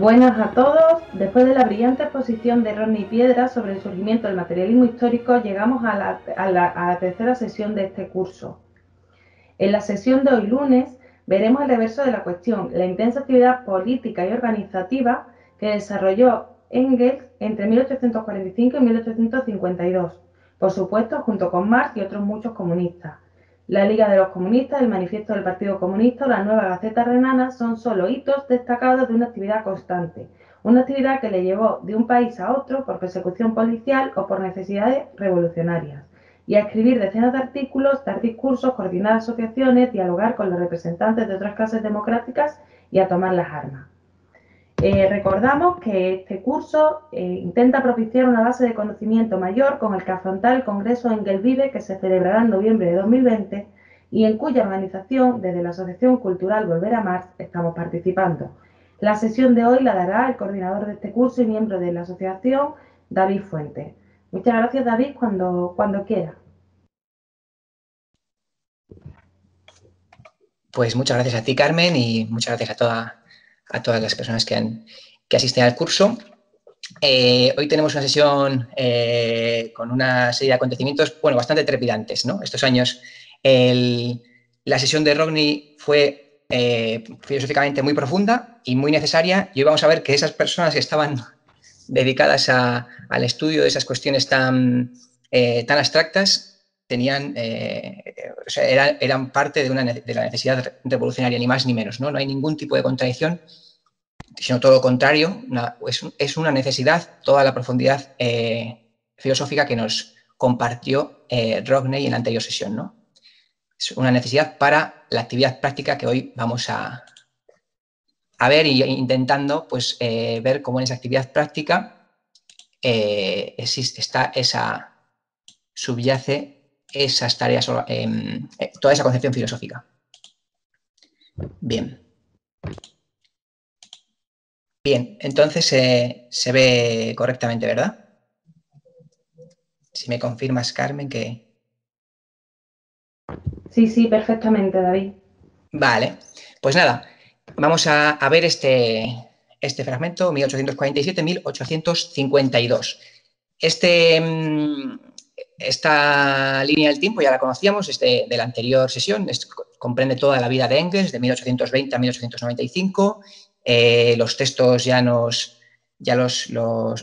Buenas a todos. Después de la brillante exposición de Rodney Piedra sobre el surgimiento del materialismo histórico, llegamos a la, tercera sesión de este curso. En la sesión de hoy lunes veremos el reverso de la cuestión, la intensa actividad política y organizativa que desarrolló Engels entre 1845 y 1852, por supuesto junto con Marx y otros muchos comunistas. La Liga de los Comunistas, el Manifiesto del Partido Comunista la Nueva Gaceta Renana son solo hitos destacados de una actividad constante, una actividad que le llevó de un país a otro por persecución policial o por necesidades revolucionarias, y a escribir decenas de artículos, dar discursos, coordinar asociaciones, dialogar con los representantes de otras clases democráticas y a tomar las armas. Eh, recordamos que este curso eh, intenta propiciar una base de conocimiento mayor con el que afrontar el Congreso Engelvive que se celebrará en noviembre de 2020 y en cuya organización, desde la Asociación Cultural Volver a Marx, estamos participando. La sesión de hoy la dará el coordinador de este curso y miembro de la asociación, David Fuentes. Muchas gracias, David, cuando, cuando quiera. Pues muchas gracias a ti, Carmen, y muchas gracias a toda a todas las personas que, han, que asisten al curso. Eh, hoy tenemos una sesión eh, con una serie de acontecimientos, bueno, bastante trepidantes, ¿no? Estos años, la sesión de Rodney fue eh, filosóficamente muy profunda y muy necesaria y hoy vamos a ver que esas personas que estaban dedicadas al estudio de esas cuestiones tan, tan abstractas tenían, o sea, eran, parte de, una, de la necesidad revolucionaria, ni más ni menos, ¿no? No hay ningún tipo de contradicción sino todo lo contrario, es, una necesidad toda la profundidad eh, filosófica que nos compartió eh, Rogney en la anterior sesión. ¿no? Es una necesidad para la actividad práctica que hoy vamos a, a ver y intentando pues, eh, ver cómo en esa actividad práctica está esa, subyace esas tareas, toda esa concepción filosófica. Bien. Bien, entonces se ve correctamente, ¿verdad? Si me confirmas, Carmen, que... Sí, sí, perfectamente, David. Vale, pues nada, vamos a, ver este, este fragmento, 1847-1852. Este, mm, esta línea del tiempo ya la conocíamos, es de, la anterior sesión, comprende toda la vida de Engels, de 1820 a 1895, eh, los textos ya, nos, ya los,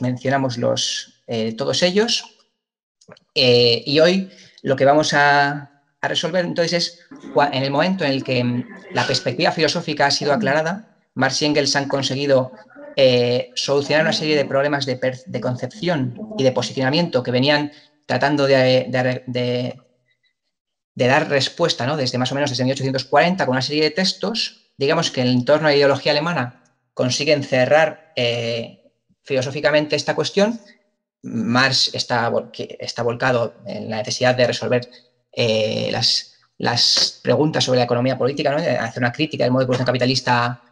mencionamos los, eh, todos ellos. Eh, y hoy lo que vamos a, resolver entonces es en el momento en el que mm, la perspectiva filosófica ha sido aclarada, Marx y Engels han conseguido solucionar una serie de problemas de, concepción y de posicionamiento que venían tratando de, de dar respuesta ¿no? desde más o menos desde 1840 con una serie de textos digamos que en el entorno de la ideología alemana consiguen cerrar eh, filosóficamente esta cuestión. Marx está, está, volcado en la necesidad de resolver eh, las, preguntas sobre la economía política, ¿no? hacer una crítica del modo de producción capitalista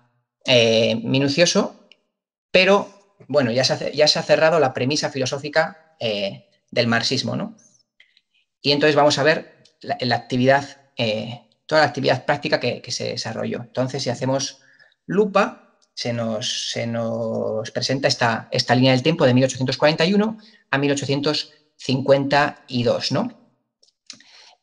eh, minucioso, pero bueno, ya se, ha, ya se, ha, cerrado la premisa filosófica del marxismo. ¿no? Y entonces vamos a ver la, actividad toda la actividad práctica que, se desarrolló. Entonces, si hacemos lupa, se nos, se nos presenta esta, línea del tiempo de 1841 a 1852, ¿no?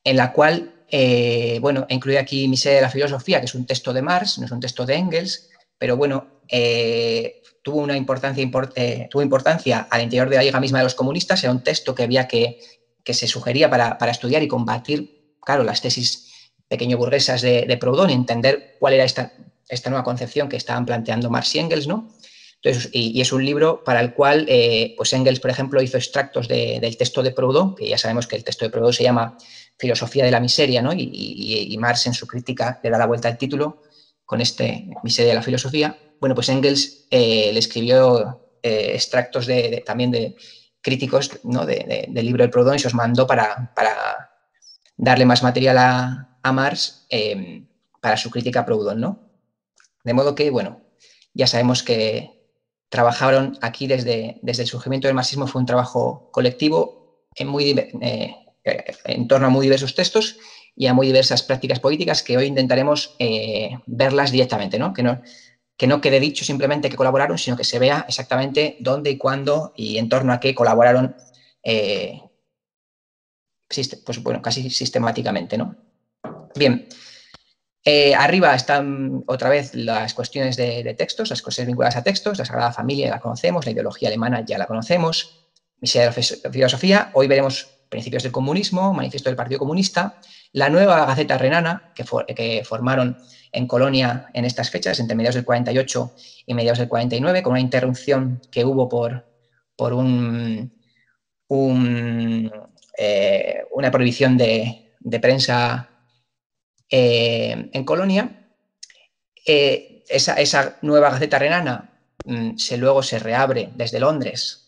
En la cual, eh, bueno, he incluido aquí mi serie de la filosofía, que es un texto de Marx, no es un texto de Engels, pero bueno, eh, tuvo una importancia, eh, tuvo importancia al interior de la Liga misma de los comunistas, era un texto que había que, que se sugería para, para estudiar y combatir, claro, las tesis pequeño burguesas de, Proudhon y entender cuál era esta, esta nueva concepción que estaban planteando Marx y Engels, ¿no? Entonces, y, es un libro para el cual eh, pues Engels, por ejemplo, hizo extractos del texto de Proudhon, que ya sabemos que el texto de Proudhon se llama Filosofía de la Miseria, ¿no? y, Marx en su crítica le da la vuelta al título con este Miseria de la Filosofía. Bueno, pues Engels eh, le escribió eh, extractos de, también de críticos ¿no? del libro de Proudhon y se os mandó para, para darle más material a, Marx em, para su crítica a Proudhon, ¿no? De modo que, bueno, ya sabemos que trabajaron aquí desde, desde el surgimiento del marxismo, fue un trabajo colectivo en, muy, eh, en torno a muy diversos textos y a muy diversas prácticas políticas que hoy intentaremos verlas directamente, ¿no? Que no, que no quede dicho simplemente que colaboraron, sino que se vea exactamente dónde y cuándo y en torno a qué colaboraron, eh, pues bueno, casi sistemáticamente, ¿no? Bien, eh, arriba están otra vez las cuestiones de, textos, las cuestiones vinculadas a textos, la Sagrada Familia la conocemos, la ideología alemana ya la conocemos, Misión de la Filosofía, hoy veremos principios del comunismo, manifiesto del Partido Comunista, la nueva Gaceta Renana, que, formaron en Colonia en estas fechas, entre mediados del 48 y mediados del 49, con una interrupción que hubo por, por un, eh, una prohibición de, prensa eh, en Colonia. Eh, esa, nueva Gaceta Renana mm, se, luego se reabre desde Londres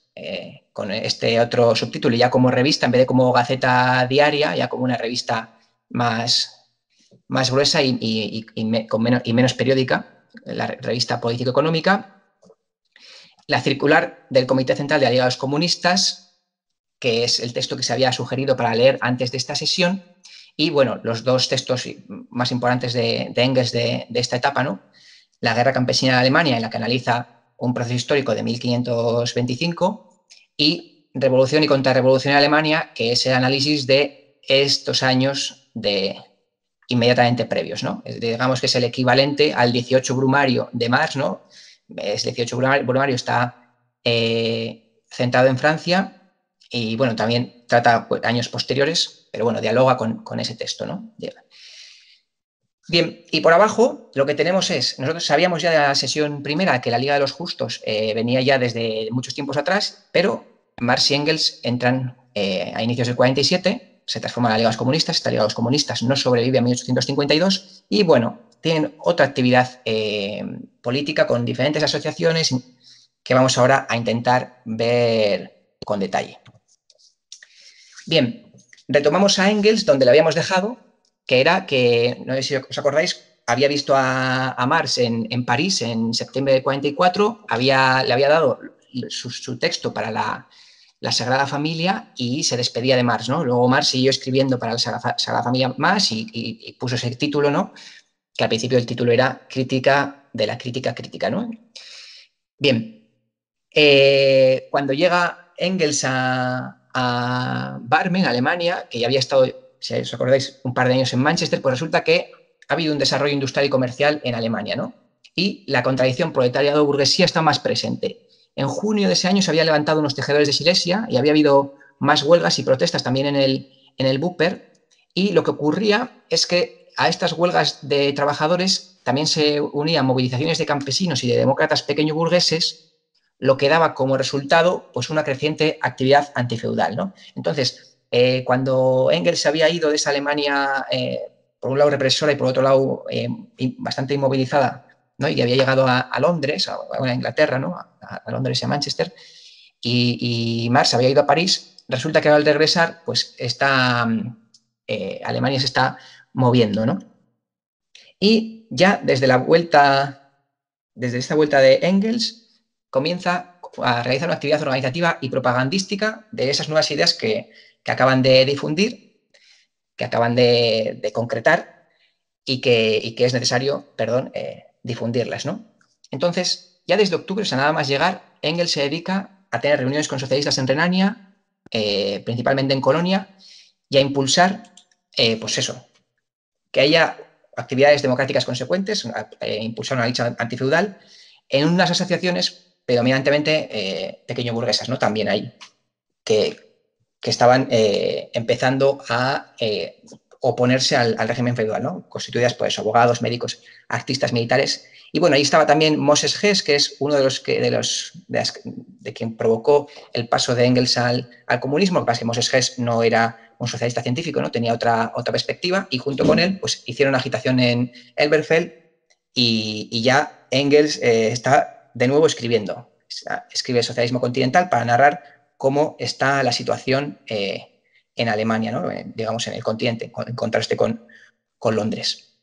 con este otro subtítulo, ya como revista, en vez de como Gaceta Diaria, ya como una revista más, más gruesa y, con menos, y menos periódica, la revista Político-Económica, la circular del Comité Central de Aliados Comunistas, que es el texto que se había sugerido para leer antes de esta sesión, y bueno, los dos textos más importantes de, Engels de, esta etapa, ¿no? La Guerra Campesina de Alemania, en la que analiza un proceso histórico de 1525, y Revolución y Contrarrevolución en Alemania, que es el análisis de estos años de, inmediatamente previos, ¿no? Digamos que es el equivalente al 18 Brumario de Marx, ¿no? Ese 18 Brumario está eh, centrado en Francia y, bueno, también trata pues, años posteriores, pero, bueno, dialoga con, ese texto, ¿no? Bien, y por abajo lo que tenemos es, nosotros sabíamos ya de la sesión primera que la Liga de los Justos eh, venía ya desde muchos tiempos atrás, pero Marx y Engels entran eh, a inicios del 47 se transforma en la Liga de los Comunistas, esta Liga de los Comunistas no sobrevive a 1852 y bueno, tienen otra actividad eh, política con diferentes asociaciones que vamos ahora a intentar ver con detalle. Bien, retomamos a Engels donde le habíamos dejado, que era que, no sé si os acordáis, había visto a, Marx en, París en septiembre de 44, había, le había dado su texto para la, la Sagrada Familia y se despedía de Marx, ¿no? Luego Marx siguió escribiendo para la Sagrada, Familia más y, puso ese título, ¿no? Que al principio el título era Crítica de la crítica crítica, ¿no? Bien, eh, cuando llega Engels a, a Barmen, Alemania, que ya había estado, si os acordáis, un par de años en Manchester, pues resulta que ha habido un desarrollo industrial y comercial en Alemania, ¿no? Y la contradicción proletaria-burguesía está más presente. En junio de ese año se habían levantado unos tejedores de Silesia y había habido más huelgas y protestas también en el, en el Bupper. Y lo que ocurría es que a estas huelgas de trabajadores también se unían movilizaciones de campesinos y de demócratas pequeño burgueses, lo que daba como resultado pues, una creciente actividad antifeudal. ¿no? Entonces, eh, cuando Engels se había ido de esa Alemania, eh, por un lado represora y por otro lado eh, bastante inmovilizada y había llegado a, Londres, a, Inglaterra, ¿no? A, Londres y a Manchester, y, Marx había ido a París, resulta que al regresar, pues está, eh, Alemania se está moviendo, ¿no? Y ya desde la vuelta, desde esta vuelta de Engels, comienza a realizar una actividad organizativa y propagandística de esas nuevas ideas que, acaban de difundir, que acaban de, concretar y que, es necesario, perdón, eh, difundirlas, ¿no? Entonces, ya desde octubre, o sea, nada más llegar, Engels se dedica a tener reuniones con socialistas en Renania, eh, principalmente en Colonia, y a impulsar, eh, pues eso, que haya actividades democráticas consecuentes, eh, impulsar una lucha antifeudal, en unas asociaciones predominantemente pequeño burguesas, ¿no? También hay, que, que estaban empezando a oponerse al, régimen feudal, ¿no? constituidas por abogados, médicos, artistas militares. Y bueno, ahí estaba también Moses Hess, que es uno de los que, de los, de, quien provocó el paso de Engels al, comunismo. Lo que pasa es que Moses Hess no era un socialista científico, ¿no? tenía otra, otra perspectiva, y junto con él pues, hicieron agitación en Elberfeld y, ya Engels eh, está de nuevo escribiendo. Escribe socialismo continental para narrar cómo está la situación eh, en Alemania, ¿no? digamos en el continente, en contraste con, con Londres.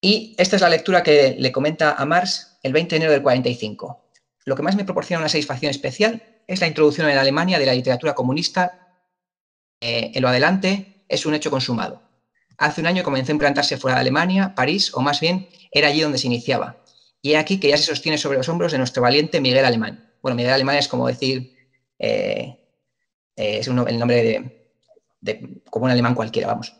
Y esta es la lectura que le comenta a Marx el 20 de enero del 45. Lo que más me proporciona una satisfacción especial es la introducción en Alemania de la literatura comunista. Eh, en lo adelante es un hecho consumado. Hace un año comenzó a implantarse fuera de Alemania, París, o más bien era allí donde se iniciaba. y aquí que ya se sostiene sobre los hombros de nuestro valiente Miguel Alemán. Bueno, Miguel Alemán es como decir, eh, eh, es el nombre de, como un alemán cualquiera, vamos.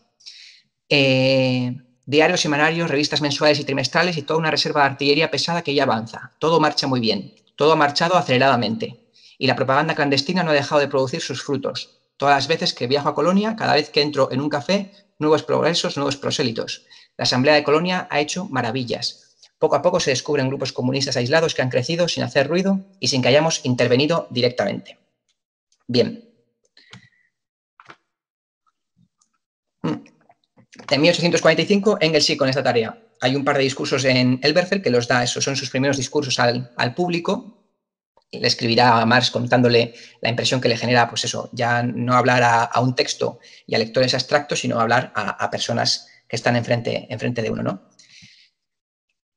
Eh, diarios, semanarios, revistas mensuales y trimestrales y toda una reserva de artillería pesada que ya avanza. Todo marcha muy bien, todo ha marchado aceleradamente. Y la propaganda clandestina no ha dejado de producir sus frutos. Todas las veces que viajo a Colonia, cada vez que entro en un café, nuevos progresos, nuevos prosélitos. La Asamblea de Colonia ha hecho maravillas. Poco a poco se descubren grupos comunistas aislados que han crecido sin hacer ruido y sin que hayamos intervenido directamente. Bien. En 1845, Engels sí con esta tarea. Hay un par de discursos en Elberfeld que los da, esos son sus primeros discursos al, público. Le escribirá a Marx contándole la impresión que le genera, pues eso, ya no hablar a, un texto y a lectores abstractos, sino hablar a, personas que están enfrente, enfrente de uno, ¿no?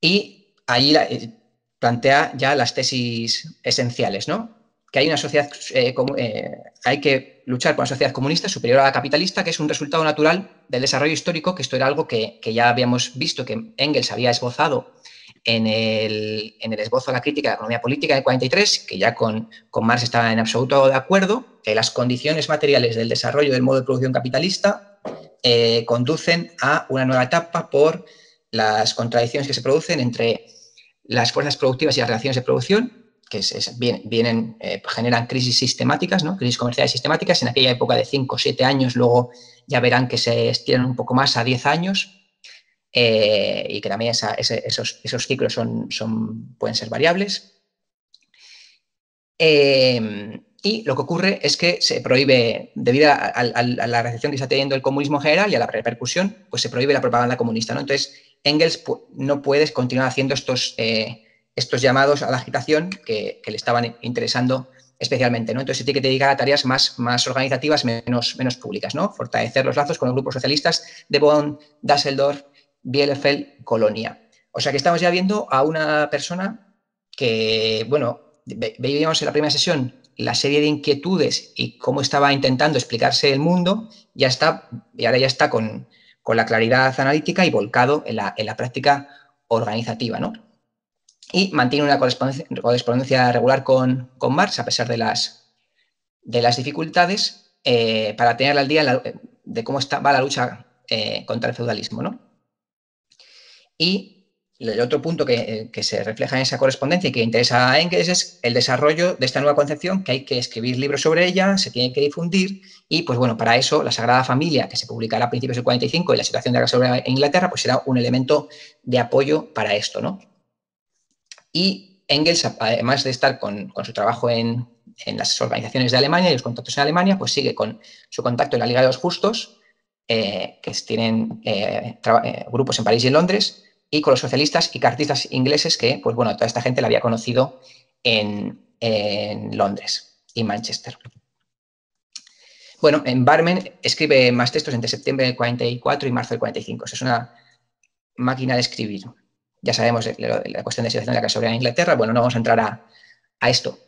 Y ahí eh, plantea ya las tesis esenciales, ¿no? Que hay una sociedad, eh, eh, hay que luchar por una sociedad comunista superior a la capitalista, que es un resultado natural del desarrollo histórico, que esto era algo que, ya habíamos visto que Engels había esbozado en el, esbozo de la crítica de la economía política de 43, que ya con, con Marx estaba en absoluto de acuerdo, que las condiciones materiales del desarrollo del modo de producción capitalista eh, conducen a una nueva etapa por las contradicciones que se producen entre las fuerzas productivas y las relaciones de producción, que vienen, eh, generan crisis sistemáticas, ¿no? crisis comerciales sistemáticas, en aquella época de 5 o 7 años, luego ya verán que se estiran un poco más a 10 años eh, y que también esos, ciclos son, pueden ser variables. Em, y lo que ocurre es que se prohíbe, debido a, la recepción que está teniendo el comunismo en general y a la repercusión, pues se prohíbe la propaganda comunista. ¿no? Entonces, Engels no puede continuar haciendo estos... Estos llamados a la agitación que, le estaban interesando especialmente. ¿no? Entonces se tiene que dedicar a tareas más, más organizativas, menos, menos públicas. ¿no? Fortalecer los lazos con los grupos socialistas de Bonn, Düsseldorf, Bielefeld, Colonia. O sea que estamos ya viendo a una persona que, bueno, veíamos en la primera sesión la serie de inquietudes y cómo estaba intentando explicarse el mundo, ya está, y ahora ya está con, la claridad analítica y volcado en la, en la práctica organizativa, ¿no? Y mantiene una correspondencia, regular con, Marx a pesar de las, de las dificultades eh, para tener al día de cómo está, va la lucha eh, contra el feudalismo. ¿no? Y el otro punto que, se refleja en esa correspondencia y que interesa a Engels es el desarrollo de esta nueva concepción, que hay que escribir libros sobre ella, se tiene que difundir, y pues bueno, para eso la Sagrada Familia, que se publicará a principios del 45 y la situación de la en Inglaterra, pues será un elemento de apoyo para esto, ¿no? Y Engels, además de estar con, su trabajo en, las organizaciones de Alemania y los contactos en Alemania, pues sigue con su contacto en la Liga de los Justos, eh, que tienen eh, eh, grupos en París y en Londres, y con los socialistas y cartistas ingleses que, pues bueno, toda esta gente la había conocido en, Londres y Manchester. Bueno, en Barmen escribe más textos entre septiembre del 44 y marzo del 45. es una máquina de escribir. Ya sabemos la, cuestión de situación de la Soberana en Inglaterra. Bueno, no vamos a entrar a, esto.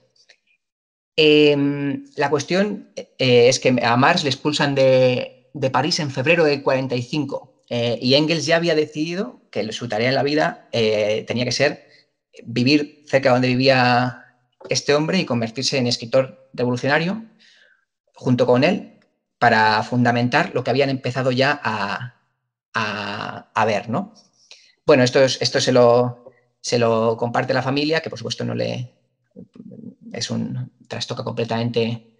Em, la cuestión eh, es que a Marx le expulsan de, París en febrero del 45 eh, y Engels ya había decidido que su tarea en la vida eh, tenía que ser vivir cerca de donde vivía este hombre y convertirse en escritor revolucionario junto con él para fundamentar lo que habían empezado ya a, a ver, ¿no? Bueno, esto, se, lo, comparte la familia, que por supuesto no le. Es un. trastoca completamente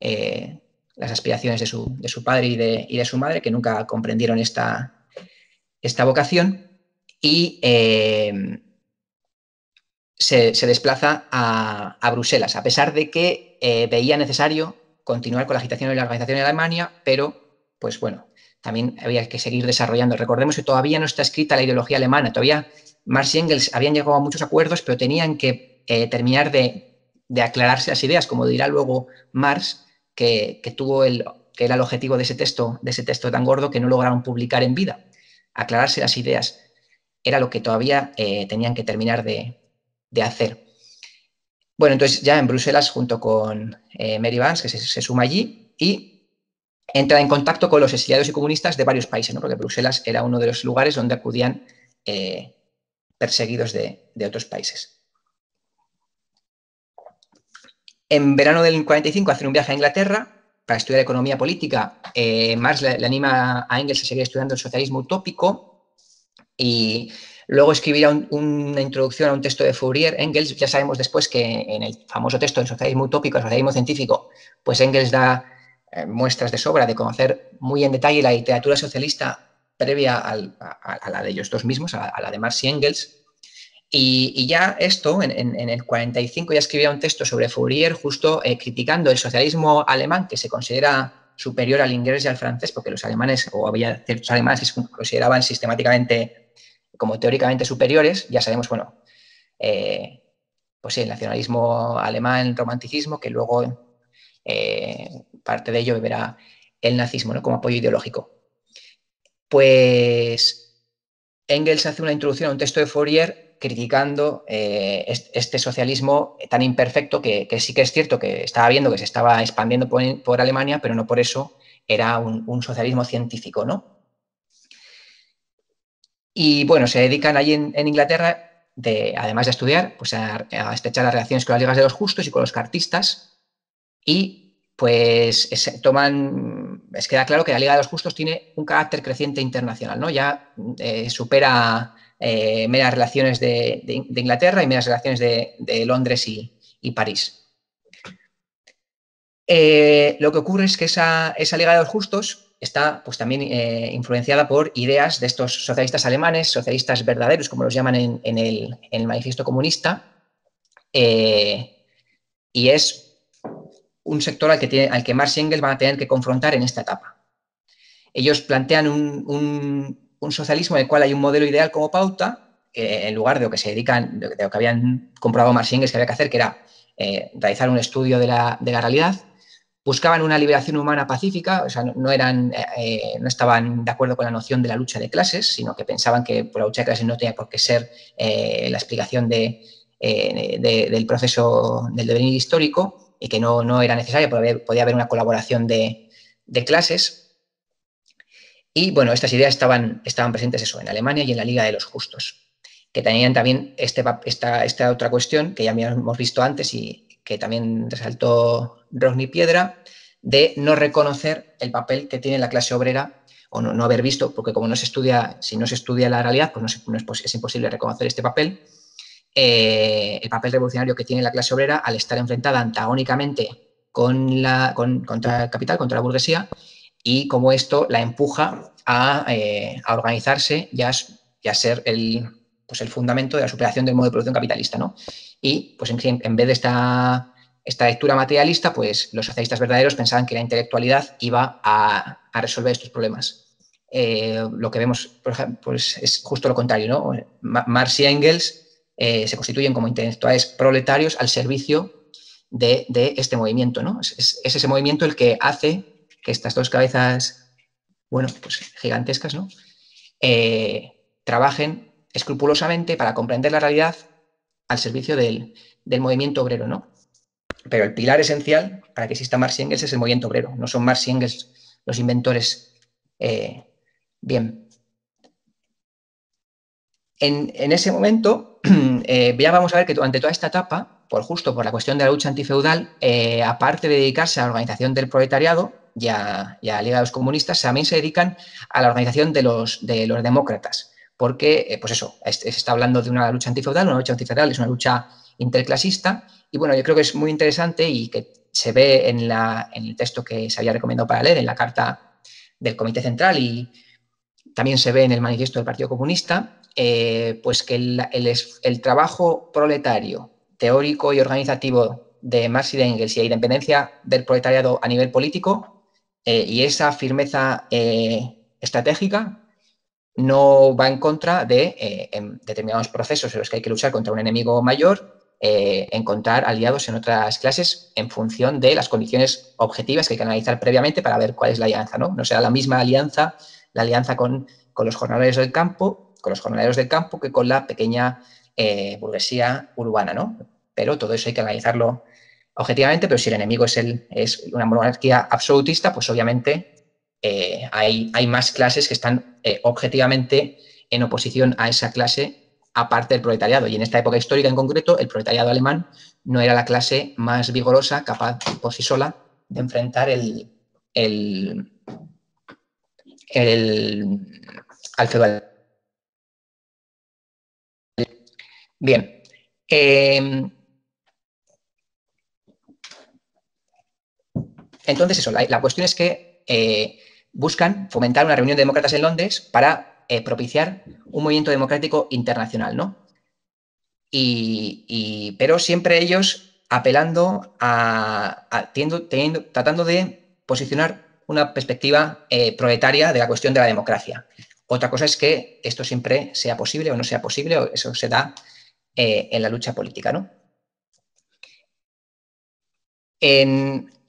eh, las aspiraciones de su, padre y de, su madre, que nunca comprendieron esta, esta vocación. Y eh, se, desplaza a, Bruselas, a pesar de que eh, veía necesario continuar con la agitación y la organización en Alemania, pero, pues bueno, también había que seguir desarrollando. Recordemos que todavía no está escrita la ideología alemana, todavía Marx y Engels habían llegado a muchos acuerdos, pero tenían que eh, terminar de, aclararse las ideas, como dirá luego Marx, que, tuvo el, que era el objetivo de ese texto, de ese texto tan gordo que no lograron publicar en vida. Aclararse las ideas era lo que todavía eh, tenían que terminar de, hacer. Bueno, entonces ya en Bruselas, junto con eh, Mary Vance, que se, se suma allí, y entra en contacto con los exiliados y comunistas de varios países, porque Bruselas era uno de los lugares donde acudían eh, perseguidos de, otros países. En verano del 45 hace un viaje a Inglaterra para estudiar economía política. Eh, Marx le, anima a Engels a seguir estudiando el socialismo utópico y luego escribirá una introducción a un texto de Fourier. Engels, ya sabemos después que en el famoso texto del socialismo utópico, el socialismo científico, pues Engels da eh, muestras de sobra de conocer muy en detalle la literatura socialista previa a, la de ellos dos mismos, a, la de Marx y Engels. Y, ya esto, en, el 45, ya escribía un texto sobre Fourier, justo eh, criticando el socialismo alemán, que se considera superior al inglés y al francés, porque los alemanes, o había ciertos alemanes se consideraban sistemáticamente como teóricamente superiores. Ya sabemos, bueno, eh, pues sí, el nacionalismo alemán, el romanticismo, que luego eh, parte de ello beberá el nazismo ¿no? como apoyo ideológico. Pues Engels hace una introducción a un texto de Fourier criticando eh, este socialismo tan imperfecto que, sí que es cierto que estaba viendo que se estaba expandiendo por, Alemania, pero no por eso era un, socialismo científico, ¿no? Y bueno, se dedican allí en, Inglaterra, de, además de estudiar, pues a, a, estrechar las relaciones con las ligas de los justos y con los cartistas. Y pues toman, es queda claro que la Liga de los Justos tiene un carácter creciente internacional, ¿no? Ya eh, supera eh, meras relaciones de, Inglaterra y meras relaciones de, Londres y, París. Eh, lo que ocurre es que esa, Liga de los Justos está pues, también influenciada por ideas de estos socialistas alemanes, socialistas verdaderos, como los llaman en, el, en el, manifiesto comunista, y es un sector al que, tiene, al que Marx y Engels van a tener que confrontar en esta etapa. Ellos plantean un, socialismo en el cual hay un modelo ideal como pauta, en lugar de lo que se dedican, de lo que habían comprobado Marx y Engels que había que hacer, que era eh, realizar un estudio de la, realidad, buscaban una liberación humana pacífica, o sea, no, eran, eh, no estaban de acuerdo con la noción de la lucha de clases, sino que pensaban que por la lucha de clases no tenía por qué ser eh, la explicación de, del proceso del devenir histórico, y que no, era necesaria, podía haber una colaboración de, clases. Y bueno, estas ideas estaban, estaban presentes eso, en Alemania y en la Liga de los Justos, que tenían también este, esta, esta otra cuestión que ya hemos visto antes y que también resaltó Rodney Piedra, de no reconocer el papel que tiene la clase obrera o no, haber visto, porque como no se estudia, si no se estudia la realidad, pues no, es, es, imposible reconocer este papel eh, el papel revolucionario que tiene la clase obrera al estar enfrentada antagónicamente con la, contra el capital, contra la burguesía, y cómo esto la empuja a, eh, organizarse y a, ser el, pues el fundamento de la superación del modo de producción capitalista. ¿no? Y pues en, en vez de esta, esta, lectura materialista, pues los socialistas verdaderos pensaban que la intelectualidad iba a, resolver estos problemas. Eh, lo que vemos, por ejemplo, pues es justo lo contrario. ¿no? Marx y Engels eh, se constituyen como intelectuales proletarios al servicio de, este movimiento. ¿no? Es, ese movimiento el que hace que estas dos cabezas, bueno, pues gigantescas, ¿no? Eh, trabajen escrupulosamente para comprender la realidad al servicio del, movimiento obrero, ¿no? Pero el pilar esencial para que exista Marx y Engels es el movimiento obrero, no son Marx y Engels los inventores. Eh, bien. En, ese momento, eh, ya vamos a ver que durante toda esta etapa, por justo por la cuestión de la lucha antifeudal, eh, aparte de dedicarse a la organización del proletariado y a, la Liga de los Comunistas, también se dedican a la organización de los, de los demócratas. Porque, eh, pues eso, se está hablando de una lucha antifeudal, una lucha antifeudal es una lucha interclasista. Y bueno, yo creo que es muy interesante y que se ve en, la, en el texto que se había recomendado para leer, en la carta del Comité Central y también se ve en el manifiesto del Partido Comunista, eh, pues que el, trabajo proletario, teórico y organizativo de Marx y de Engels y la independencia del proletariado a nivel político eh, y esa firmeza eh, estratégica no va en contra de determinados procesos en los que hay que luchar contra un enemigo mayor, encontrar aliados en otras clases en función de las condiciones objetivas que hay que analizar previamente para ver cuál es la alianza. No, no será la misma alianza, la alianza con, con los jornaleros del campo con los jornaleros del campo que con la pequeña eh, burguesía urbana, ¿no? Pero todo eso hay que analizarlo objetivamente, pero si el enemigo es, el, es una monarquía absolutista, pues obviamente eh, hay, hay, más clases que están eh, objetivamente en oposición a esa clase aparte del proletariado. Y en esta época histórica en concreto, el proletariado alemán no era la clase más vigorosa, capaz por sí sola de enfrentar el, el, el, al feudal. Bien. Em, entonces, eso, la, cuestión es que eh, buscan fomentar una reunión de demócratas en Londres para eh, propiciar un movimiento democrático internacional, ¿no? Y, pero siempre ellos apelando a, tratando de posicionar una perspectiva eh, proletaria de la cuestión de la democracia. Otra cosa es que esto siempre sea posible o no sea posible, o eso se da eh, en la lucha política. ¿no?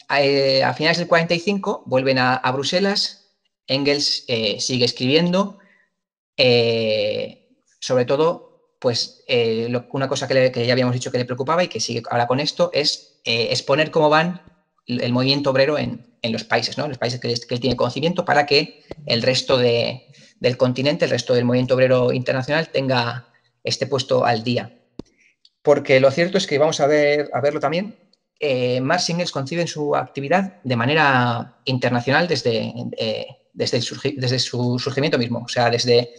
a finales del 45 vuelven a, Bruselas, Engels sigue escribiendo, sobre todo pues eh, una cosa que, ya habíamos dicho que le preocupaba y que sigue ahora con esto es eh, exponer cómo van el movimiento obrero en, los países, ¿no? los países que, él tiene conocimiento, para que el resto del continente, el resto del movimiento obrero internacional tenga este puesto al día. Porque lo cierto es que vamos a, ver, a verlo también, eh, Marx y Engels conciben su actividad de manera internacional desde, eh, desde, su surgimiento mismo, o sea, desde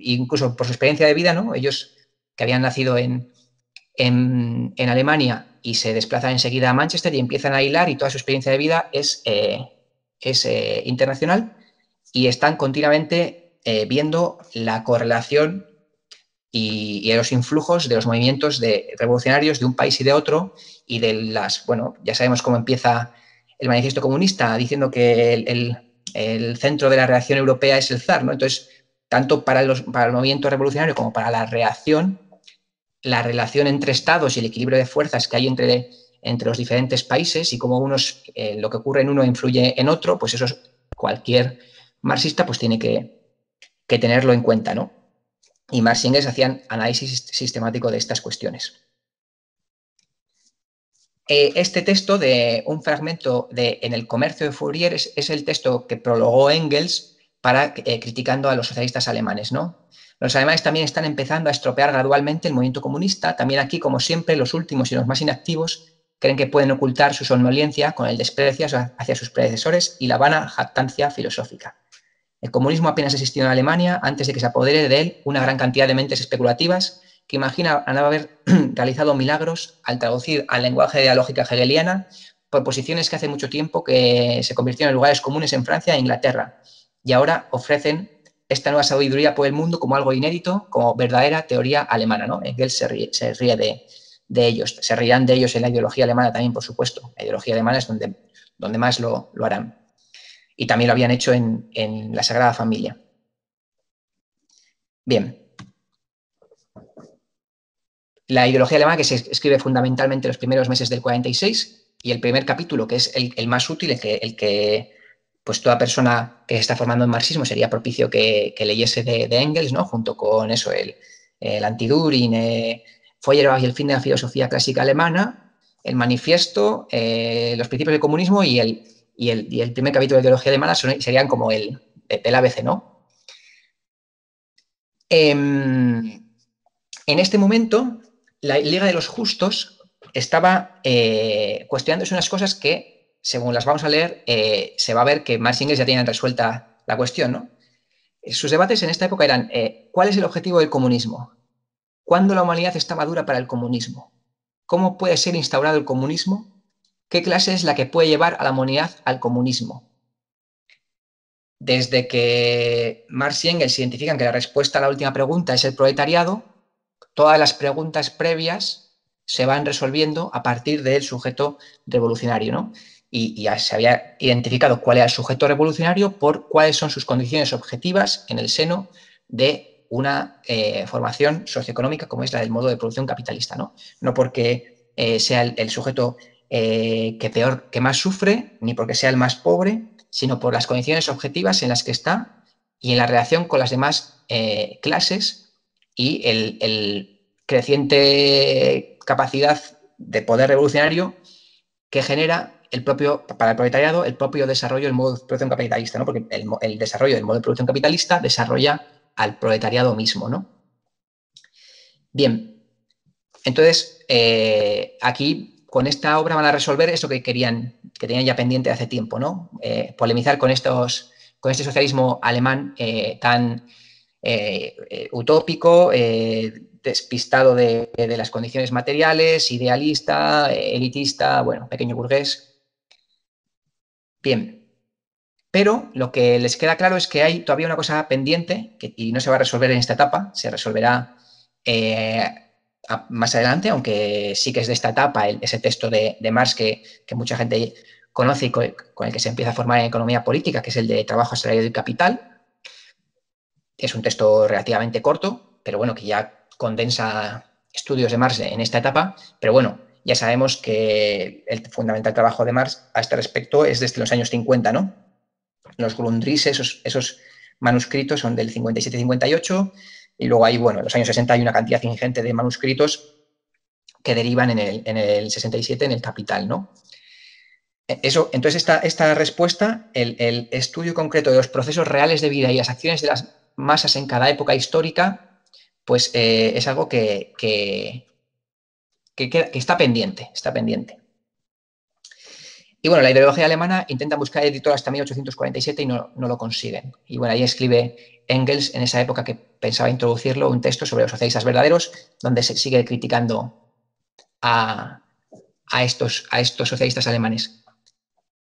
incluso por su experiencia de vida, ¿no? Ellos que habían nacido en, en, Alemania y se desplazan enseguida a Manchester y empiezan a hilar y toda su experiencia de vida es, eh, es eh, internacional y están continuamente eh, viendo la correlación y, los influjos de los movimientos de, revolucionarios de un país y de otro y de las, bueno, ya sabemos cómo empieza el manifiesto comunista diciendo que el, el, centro de la reacción europea es el zar, ¿no? Entonces, tanto para, los, para el movimiento revolucionario como para la reacción, la relación entre estados y el equilibrio de fuerzas que hay entre, entre los diferentes países y cómo unos, eh, lo que ocurre en uno influye en otro, pues eso cualquier marxista pues tiene que, tenerlo en cuenta, ¿no? Y Marx y Engels hacían análisis sistemático de estas cuestiones. Eh, este texto de un fragmento de En el comercio de Fourier es, el texto que prologó Engels para eh, criticando a los socialistas alemanes, ¿no? Los alemanes también están empezando a estropear gradualmente el movimiento comunista. También aquí, como siempre, los últimos y los más inactivos creen que pueden ocultar su somnolencia con el desprecio hacia sus predecesores y la vana jactancia filosófica. El comunismo apenas existió en Alemania antes de que se apodere de él una gran cantidad de mentes especulativas que imaginan haber realizado milagros al traducir al lenguaje de la lógica hegeliana proposiciones que hace mucho tiempo que se convirtieron en lugares comunes en Francia e Inglaterra y ahora ofrecen esta nueva sabiduría por el mundo como algo inédito, como verdadera teoría alemana. ¿no? Engels se ríe, de, ellos, se rían de ellos en la ideología alemana también, por supuesto. La ideología alemana es donde, más lo, harán. Y también lo habían hecho en, la Sagrada Familia. Bien. La ideología alemana que se escribe fundamentalmente en los primeros meses del 46 y el primer capítulo, que es el, más útil, el que pues toda persona que se está formando en marxismo sería propicio que, leyese de, Engels, ¿no? Junto con eso, el, el Antidurin, eh, Feuerbach y el fin de la filosofía clásica alemana, el manifiesto, eh, los principios del comunismo y el, y el, primer capítulo de ideología alemana serían como el, el ABC, ¿no? Em, en este momento, la Liga de los Justos estaba eh, cuestionándose unas cosas que según las vamos a leer, eh, se va a ver que Marx y Engels ya tienen resuelta la cuestión, ¿no? Sus debates en esta época eran, eh, ¿cuál es el objetivo del comunismo? ¿Cuándo la humanidad está madura para el comunismo? ¿Cómo puede ser instaurado el comunismo? ¿Qué clase es la que puede llevar a la humanidad al comunismo? Desde que Marx y Engels identifican que la respuesta a la última pregunta es el proletariado, todas las preguntas previas se van resolviendo a partir del sujeto revolucionario, ¿no? Y, se había identificado cuál era el sujeto revolucionario por cuáles son sus condiciones objetivas en el seno de una eh, formación socioeconómica como es la del modo de producción capitalista. No, no porque eh, sea el, sujeto eh, que peor, que más sufre, ni porque sea el más pobre, sino por las condiciones objetivas en las que está y en la relación con las demás clases y el, el creciente capacidad de poder revolucionario que genera el propio, para el proletariado, el propio desarrollo del modo de producción capitalista, ¿no? Porque el, desarrollo del modo de producción capitalista desarrolla al proletariado mismo, ¿no? Bien, entonces eh, aquí con esta obra van a resolver eso que querían, que tenían ya pendiente hace tiempo, ¿no? Eh, polemizar con estos, con este socialismo alemán eh, tan utópico, despistado de, de, las condiciones materiales, idealista, elitista, bueno, pequeño burgués. Bien, pero lo que les queda claro es que hay todavía una cosa pendiente y no se va a resolver en esta etapa, se resolverá eh, más adelante, aunque sí que es de esta etapa ese texto de, Marx que, mucha gente conoce y con, el que se empieza a formar en economía política, que es el de trabajo, salario y capital. Es un texto relativamente corto, pero bueno, que ya condensa estudios de Marx en esta etapa, pero bueno, ya sabemos que el fundamental trabajo de Marx a este respecto es desde los años 50, ¿no? los Grundrisse, esos, esos manuscritos son del 57-58 y luego hay, bueno, en los años 60 hay una cantidad ingente de manuscritos que derivan en el, en el 67 en el Capital, ¿no? E, eso, entonces, esta, esta respuesta, el, estudio concreto de los procesos reales de vida y las acciones de las masas en cada época histórica, pues eh, es algo que, que, está pendiente, está pendiente. Y bueno, la ideología alemana intenta buscar editor hasta 1847 y no, lo consiguen. Y bueno, ahí escribe Engels en esa época que pensaba introducirlo, un texto sobre los socialistas verdaderos, donde se sigue criticando a, estos, a estos socialistas alemanes.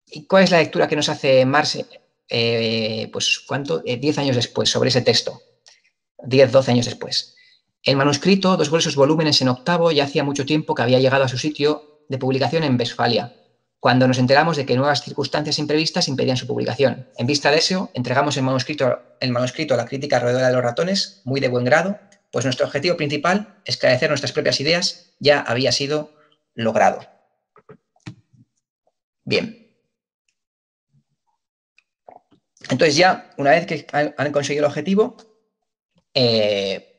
¿Y cuál es la lectura que nos hace Marx, eh, pues, ¿cuánto? Eh, diez años después, sobre ese texto. Diez, doce años después. El manuscrito, dos gruesos volúmenes en octavo, ya hacía mucho tiempo que había llegado a su sitio de publicación en Westfalia cuando nos enteramos de que nuevas circunstancias imprevistas impedían su publicación. En vista de eso, entregamos el manuscrito, el manuscrito a la crítica alrededor de los ratones, muy de buen grado, pues nuestro objetivo principal, esclarecer nuestras propias ideas, ya había sido logrado. Bien. Entonces ya, una vez que han conseguido el objetivo, eh,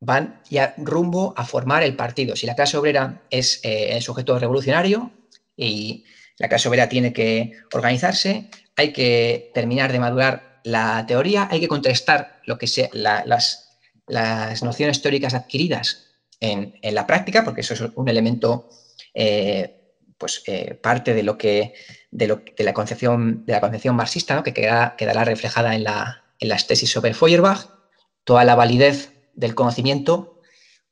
van ya rumbo a formar el partido. Si la clase obrera es eh, el sujeto revolucionario y la clase obrera tiene que organizarse, hay que terminar de madurar la teoría, hay que contestar lo que sea, las, nociones teóricas adquiridas en, la práctica, porque eso es un elemento, eh, pues eh, parte de lo que de, la concepción de la concepción marxista, que quedará, reflejada en, las tesis sobre Feuerbach. Toda la validez del conocimiento,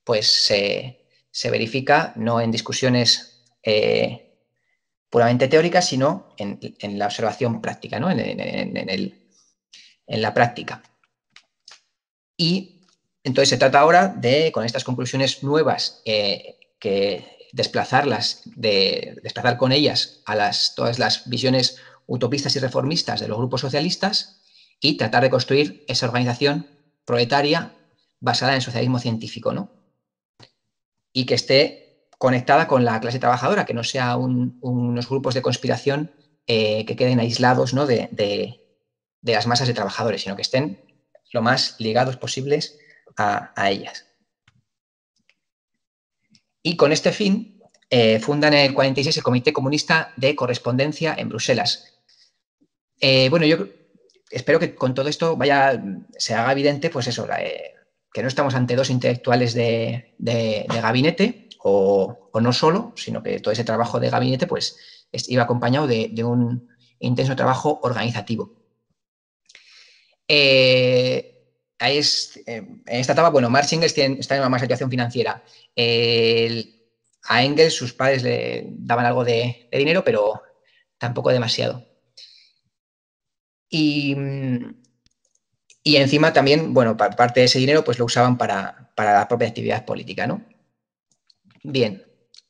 pues se verifica no en discusiones eh, puramente teórica, sino en, la observación práctica, ¿no? en, la práctica. Y entonces se trata ahora de, con estas conclusiones nuevas, eh, que desplazarlas, de desplazar con ellas a las, todas las visiones utopistas y reformistas de los grupos socialistas y tratar de construir esa organización proletaria basada en el socialismo científico, ¿no? Y que esté conectada con la clase trabajadora, que no sea unos grupos de conspiración eh, que queden aislados ¿no? de, las masas de trabajadores, sino que estén lo más ligados posibles a, ellas. Y con este fin, eh, fundan en el 46 el Comité Comunista de Correspondencia en Bruselas. Eh, bueno, yo espero que con todo esto vaya, se haga evidente, pues eso, que no estamos ante dos intelectuales de gabinete, o, no solo, sino que todo ese trabajo de gabinete pues, iba acompañado de, un intenso trabajo organizativo. Eh, eh, en esta etapa, bueno, Marx y Engels están en una mala situación financiera. a Engels sus padres le daban algo de, dinero, pero tampoco demasiado. Y, encima también, bueno, parte de ese dinero pues lo usaban para, para la propia actividad política, ¿no? Bien,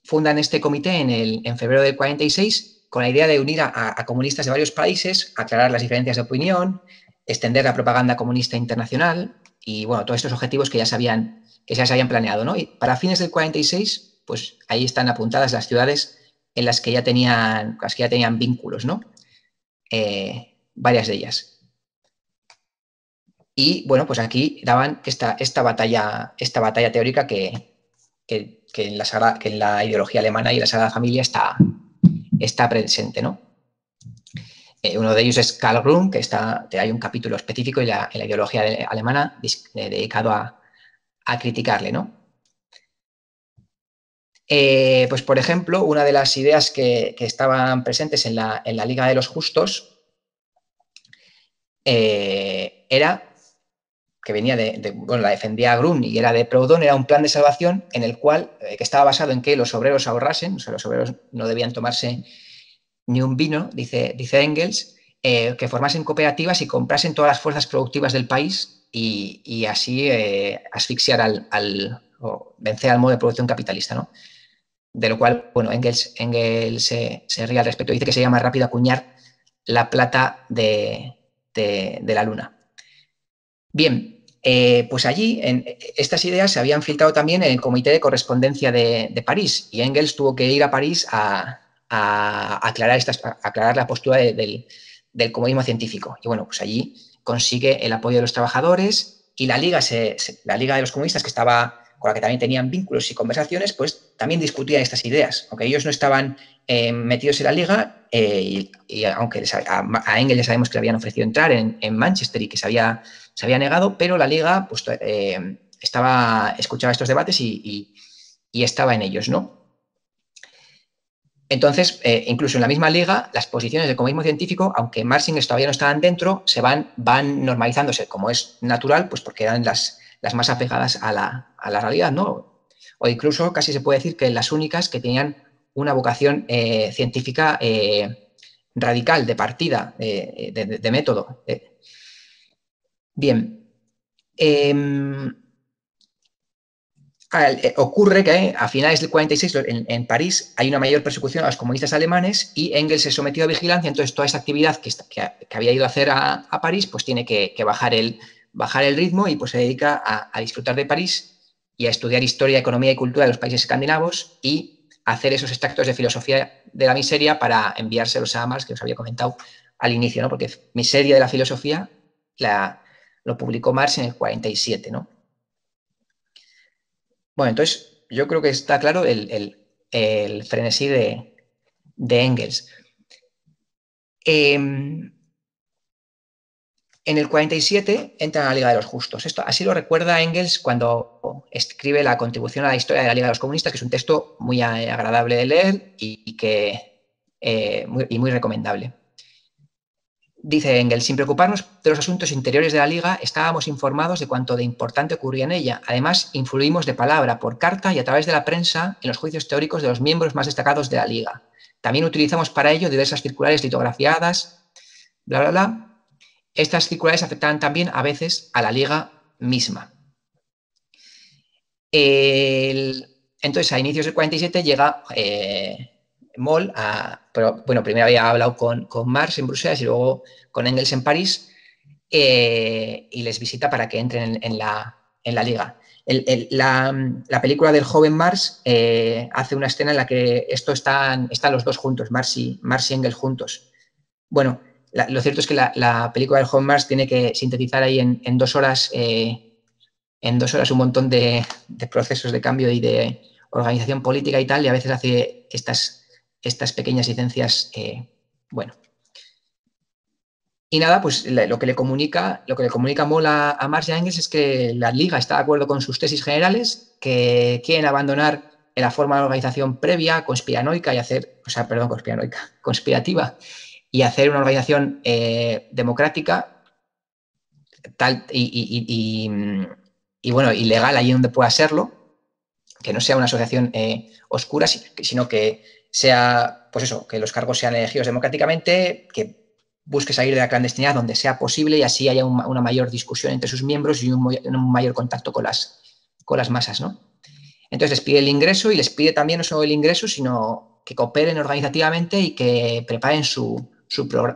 fundan este comité en, febrero del 46 con la idea de unir a, comunistas de varios países, aclarar las diferencias de opinión, extender la propaganda comunista internacional y, bueno, todos estos objetivos que ya se habían, que ya se habían planeado, ¿no? Y para fines del 46, pues ahí están apuntadas las ciudades en las que ya tenían, las que ya tenían vínculos, ¿no? Eh, varias de ellas. Y bueno, pues aquí daban esta, esta, batalla, esta batalla teórica que, que, en, la en la ideología alemana y la Sagrada Familia está, está presente, ¿no? Eh, uno de ellos es Karl Grun, que está, hay un capítulo específico en la, ideología alemana dedicado a, criticarle, ¿no? Eh, pues, por ejemplo, una de las ideas que, estaban presentes en la, Liga de los Justos eh, era, que venía de, bueno, la defendía Grun y era de Proudhon, era un plan de salvación en el cual, que estaba basado en que los obreros ahorrasen, o sea, los obreros no debían tomarse ni un vino, dice, dice Engels, que formasen cooperativas y comprasen todas las fuerzas productivas del país y, así eh, asfixiar al, o vencer al modo de producción capitalista, ¿no? De lo cual, bueno, Engels, Engels se, ríe al respecto. Dice que sería más rápido acuñar la plata de, la luna. Bien, eh, pues allí en, estas ideas se habían filtrado también en el Comité de Correspondencia de, París y Engels tuvo que ir a París a, aclarar, estas, aclarar la postura del, del comunismo científico. Y bueno, pues allí consigue el apoyo de los trabajadores y la Liga, la Liga de los Comunistas, que estaba con la que también tenían vínculos y conversaciones, pues también discutían estas ideas. Aunque ellos no estaban eh, metidos en la Liga, eh, y, aunque a, Engels ya sabemos que le habían ofrecido entrar en, Manchester y que se había, se había negado, pero la Liga pues, eh, estaba, escuchaba estos debates y, estaba en ellos, ¿no? Entonces, eh, incluso en la misma liga, las posiciones del comunismo científico, aunque Marx y Engels todavía no estaban dentro, se van, van normalizándose, como es natural, pues porque eran las, las más apegadas a la, realidad, ¿no? O incluso casi se puede decir que las únicas que tenían una vocación eh, científica radical, de partida, de, método. Bien. Em, eh, ocurre que a finales del 46 en, París hay una mayor persecución a los comunistas alemanes y Engels se sometió a vigilancia, entonces toda esa actividad que, había ido a hacer a, París pues tiene que, bajar, el, bajar, el, ritmo y pues se dedica a, disfrutar de París y a estudiar historia, economía y cultura de los países escandinavos y hacer esos extractos de filosofía de la miseria para enviárselos a Marx, que os había comentado al inicio, ¿no? porque Miseria de la filosofía la, lo publicó Marx en el 47, ¿no? Bueno, entonces yo creo que está claro el, frenesí de, Engels. Em, en el 47 entra en la Liga de los Justos. Esto así lo recuerda Engels cuando escribe la contribución a la historia de la Liga de los Comunistas, que es un texto muy agradable de leer y, que, eh, y muy recomendable. Dice Engels, sin preocuparnos de los asuntos interiores de la Liga, estábamos informados de cuanto de importante ocurría en ella. Además, influimos de palabra, por carta y a través de la prensa en los juicios teóricos de los miembros más destacados de la Liga. También utilizamos para ello diversas circulares litografiadas, bla, bla, bla. Estas circulares afectaban también a veces a la Liga misma. Entonces, a inicios del 47 llega eh, Moll, pero bueno, primero había hablado con, con, Marx en Bruselas y luego con Engels en París eh, y les visita para que entren en, la, liga. la, película del joven Marx eh, hace una escena en la que esto están, están los dos juntos, Marx y, Marx y Engels juntos. Bueno, lo cierto es que la, película del joven Marx tiene que sintetizar ahí en, dos horas eh, en dos horas un montón de, procesos de cambio y de organización política y tal, y a veces hace estas estas pequeñas licencias, eh, bueno. Y nada, pues lo que le comunica, lo que le comunica Mola a Marx y es que la Liga está de acuerdo con sus tesis generales, que quieren abandonar la forma de organización previa, conspiranoica y hacer, o sea, perdón, conspiranoica, conspirativa, y hacer una organización eh, democrática tal y, bueno, y legal allí donde pueda serlo, que no sea una asociación eh, oscura, sino que sea, pues eso, que los cargos sean elegidos democráticamente, que busque salir de la clandestinidad donde sea posible y así haya una mayor discusión entre sus miembros y un, mayor contacto con las, con las masas, ¿no? Entonces les pide el ingreso y les pide también no solo el ingreso, sino que cooperen organizativamente y que preparen su,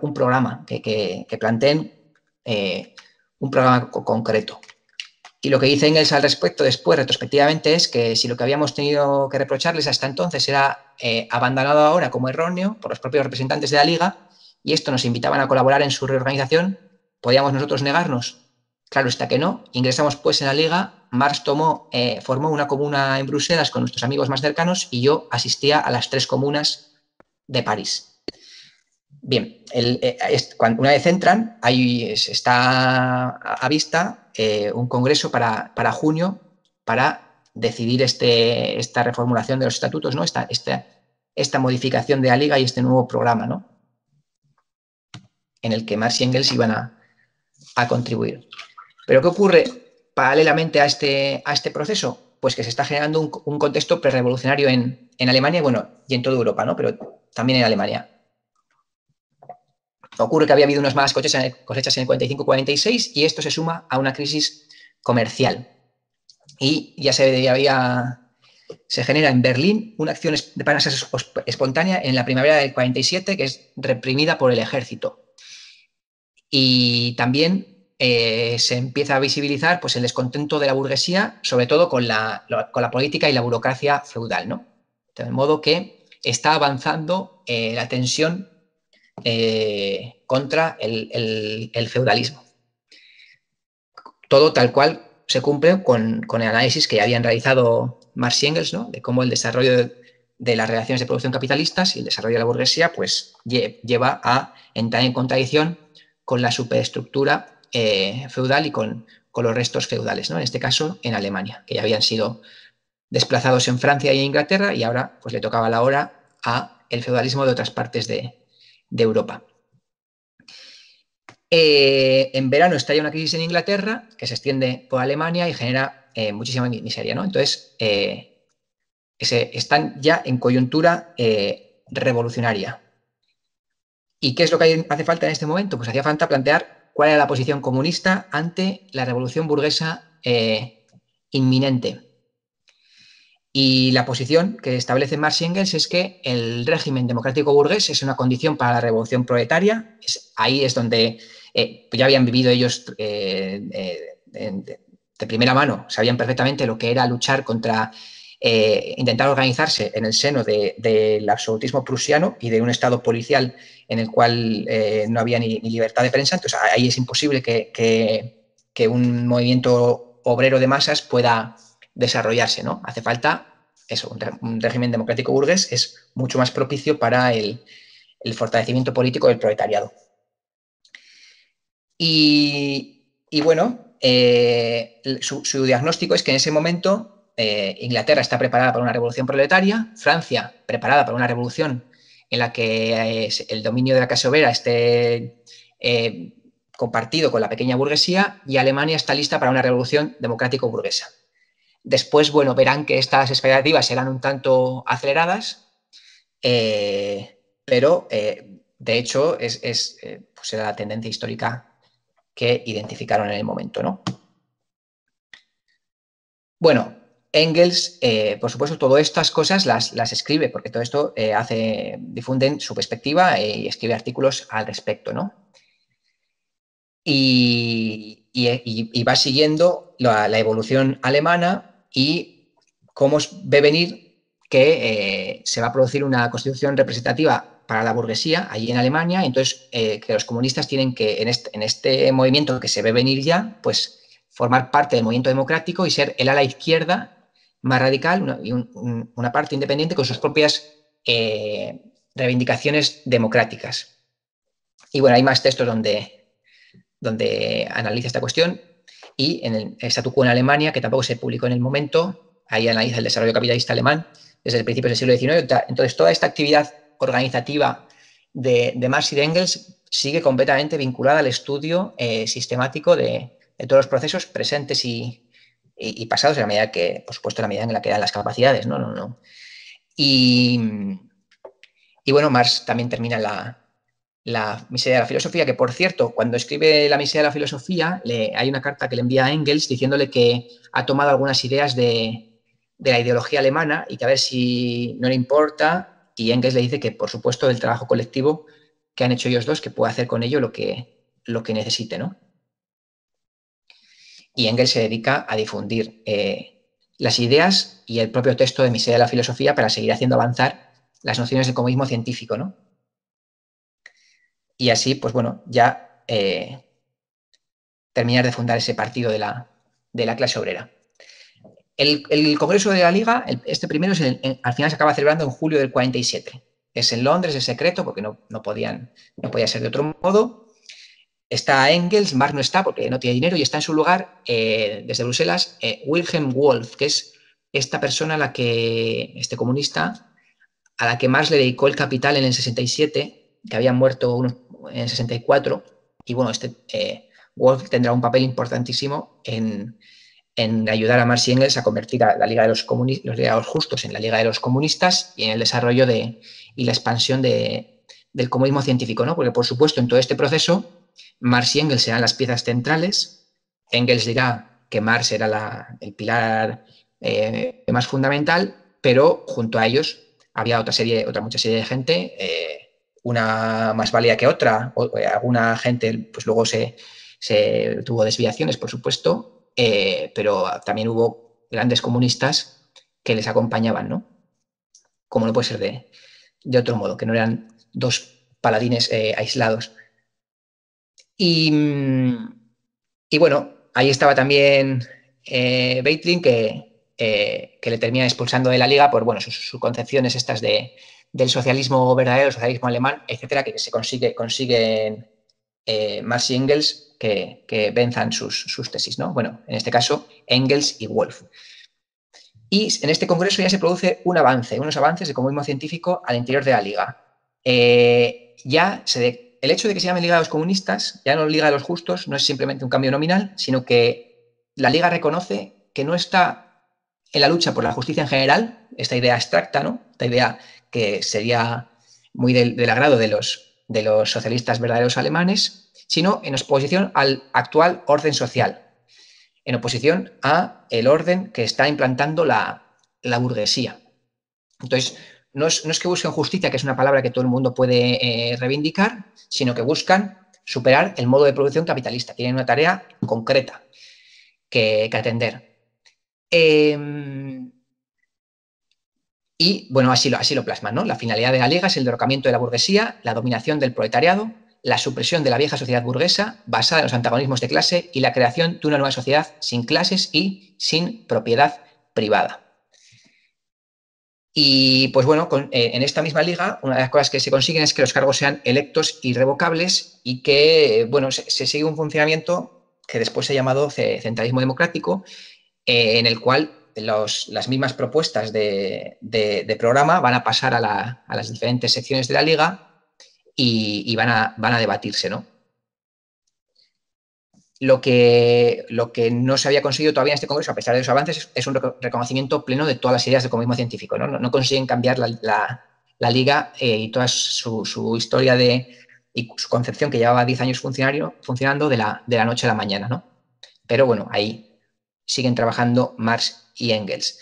un programa, que, planteen eh, un programa concreto. Y lo que dice Engels al respecto después, retrospectivamente, es que si lo que habíamos tenido que reprocharles hasta entonces era eh, abandonado ahora como erróneo por los propios representantes de la Liga, y esto nos invitaban a colaborar en su reorganización, ¿podíamos nosotros negarnos? Claro está que no. Ingresamos pues en la Liga, Marx tomó, eh, formó una comuna en Bruselas con nuestros amigos más cercanos y yo asistía a las tres comunas de París. Bien, eh, una vez entran, ahí está a, vista eh, un congreso para, junio para decidir este, esta reformulación de los estatutos, ¿no? esta, modificación de la Liga y este nuevo programa, ¿no? en el que Marx y Engels iban a, contribuir. Pero ¿qué ocurre paralelamente a este, a este proceso? Pues que se está generando un, contexto prerevolucionario en, en Alemania bueno, y en toda Europa, ¿no? pero también en Alemania. Ocurre que había habido unas malas cosechas en el 45-46 y esto se suma a una crisis comercial. Y ya se había se genera en Berlín una acción de prensa espontánea en la primavera del 47 que es reprimida por el ejército. Y también eh, se empieza a visibilizar pues, el descontento de la burguesía, sobre todo con la, con la política y la burocracia feudal. ¿no? De modo que está avanzando eh, la tensión eh, contra el, feudalismo. Todo tal cual se cumple con, el análisis que ya habían realizado Marx y Engels, ¿no? de cómo el desarrollo de, las relaciones de producción capitalistas y el desarrollo de la burguesía pues, lleva a entrar en contradicción con la superestructura eh, feudal y con, los restos feudales, ¿no? en este caso en Alemania, que ya habían sido desplazados en Francia y en Inglaterra y ahora pues, le tocaba la hora a el feudalismo de otras partes de, Europa. Eh, en verano estalla una crisis en Inglaterra que se extiende por Alemania y genera eh, muchísima miseria. ¿no? Entonces, están ya en coyuntura revolucionaria. ¿Y qué es lo que hace falta en este momento? Pues hacía falta plantear cuál era la posición comunista ante la revolución burguesa eh, inminente. Y la posición que establece Marx y Engels es que el régimen democrático burgués es una condición para la revolución proletaria. ahí es donde eh, ya habían vivido ellos eh, de primera mano, sabían perfectamente lo que era luchar contra eh, intentar organizarse en el seno del absolutismo prusiano y de un Estado policial en el cual eh, no había ni, libertad de prensa. Entonces ahí es imposible que, un movimiento obrero de masas pueda desarrollarse. ¿no? Hace falta eso, un, régimen democrático burgués es mucho más propicio para el, fortalecimiento político del proletariado. Y, bueno, eh, su diagnóstico es que en ese momento eh, Inglaterra está preparada para una revolución proletaria, Francia preparada para una revolución en la que eh, el dominio de la clase obrera esté compartido con la pequeña burguesía y Alemania está lista para una revolución democrático-burguesa. Después, bueno, verán que estas expectativas serán un tanto aceleradas, pero de hecho es, pues era la tendencia histórica que identificaron en el momento, ¿no? Bueno, Engels, eh, por supuesto, todas estas cosas las, escribe, porque todo esto eh, hace, difunden su perspectiva eh, y escribe artículos al respecto, ¿no? Y, va siguiendo la, evolución alemana y cómo ve venir que se va a producir una constitución representativa para la burguesía allí en Alemania, entonces que los comunistas tienen que, en este, en este movimiento que se ve venir ya, pues formar parte del movimiento democrático y ser el ala izquierda más radical y una parte independiente con sus propias eh, reivindicaciones democráticas. Y bueno, hay más textos donde, donde analiza esta cuestión y en el Statu en Alemania, que tampoco se publicó en el momento, ahí analiza el desarrollo capitalista alemán desde el principio del siglo XIX. Entonces, toda esta actividad organizativa de, Marx y de Engels sigue completamente vinculada al estudio eh, sistemático de, todos los procesos presentes y, y, pasados en la medida que, por supuesto, en la medida en la que dan las capacidades, ¿no? no, no. Y, y bueno, Marx también termina la, la miseria de la filosofía, que por cierto, cuando escribe la miseria de la filosofía, le, hay una carta que le envía a Engels diciéndole que ha tomado algunas ideas de, de, la ideología alemana y que a ver si no le importa. Y Engels le dice que, por supuesto, del trabajo colectivo que han hecho ellos dos, que puede hacer con ello lo que, lo que necesite, ¿no? y Engels se dedica a difundir eh, las ideas y el propio texto de Miseria de la Filosofía para seguir haciendo avanzar las nociones del comunismo científico, ¿no? Y así, pues bueno, ya eh, terminar de fundar ese partido de la, clase obrera. El, Congreso de la Liga, este primero, al final se acaba celebrando en julio del 47. Es en Londres, es secreto, porque no, podían, no podía ser de otro modo. Está Engels, Marx no está porque no tiene dinero y está en su lugar, eh, desde Bruselas, eh, Wilhelm Wolf, que es esta persona, a la que, este comunista, a la que Marx le dedicó el capital en el 67, que había muerto en el 64, y bueno, este eh, Wolf tendrá un papel importantísimo en, ayudar a Marx y Engels a convertir a la Liga de los, los Ligados Justos en la Liga de los Comunistas y en el desarrollo de, y la expansión del comunismo científico, ¿no? Porque, por supuesto, en todo este proceso, Marx y Engels serán las piezas centrales. Engels dirá que Marx era el pilar eh, más fundamental, pero junto a ellos había otra serie, otra mucha serie de gente, eh, una más valía que otra, o, eh, alguna gente, pues luego se, tuvo desviaciones, por supuesto, pero también hubo grandes comunistas que les acompañaban, ¿no? Como no puede ser de, de otro modo, que no eran dos paladines aislados. Y, y, bueno, ahí estaba también eh, que, eh, que le termina expulsando de la liga por bueno, sus, concepciones estas de, del socialismo verdadero, el socialismo alemán, etcétera, que se consigue, consiguen eh, Marx y Engels que, que venzan sus, sus, tesis, ¿no? Bueno, en este caso, Engels y Wolf. Y en este congreso ya se produce un avance, unos avances de comunismo científico al interior de la liga. Eh, ya se el hecho de que se llame Liga de los Comunistas, ya no Liga de los Justos, no es simplemente un cambio nominal, sino que la Liga reconoce que no está en la lucha por la justicia en general, esta idea abstracta, ¿no? Esta idea que sería muy del, agrado de los, de los socialistas verdaderos alemanes, sino en oposición al actual orden social, en oposición a el orden que está implantando la, burguesía. Entonces, no es, que busquen justicia, que es una palabra que todo el mundo puede eh, reivindicar, sino que buscan superar el modo de producción capitalista. Tienen una tarea concreta que atender. Em, y bueno, así lo, así lo plasman, ¿no? La finalidad de la Liga es el derrocamiento de la burguesía, la dominación del proletariado, la supresión de la vieja sociedad burguesa basada en los antagonismos de clase y la creación de una nueva sociedad sin clases y sin propiedad privada. Y pues bueno, eh, en esta misma liga, una de las cosas que se consiguen es que los cargos sean electos irrevocables y que, bueno, se, se sigue un funcionamiento que después se ha llamado centralismo democrático eh, en el cual las mismas propuestas de, programa van a pasar a, las diferentes secciones de la liga y, van, a, van, a, debatirse, ¿no? Lo que, lo que, no se había conseguido todavía en este congreso, a pesar de los avances, es, un reconocimiento pleno de todas las ideas del comunismo científico. No, consiguen cambiar la, liga eh, y toda su, historia de, y su concepción que llevaba 10 años funcionando de la, de la noche a la mañana. ¿no? Pero bueno, ahí siguen trabajando Marx y Engels.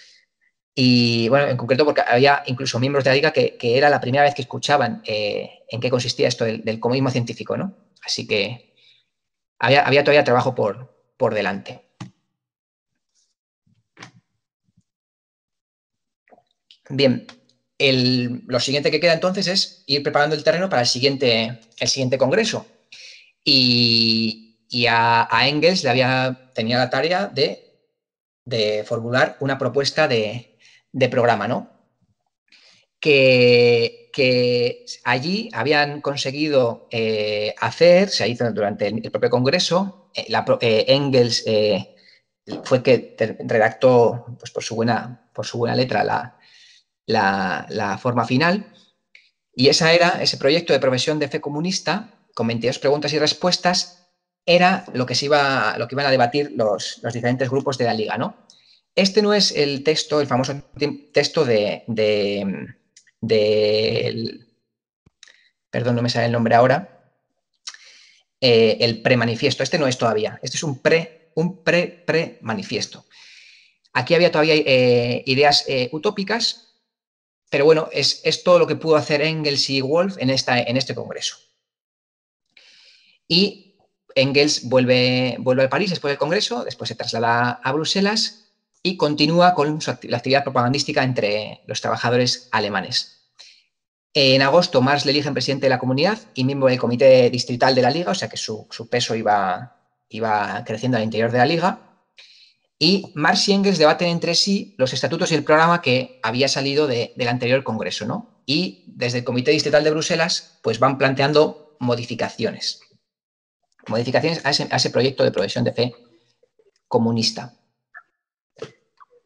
Y bueno, en concreto porque había incluso miembros de la liga que, era la primera vez que escuchaban eh, en qué consistía esto del, comunismo científico, ¿no? Así que había, todavía trabajo por, por delante. Bien, lo siguiente que queda entonces es ir preparando el terreno para el siguiente, el siguiente congreso. Y, a, a, Engels le había, tenía la tarea de de formular una propuesta de, programa, ¿no? Que, allí habían conseguido eh, hacer, se hizo durante el, propio Congreso, eh, eh, Engels fue que redactó pues, por, su buena, por su buena letra la, la, forma final, y esa era, ese proyecto de profesión de fe comunista, con 22 preguntas y respuestas, era lo que, se iba, lo que iban a debatir los, diferentes grupos de la liga. ¿no? Este no es el texto, el famoso texto de, perdón, no me sale el nombre ahora, eh, el premanifiesto. Este no es todavía, este es un pre, un pre-pre-manifiesto. Aquí había todavía eh, ideas eh, utópicas, pero bueno, es, es, todo lo que pudo hacer Engels y Wolf en, esta, en este congreso. Y Engels vuelve, vuelve a París después del Congreso, después se traslada a Bruselas y continúa con la actividad propagandística entre los trabajadores alemanes. En agosto, Marx le eligen presidente de la comunidad y miembro del comité distrital de la Liga, o sea que su, peso iba, iba, creciendo al interior de la Liga. Y Marx y Engels debaten entre sí los estatutos y el programa que había salido del anterior Congreso. ¿no? Y desde el Comité Distrital de Bruselas pues van planteando modificaciones modificaciones a ese, proyecto de provisión de fe comunista.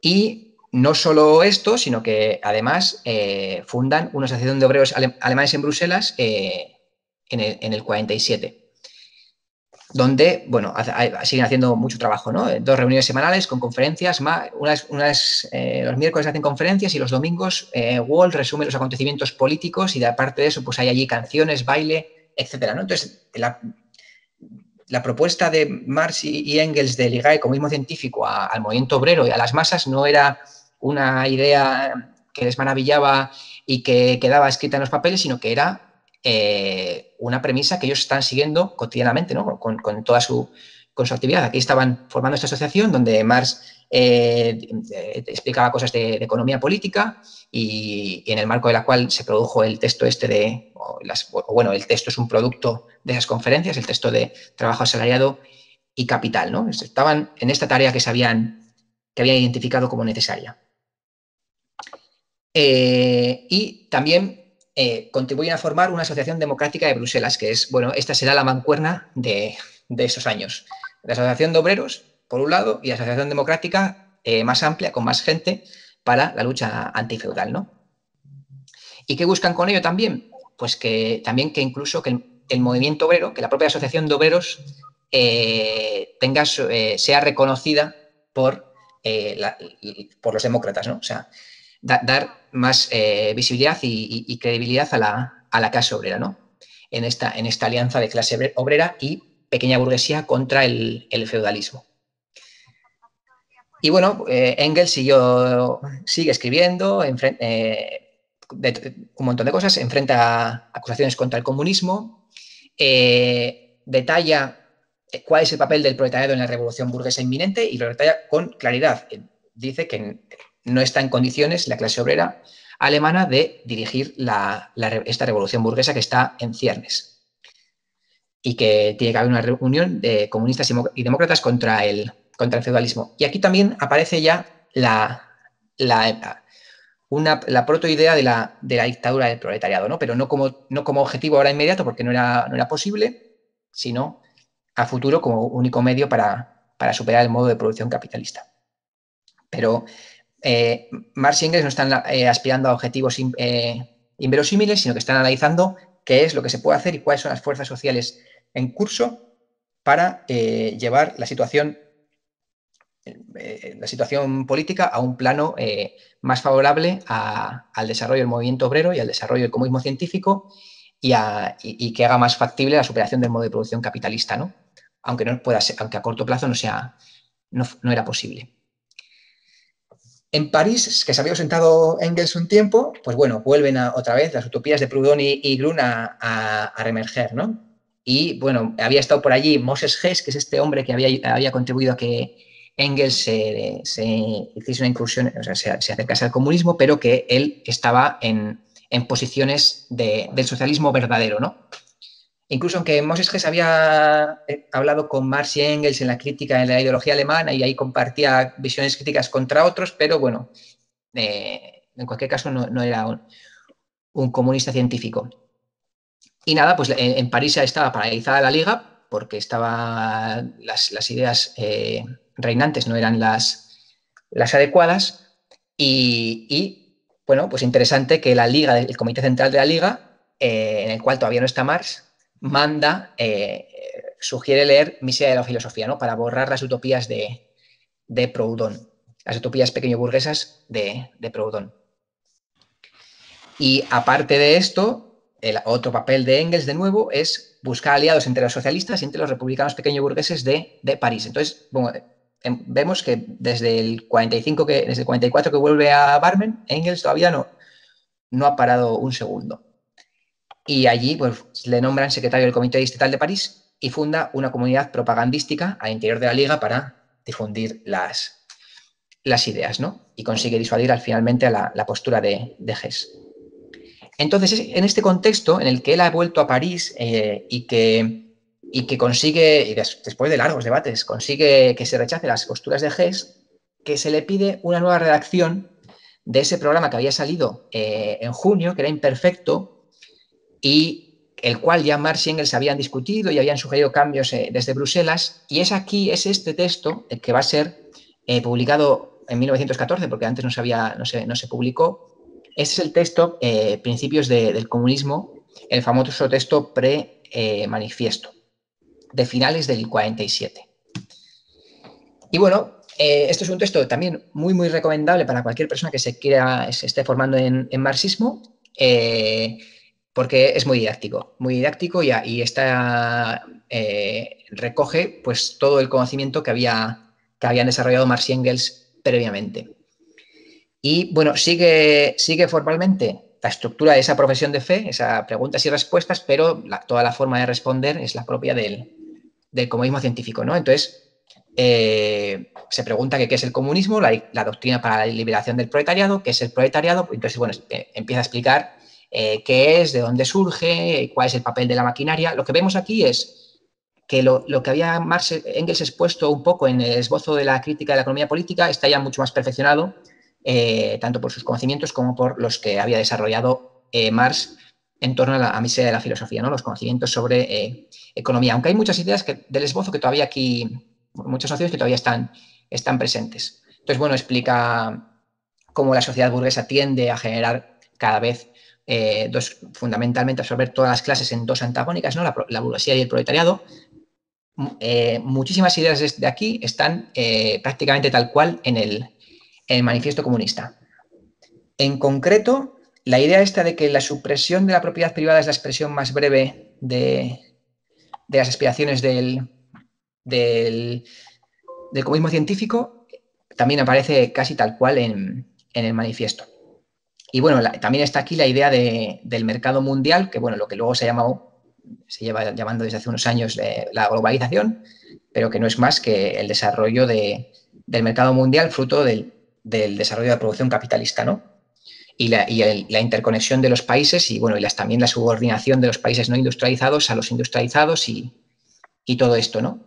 Y no solo esto, sino que además eh, fundan una asociación de obreros alemanes en Bruselas eh, en, el, 47 donde, bueno, siguen haciendo mucho trabajo, ¿no? Dos reuniones semanales con conferencias, unas, unas eh, los miércoles hacen conferencias y los domingos Wall resume los acontecimientos políticos y de aparte de eso, pues hay allí canciones, baile, etcétera, ¿no? Entonces, la, la propuesta de Marx y, Engels de ligar el comunismo científico al movimiento obrero y a las masas no era una idea que les maravillaba y que quedaba escrita en los papeles, sino que era eh, una premisa que ellos están siguiendo cotidianamente, ¿no? con, toda su, con su actividad. Aquí estaban formando esta asociación donde Marx eh, explicaba cosas de, economía política y, en el marco de la cual se produjo el texto este de, bueno, el texto es un producto de esas conferencias, el texto de trabajo asalariado y capital, ¿no? Estaban en esta tarea que se habían, que habían identificado como necesaria. Eh, y también eh, contribuyen a formar una asociación democrática de Bruselas, que es, bueno, esta será la mancuerna de, esos años. La Asociación de Obreros, por un lado, y la Asociación Democrática eh, más amplia, con más gente, para la lucha antifeudal, ¿no? ¿Y qué buscan con ello también? Pues que también que incluso que el, movimiento obrero, que la propia Asociación de Obreros tenga, sea reconocida por, por los demócratas, ¿no? O sea, dar más eh, visibilidad y, credibilidad a la, a clase obrera, ¿no? En esta, en esta alianza de clase obrera y pequeña burguesía contra el, feudalismo. Y bueno, eh, Engels siguió, sigue escribiendo eh, un montón de cosas, enfrenta acusaciones contra el comunismo, detalla cuál es el papel del proletariado en la revolución burguesa inminente y lo detalla con claridad. Dice que no está en condiciones la clase obrera alemana de dirigir esta revolución burguesa que está en ciernes y que tiene que haber una reunión de comunistas y demócratas contra el, contra el feudalismo. Y aquí también aparece ya la, la, una, la protoidea de la, de la dictadura del proletariado, ¿no? pero no como, no como objetivo ahora inmediato porque no era, no era posible, sino a futuro como único medio para, para superar el modo de producción capitalista. Pero eh, Marx y Engels no están eh, aspirando a objetivos eh, inverosímiles, sino que están analizando qué es lo que se puede hacer y cuáles son las fuerzas sociales en curso para llevar la situación, la situación política a un plano más favorable al desarrollo del movimiento obrero y al desarrollo del comunismo científico y, que haga más factible la superación del modo de producción capitalista, ¿no? aunque, no pueda ser, aunque a corto plazo no, sea, no era posible. En París, que se había ausentado Engels un tiempo, pues bueno, vuelven a, otra vez las utopías de Proudhon y, Grun a, reemerger, ¿no? Y bueno, había estado por allí Moses Hess, que es este hombre que había, contribuido a que Engels se, hiciese una incursión, o sea, se, acercase al comunismo, pero que él estaba en, posiciones del socialismo verdadero, ¿no? Incluso aunque Moses Hess había eh, hablado con Marx y Engels en la crítica de la ideología alemana y ahí compartía visiones críticas contra otros, pero bueno, eh, en cualquier caso no, era un, comunista científico. Y nada, pues en, París estaba paralizada la liga porque estaba, las, ideas eh, reinantes no eran las, las adecuadas y, bueno, pues interesante que la liga, el comité central de la liga, en el cual todavía no está Marx, manda, eh, sugiere leer Miseria de la Filosofía, ¿no? Para borrar las utopías de, Proudhon, las utopías pequeño burguesas de, Proudhon. Y aparte de esto, el otro papel de Engels, de nuevo, es buscar aliados entre los socialistas y entre los republicanos pequeño burgueses de, París. Entonces, em, vemos que desde el 45 que, desde el 44 que vuelve a Barmen, Engels todavía no, no ha parado un segundo y allí pues, le nombran secretario del Comité Distrital de París y funda una comunidad propagandística al interior de la Liga para difundir las, las ideas, ¿no? Y consigue disuadir al, finalmente a la, postura de, de Hess. Entonces, en este contexto en el que él ha vuelto a París eh, y, que, y que consigue, y después de largos debates, consigue que se rechace las posturas de Hess, que se le pide una nueva redacción de ese programa que había salido eh, en junio, que era imperfecto, y el cual ya Marx y Engels habían discutido y habían sugerido cambios eh, desde Bruselas, y es aquí, es este texto el que va a ser eh, publicado en 1914, porque antes no se, había, no se, no se publicó. Este es el texto, eh, Principios del Comunismo, el famoso texto pre-manifiesto, de finales del 47. Y bueno, eh, esto es un texto también muy, muy recomendable para cualquier persona que se quiera, se esté formando en, marxismo, eh, porque es muy didáctico, muy didáctico y, y está, recoge pues, todo el conocimiento que, había, que habían desarrollado Marx y Engels previamente. Y bueno, sigue, sigue formalmente la estructura de esa profesión de fe, esa preguntas y respuestas, pero toda la forma de responder es la propia del, comunismo científico, ¿no? Entonces, eh, se pregunta qué es el comunismo, la, doctrina para la liberación del proletariado, qué es el proletariado, entonces, bueno, eh, empieza a explicar eh, qué es, de dónde surge, cuál es el papel de la maquinaria. Lo que vemos aquí es que lo, que había Marx Engels expuesto un poco en el esbozo de la crítica de la economía política está ya mucho más perfeccionado, tanto por sus conocimientos como por los que había desarrollado Marx en torno a la miseria de la filosofía, ¿no? los conocimientos sobre eh, economía. Aunque hay muchas ideas que, del esbozo que todavía aquí, muchas nociones que todavía están, están presentes. Entonces, bueno, explica cómo la sociedad burguesa tiende a generar cada vez dos, fundamentalmente absorber todas las clases en dos antagónicas, ¿no? la, burguesía y el proletariado, eh, muchísimas ideas de aquí están eh, prácticamente tal cual en el, manifiesto comunista. En concreto, la idea esta de que la supresión de la propiedad privada es la expresión más breve de, las aspiraciones del, del, comunismo científico también aparece casi tal cual en, el manifiesto. Y bueno, también está aquí la idea del mercado mundial, que bueno, lo que luego se ha llamado se lleva llamando desde hace unos años eh, la globalización, pero que no es más que el desarrollo del mercado mundial fruto del, desarrollo de la producción capitalista, ¿no? Y, la, interconexión de los países y, bueno, y también la subordinación de los países no industrializados a los industrializados y, todo esto, ¿no?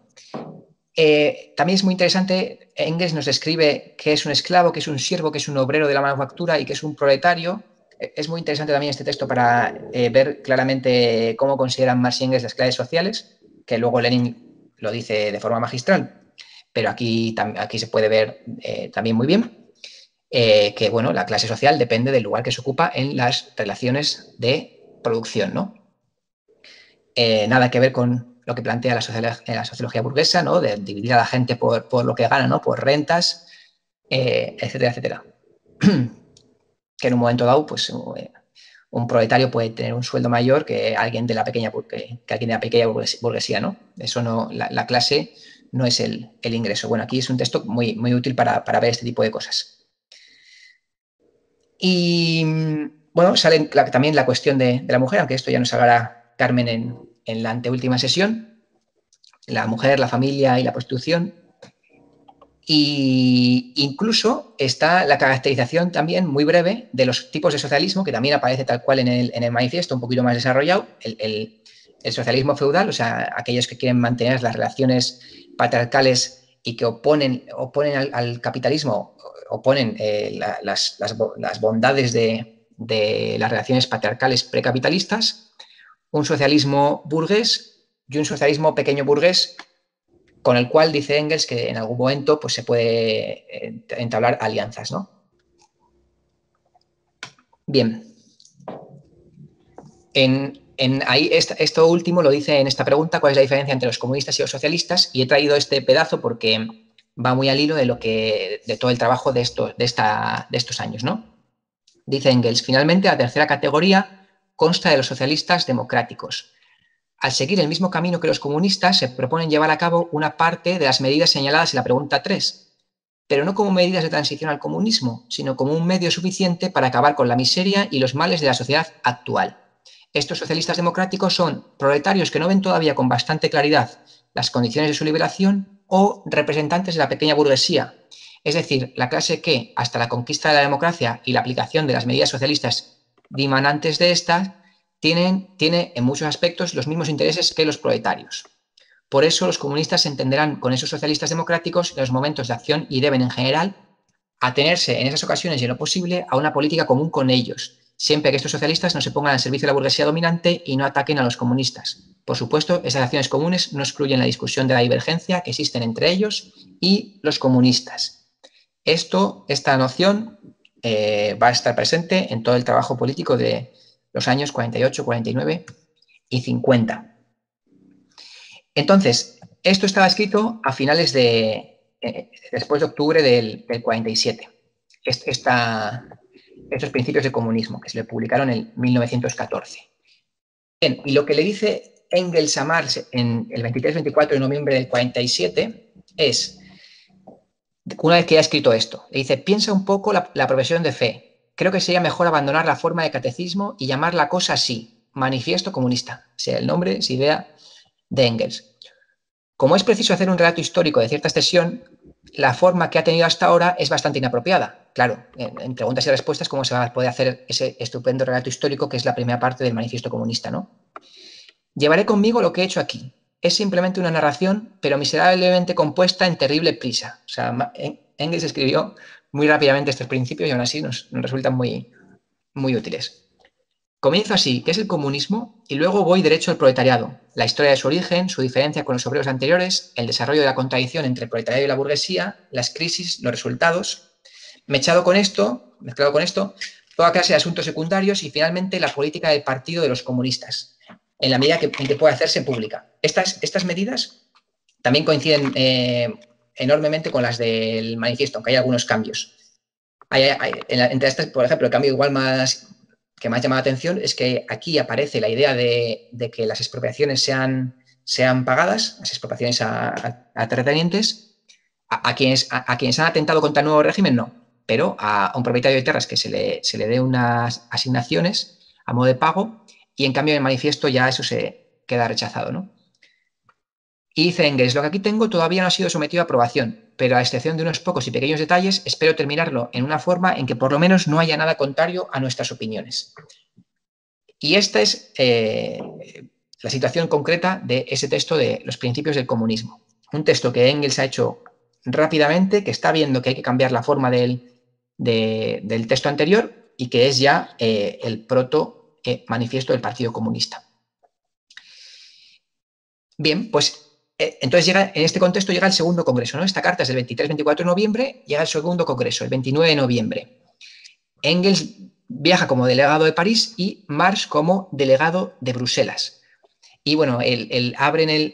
Eh, también es muy interesante, Engels nos describe qué es un esclavo, qué es un siervo, qué es un obrero de la manufactura y qué es un proletario, es muy interesante también este texto para eh, ver claramente cómo consideran Marx y Engels las clases sociales, que luego Lenin lo dice de forma magistral, pero aquí, aquí se puede ver eh, también muy bien eh, que bueno, la clase social depende del lugar que se ocupa en las relaciones de producción. ¿no? nada que ver con lo que plantea la, sociología, burguesa, ¿no? de dividir a la gente por, por lo que gana, ¿no? por rentas, etcétera, etcétera. que en un momento dado, pues eh, un proletario puede tener un sueldo mayor que alguien de la pequeña, que, alguien de la pequeña burguesía, ¿no? Eso no, la, clase no es el, ingreso. Bueno, aquí es un texto muy, muy útil para, ver este tipo de cosas. Y bueno, sale también la cuestión de, la mujer, aunque esto ya nos hablará Carmen en, la anteúltima sesión. La mujer, la familia y la prostitución y incluso está la caracterización también muy breve de los tipos de socialismo, que también aparece tal cual en el, manifiesto, un poquito más desarrollado, el, socialismo feudal, o sea, aquellos que quieren mantener las relaciones patriarcales y que oponen, oponen al, capitalismo, oponen eh, las, bondades de, las relaciones patriarcales precapitalistas, un socialismo burgués y un socialismo pequeño burgués con el cual dice Engels que en algún momento pues, se puede eh, entablar alianzas. ¿no? Bien. En, ahí, esto último lo dice en esta pregunta, ¿cuál es la diferencia entre los comunistas y los socialistas? Y he traído este pedazo porque va muy al hilo de, lo que, de todo el trabajo de, esto, de, esta, de estos años. ¿no? Dice Engels, finalmente la tercera categoría consta de los socialistas democráticos, al seguir el mismo camino que los comunistas, se proponen llevar a cabo una parte de las medidas señaladas en la pregunta 3, pero no como medidas de transición al comunismo, sino como un medio suficiente para acabar con la miseria y los males de la sociedad actual. Estos socialistas democráticos son proletarios que no ven todavía con bastante claridad las condiciones de su liberación o representantes de la pequeña burguesía, es decir, la clase que, hasta la conquista de la democracia y la aplicación de las medidas socialistas dimanantes de estas, tiene en muchos aspectos los mismos intereses que los proletarios. Por eso los comunistas se entenderán con esos socialistas democráticos en los momentos de acción y deben, en general, atenerse en esas ocasiones y en lo posible a una política común con ellos, siempre que estos socialistas no se pongan al servicio de la burguesía dominante y no ataquen a los comunistas. Por supuesto, esas acciones comunes no excluyen la discusión de la divergencia que existen entre ellos y los comunistas. Esto, esta noción eh, va a estar presente en todo el trabajo político de los años 48, 49 y 50. Entonces, esto estaba escrito a finales de, eh, después de octubre del, 47. Estos principios de comunismo que se le publicaron en 1914. Bien, y lo que le dice Engels a Marx en el 23-24 de noviembre del 47 es, una vez que ha escrito esto, le dice, piensa un poco la, la profesión de fe. Creo que sería mejor abandonar la forma de catecismo y llamar la cosa así, manifiesto comunista, sea el nombre, es idea de Engels. Como es preciso hacer un relato histórico de cierta extensión, la forma que ha tenido hasta ahora es bastante inapropiada. Claro, en, preguntas y respuestas, ¿cómo se va a poder hacer ese estupendo relato histórico que es la primera parte del manifiesto comunista, ¿no? Llevaré conmigo lo que he hecho aquí. Es simplemente una narración, pero miserablemente compuesta en terrible prisa. O sea, Engels escribió muy rápidamente estos principios y aún así nos, resultan muy, muy útiles. Comienzo así, ¿qué es el comunismo? Y luego voy derecho al proletariado, la historia de su origen, su diferencia con los obreros anteriores, el desarrollo de la contradicción entre el proletariado y la burguesía, las crisis, los resultados. Mechado con esto, mezclado con esto, toda clase de asuntos secundarios y finalmente la política del partido de los comunistas, en la medida que, en que puede hacerse pública. Estas, estas medidas también coinciden eh, enormemente con las del manifiesto, aunque hay algunos cambios. entre estas, por ejemplo, el cambio igual más, que más llama la atención es que aquí aparece la idea de, que las expropiaciones sean, sean, pagadas, las expropiaciones a, terratenientes, a, quienes, a, quienes han atentado contra el nuevo régimen no, pero a, un propietario de tierras que se le, se le dé unas asignaciones a modo de pago y en cambio en el manifiesto ya eso se queda rechazado. ¿no? Y dice Engels, lo que aquí tengo todavía no ha sido sometido a aprobación, pero a excepción de unos pocos y pequeños detalles, espero terminarlo en una forma en que por lo menos no haya nada contrario a nuestras opiniones. Y esta es eh, la situación concreta de ese texto de los principios del comunismo. Un texto que Engels ha hecho rápidamente, que está viendo que hay que cambiar la forma del, del texto anterior y que es ya eh, el proto eh, manifiesto del Partido Comunista. Bien, pues eh, entonces llega, en este contexto llega el segundo congreso, ¿no? Esta carta es del 23-24 de noviembre, llega el segundo congreso, el 29 de noviembre. Engels viaja como delegado de París y Marx como delegado de Bruselas. Y bueno, el,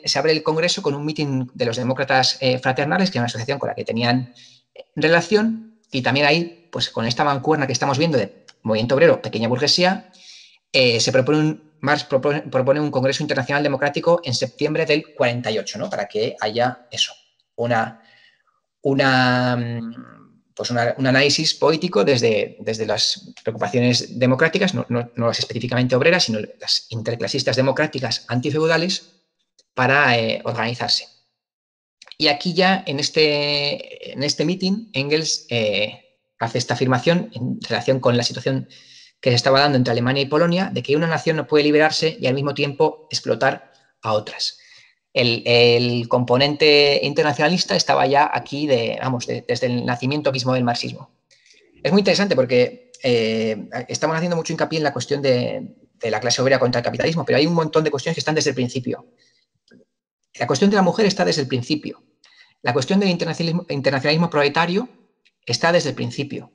se abre el congreso con un mitin de los demócratas fraternales, que es una asociación con la que tenían relación, y también ahí, pues con esta mancuerna que estamos viendo de movimiento obrero, pequeña burguesía, se propone un, Marx propone, un Congreso Internacional Democrático en septiembre del 48, ¿no? Para que haya eso, una, una, mm, pues un análisis político desde, desde las preocupaciones democráticas, no, las específicamente obreras, sino las interclasistas democráticas antifeudales, para eh, organizarse. Y aquí ya en este, en este meeting, Engels eh, hace esta afirmación en relación con la situación que se estaba dando entre Alemania y Polonia, de que una nación no puede liberarse y al mismo tiempo explotar a otras. El, componente internacionalista estaba ya aquí de, vamos, desde el nacimiento mismo del marxismo. Es muy interesante porque eh, estamos haciendo mucho hincapié en la cuestión de, la clase obrera contra el capitalismo, pero hay un montón de cuestiones que están desde el principio. La cuestión de la mujer está desde el principio. La cuestión del internacionalismo, internacionalismo proletario está desde el principio.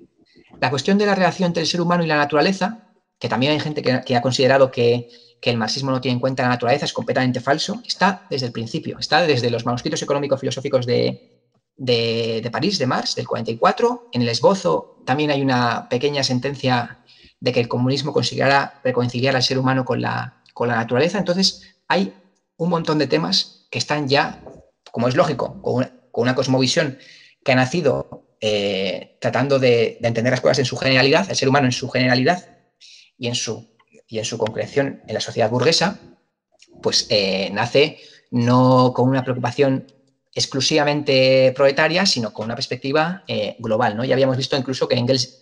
La cuestión de la relación entre el ser humano y la naturaleza, que también hay gente que, ha considerado que, el marxismo no tiene en cuenta la naturaleza, es completamente falso, está desde el principio, está desde los manuscritos económico-filosóficos de, de, París, de Marx, del 44. En el esbozo también hay una pequeña sentencia de que el comunismo conseguirá reconciliar al ser humano con la, con la naturaleza. Entonces, hay un montón de temas que están ya, como es lógico, con una cosmovisión que ha nacido eh, tratando de, entender las cosas en su generalidad, el ser humano en su generalidad y en su, y en su concreción en la sociedad burguesa, pues eh, nace no con una preocupación exclusivamente proletaria, sino con una perspectiva eh, global. ¿no? Ya habíamos visto incluso que Engels,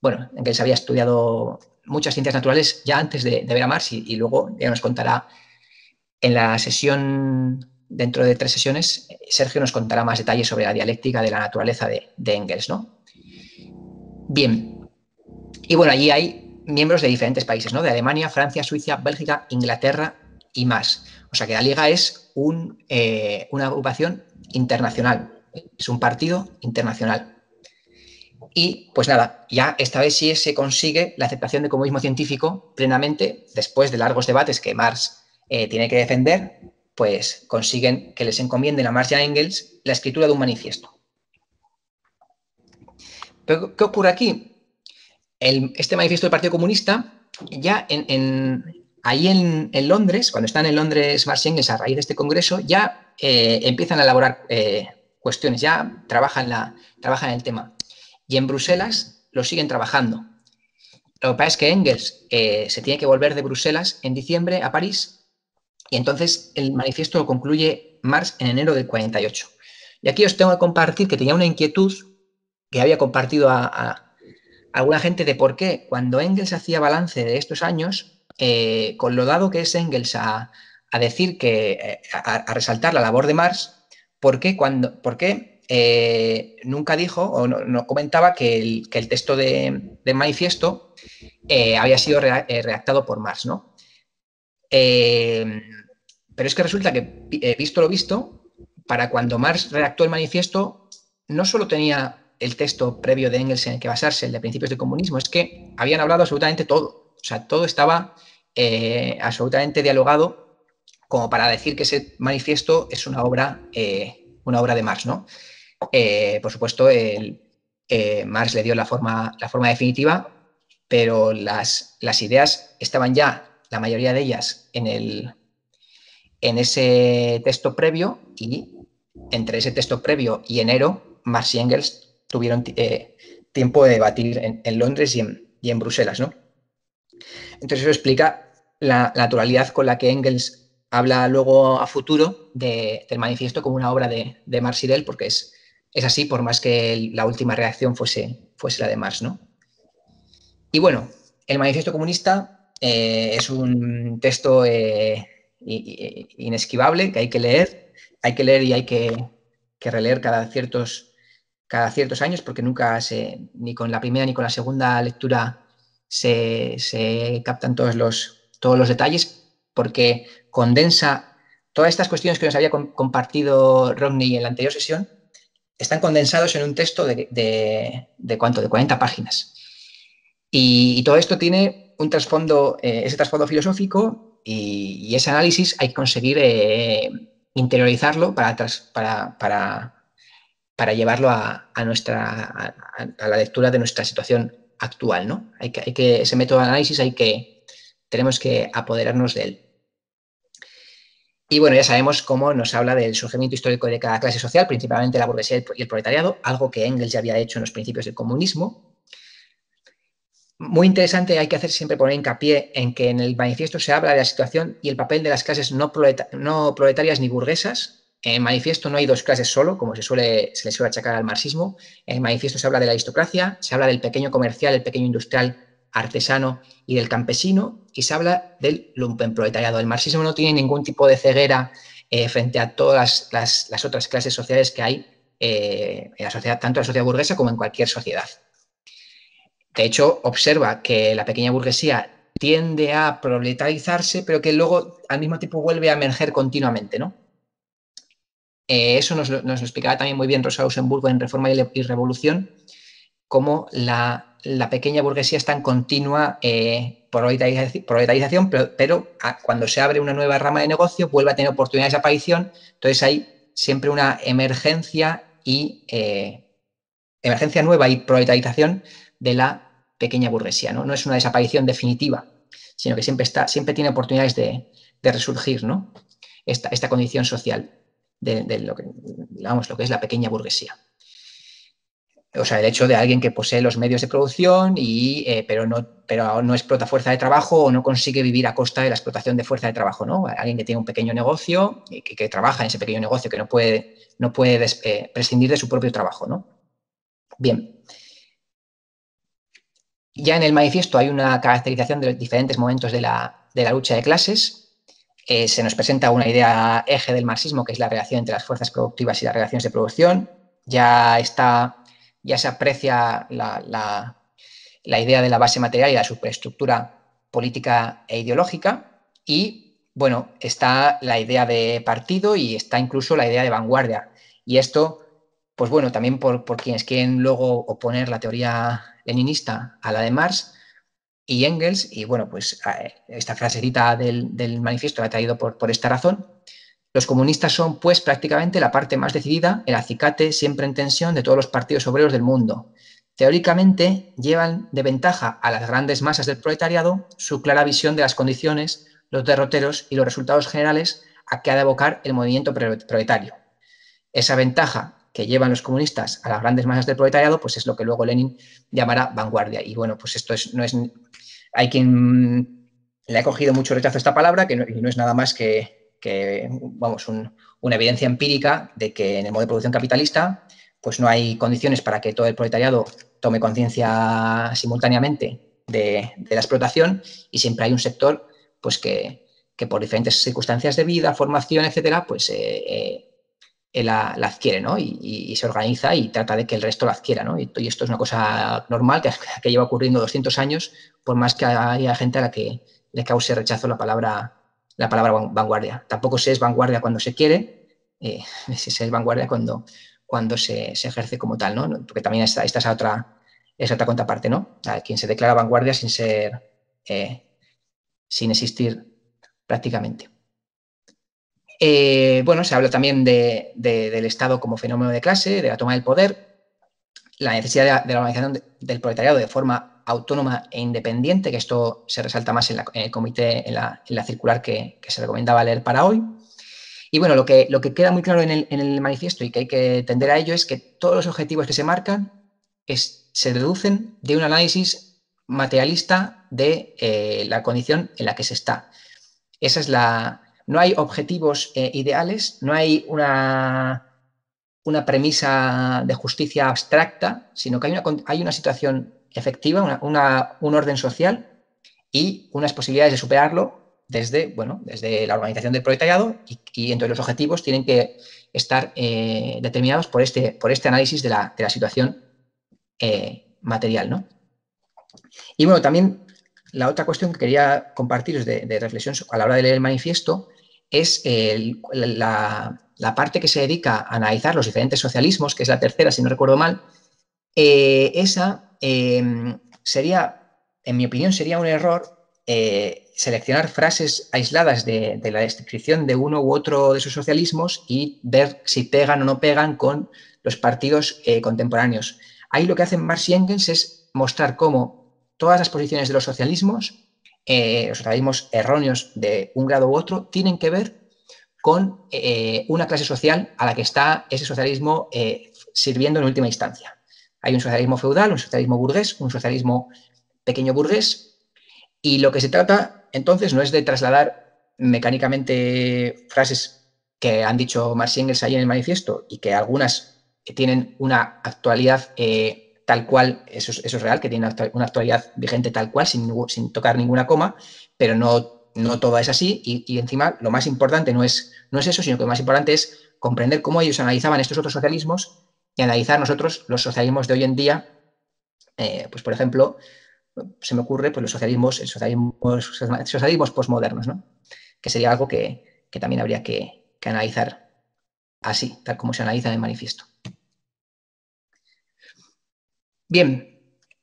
bueno, Engels había estudiado muchas ciencias naturales ya antes de, ver a Marx y luego ya nos contará en la sesión dentro de tres sesiones, Sergio nos contará más detalles sobre la dialéctica de la naturaleza de, Engels, ¿no? Bien. Y bueno, allí hay miembros de diferentes países, ¿no? De Alemania, Francia, Suiza, Bélgica, Inglaterra y más. O sea que la Liga es eh, una agrupación internacional, es un partido internacional. Y pues nada, ya esta vez sí se consigue la aceptación del comunismo científico plenamente, después de largos debates que Marx eh, tiene que defender, pues consiguen que les encomienden a Marx Engels la escritura de un manifiesto. Pero, ¿qué ocurre aquí? este manifiesto del Partido Comunista, ya en, ahí en, Londres, cuando están en Londres Marx Engels a raíz de este congreso, ya eh, empiezan a elaborar eh, cuestiones, ya trabajan, la, trabajan el tema. Y en Bruselas lo siguen trabajando. Lo que pasa es que Engels eh, se tiene que volver de Bruselas en diciembre a París y entonces el manifiesto lo concluye Marx en enero del 48. Y aquí os tengo que compartir que tenía una inquietud que había compartido a, alguna gente de por qué cuando Engels hacía balance de estos años, eh, con lo dado que es Engels a, decir que, eh, a, resaltar la labor de Marx, ¿por qué, cuando, por qué eh, nunca dijo o no, comentaba que el, texto de, manifiesto había sido redactado por Marx, ¿no? Pero es que resulta que, visto lo visto, para cuando Marx redactó el manifiesto, no solo tenía el texto previo de Engels en el que basarse, el de principios del comunismo, es que habían hablado absolutamente todo. O sea, todo estaba eh, absolutamente dialogado como para decir que ese manifiesto es una obra, eh, una obra de Marx, ¿no? Eh, por supuesto, el, Marx le dio la forma, la forma definitiva, pero las, ideas estaban ya, la mayoría de ellas, en, el, en ese texto previo y entre ese texto previo y enero, Marx y Engels tuvieron eh, tiempo de debatir en, Londres y en, Bruselas, ¿no? Entonces eso explica la, naturalidad con la que Engels habla luego a futuro del manifiesto como una obra de, Marx y porque es, es así, por más que la última reacción fuese, fuese la de Marx, ¿no? Y bueno, el manifiesto comunista eh, es un texto eh, inesquivable que hay que leer, hay que leer y hay que, que releer cada ciertos cada ciertos años, porque nunca se, ni con la primera ni con la segunda lectura se, captan todos los, todos los detalles, porque condensa todas estas cuestiones que nos había compartido Rodney en la anterior sesión, están condensados en un texto de, de, cuánto, de 40 páginas. Y, todo esto tiene un trasfondo, eh, ese trasfondo filosófico y, ese análisis hay que conseguir eh, interiorizarlo para, llevarlo a, la lectura de nuestra situación actual, ¿no? Hay que, hay que, ese método de análisis hay que, tenemos que apoderarnos de él. Y bueno, ya sabemos cómo nos habla del surgimiento histórico de cada clase social, principalmente la burguesía y el proletariado, algo que Engels ya había hecho en los principios del comunismo. Muy interesante, hay que hacer siempre poner hincapié en que en el manifiesto se habla de la situación y el papel de las clases no, proletarias ni burguesas en el manifiesto no hay dos clases solo, como se, suele, se le suele achacar al marxismo. En el manifiesto se habla de la aristocracia, se habla del pequeño comercial, el pequeño industrial, artesano y del campesino, y se habla del lumpenproletariado. El marxismo no tiene ningún tipo de ceguera eh, frente a todas las, otras clases sociales que hay eh, en la sociedad, tanto en la sociedad burguesa como en cualquier sociedad. De hecho, observa que la pequeña burguesía tiende a proletarizarse, pero que luego al mismo tiempo vuelve a emerger continuamente, ¿no? Eh, eso nos, lo explicaba también muy bien Rosa Luxemburgo en Reforma y, Revolución, cómo la, pequeña burguesía está en continua eh, proletarización, pero, cuando se abre una nueva rama de negocio vuelve a tener oportunidades de aparición, entonces hay siempre una emergencia y eh, emergencia nueva y proletarización de la pequeña burguesía. ¿no? no es una desaparición definitiva, sino que siempre, está, siempre tiene oportunidades de, resurgir ¿no? esta, esta condición social de, lo, que, lo que es la pequeña burguesía. O sea, el hecho de alguien que posee los medios de producción, y, eh, pero, no, pero no explota fuerza de trabajo o no consigue vivir a costa de la explotación de fuerza de trabajo. ¿no? Alguien que tiene un pequeño negocio, y que, trabaja en ese pequeño negocio, que no puede, no puede eh, prescindir de su propio trabajo. ¿no? Bien. Ya en el manifiesto hay una caracterización de los diferentes momentos de la, de la lucha de clases, eh, se nos presenta una idea eje del marxismo, que es la relación entre las fuerzas productivas y las relaciones de producción. Ya, está, ya se aprecia la, idea de la base material y la superestructura política e ideológica. Y, bueno, está la idea de partido y está incluso la idea de vanguardia. Y esto pues bueno, también por, quienes quieren luego oponer la teoría leninista a la de Marx y Engels, y bueno, pues esta frasecita del, del manifiesto la he traído por, por esta razón. Los comunistas son, pues, prácticamente la parte más decidida, el acicate siempre en tensión de todos los partidos obreros del mundo. Teóricamente, llevan de ventaja a las grandes masas del proletariado su clara visión de las condiciones, los derroteros y los resultados generales a que ha de abocar el movimiento proletario. Esa ventaja que llevan los comunistas a las grandes masas del proletariado, pues es lo que luego Lenin llamará vanguardia. Y bueno, pues esto es, no es. Hay quien le ha cogido mucho rechazo a esta palabra, que no, es nada más que, vamos, una evidencia empírica de que en el modo de producción capitalista, pues no hay condiciones para que todo el proletariado tome conciencia simultáneamente de, la explotación y siempre hay un sector, pues que, por diferentes circunstancias de vida, formación, etcétera, pues eh, eh, la, adquiere, ¿no? Y, se organiza y trata de que el resto la adquiera, ¿no? Y, esto es una cosa normal que, lleva ocurriendo 200 años, por más que haya gente a la que le cause rechazo la palabra, la palabra vanguardia. Tampoco se es vanguardia cuando se quiere, eh, se es vanguardia cuando, cuando se, ejerce como tal, ¿no? Porque también esta, esta es otra, es otra contraparte, ¿no? quien se declara vanguardia sin ser, eh, sin existir prácticamente. Eh, bueno, se habla también del Estado como fenómeno de clase, de la toma del poder, la necesidad de, la organización del proletariado de forma autónoma e independiente, que esto se resalta más en, el comité, en la, circular que, se recomendaba leer para hoy. Y bueno, lo que, lo que queda muy claro en el, manifiesto y que hay que tender a ello es que todos los objetivos que se marcan se deducen de un análisis materialista de eh, la condición en la que se está. Esa es la, no hay objetivos eh, ideales, no hay una, una, premisa de justicia abstracta, sino que hay una, hay una situación efectiva, un orden social y unas posibilidades de superarlo desde, bueno, desde la organización del proletariado y, y entonces los objetivos tienen que estar eh, determinados por este, por este análisis de la, situación eh, material. ¿no? Y bueno, también la otra cuestión que quería compartir de, de reflexión a la hora de leer el manifiesto es la, parte que se dedica a analizar los diferentes socialismos, que es la tercera, si no recuerdo mal, eh, esa em, sería, en mi opinión, sería un error eh, seleccionar frases aisladas de, la descripción de uno u otro de esos socialismos y ver si pegan o no pegan con los partidos eh, contemporáneos. Ahí lo que hacen Marx y es mostrar cómo todas las posiciones de los socialismos eh, los socialismos erróneos de un grado u otro tienen que ver con eh, una clase social a la que está ese socialismo eh, sirviendo en última instancia. Hay un socialismo feudal, un socialismo burgués, un socialismo pequeño burgués, y lo que se trata entonces no es de trasladar mecánicamente frases que han dicho Marx y Engels ahí en el manifiesto y que algunas tienen una actualidad tal cual, eso es, real, que tiene una actualidad vigente tal cual, sin, sin tocar ninguna coma, pero no, no todo es así. Y, encima, lo más importante no es, no es eso, sino que lo más importante es comprender cómo ellos analizaban estos otros socialismos y analizar nosotros los socialismos de hoy en día. Eh, pues, por ejemplo, se me ocurre pues, los socialismos, el socialismos postmodernos, ¿no? que sería algo que, también habría que, que analizar así, tal como se analiza en el manifiesto. Bien,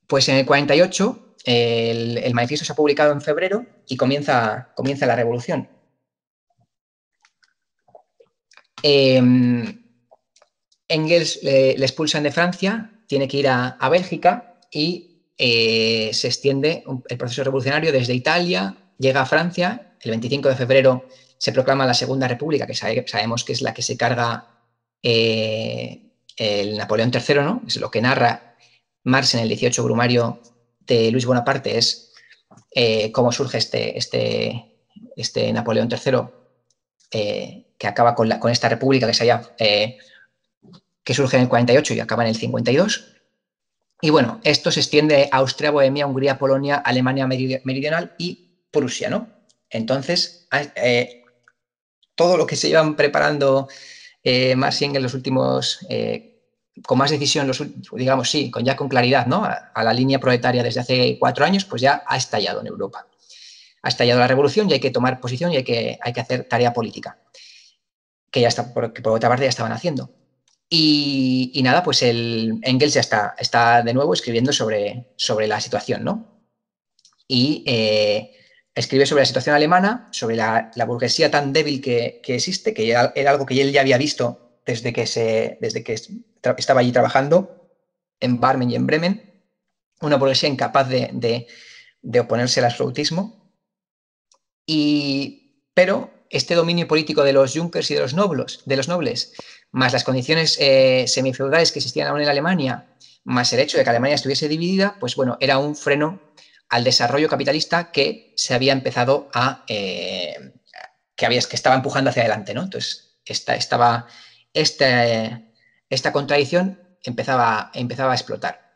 pues en el 48 el, manifiesto se ha publicado en febrero y comienza, comienza la revolución. Em, Engels le, expulsan de Francia, tiene que ir a, Bélgica y eh, se extiende el proceso revolucionario desde Italia, llega a Francia, el 25 de febrero se proclama la Segunda República, que sabemos que es la que se carga eh, el Napoleón III, ¿no? Es lo que narra Marx en el 18 Brumario de Luis Bonaparte es eh, cómo surge este, este, este Napoleón III eh, que acaba con, con, esta república que, se eh, que surge en el 48 y acaba en el 52. Y bueno, esto se extiende a Austria, Bohemia, Hungría, Polonia, Alemania Meridional y Prusia, ¿no? Entonces, todo lo que se llevan preparando Marx y Engels en los últimos con más decisión, digamos, sí, con ya con claridad, ¿no? A, la línea proletaria desde hace cuatro años, pues ya ha estallado en Europa. Ha estallado la revolución y hay que tomar posición y hay que, hay que hacer tarea política, que ya está, por, por otra parte ya estaban haciendo. Y, nada, pues el Engels ya está, está de nuevo escribiendo sobre, sobre la situación, ¿no? Y eh, escribe sobre la situación alemana, sobre la, burguesía tan débil que, existe, que era, algo que él ya había visto desde que, se, desde que estaba allí trabajando en Barmen y en Bremen, una burguesía incapaz de, oponerse al absolutismo. Y, pero este dominio político de los Junkers y de los, nobles, de los nobles, más las condiciones eh, semifeudales que existían aún en Alemania, más el hecho de que Alemania estuviese dividida, pues bueno, era un freno al desarrollo capitalista que se había empezado a... Eh, que, había, que estaba empujando hacia adelante, ¿no? Entonces, esta, estaba, esta, contradicción empezaba, empezaba a explotar.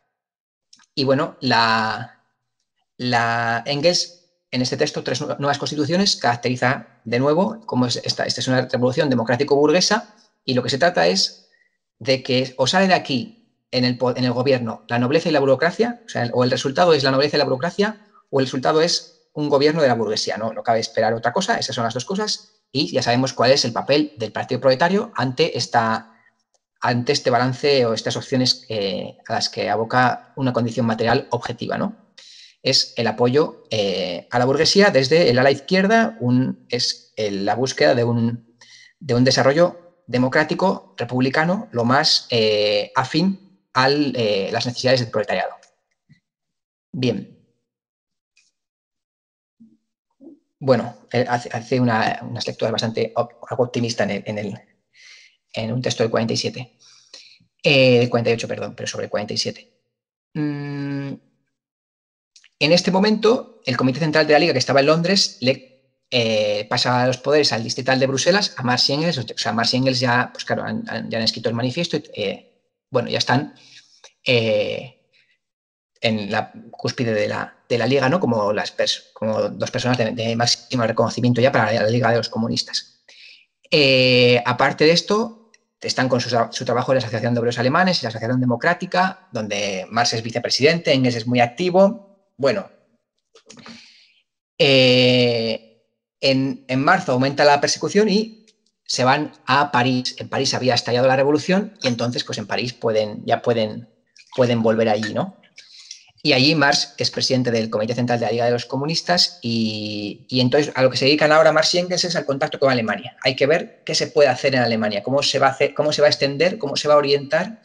Y bueno, la, la Engels en este texto, Tres nuevas constituciones, caracteriza de nuevo como esta, esta es una revolución democrático-burguesa y lo que se trata es de que o sale de aquí en el, en el gobierno la nobleza y la burocracia, o, sea, o el resultado es la nobleza y la burocracia, o el resultado es un gobierno de la burguesía. No, no cabe esperar otra cosa, esas son las dos cosas, y ya sabemos cuál es el papel del Partido Proletario ante, esta, ante este balance o estas opciones eh, a las que aboca una condición material objetiva. ¿no? Es el apoyo eh, a la burguesía desde el ala izquierda, un, es la búsqueda de un, de un desarrollo democrático, republicano, lo más eh, afín a las necesidades del proletariado. Bien. Bueno, hace una, unas lecturas bastante optimistas en, el, en, un texto del 47. Eh, del 48, perdón, pero sobre el 47. Mm, en este momento, el Comité Central de la Liga, que estaba en Londres, le eh, pasa los poderes al distrital de Bruselas, a Marx y Engels. O sea, Marx y Engels ya, pues claro, han, ya han escrito el manifiesto y, bueno, ya están eh, en la cúspide de la, de la Liga, ¿no? Como, las como dos personas de, máximo reconocimiento ya para la Liga de los Comunistas. Eh, aparte de esto, están con su, trabajo en la Asociación de Obreros Alemanes, la Asociación Democrática, donde Marx es vicepresidente, Engels es muy activo. Bueno, eh, en, en, marzo aumenta la persecución y se van a París. En París había estallado la revolución y entonces, pues en París pueden, ya pueden, pueden volver allí, ¿no? Y allí Marx es presidente del Comité Central de la Liga de los Comunistas y, entonces a lo que se dedican ahora Marx y Engels es al contacto con Alemania. Hay que ver qué se puede hacer en Alemania, cómo se va a, hacer, cómo se va a extender, cómo se va a orientar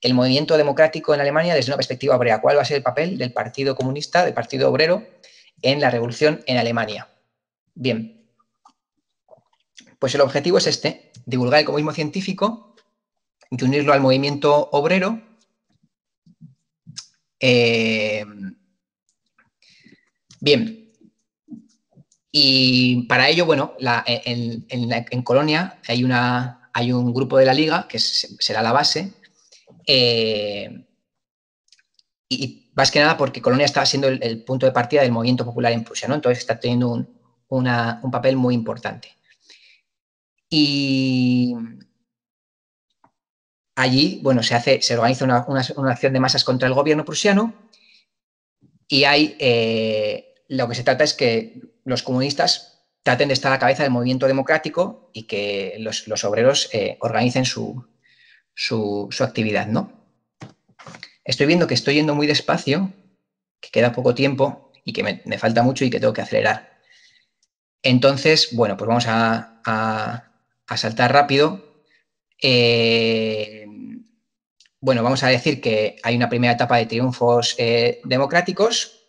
el movimiento democrático en Alemania desde una perspectiva obrera. ¿Cuál va a ser el papel del Partido Comunista, del Partido Obrero, en la revolución en Alemania? Bien, pues el objetivo es este, divulgar el comunismo científico y unirlo al movimiento obrero. Eh, bien, y para ello, bueno, en, Colonia hay, una, hay, un grupo de la Liga, que será la base, eh, y más que nada porque Colonia está siendo el, punto de partida del movimiento popular en Prusia, ¿no? Entonces está teniendo un papel muy importante. Y allí, bueno, se, hace, se organiza una, acción de masas contra el gobierno prusiano y hay, eh, lo que se trata es que los comunistas traten de estar a la cabeza del movimiento democrático y que los, obreros eh, organicen su, actividad, ¿no? Estoy viendo que estoy yendo muy despacio, que queda poco tiempo y que me, falta mucho y que tengo que acelerar. Entonces, bueno, pues vamos a a saltar rápido. Eh, bueno, vamos a decir que hay una primera etapa de triunfos eh, democráticos,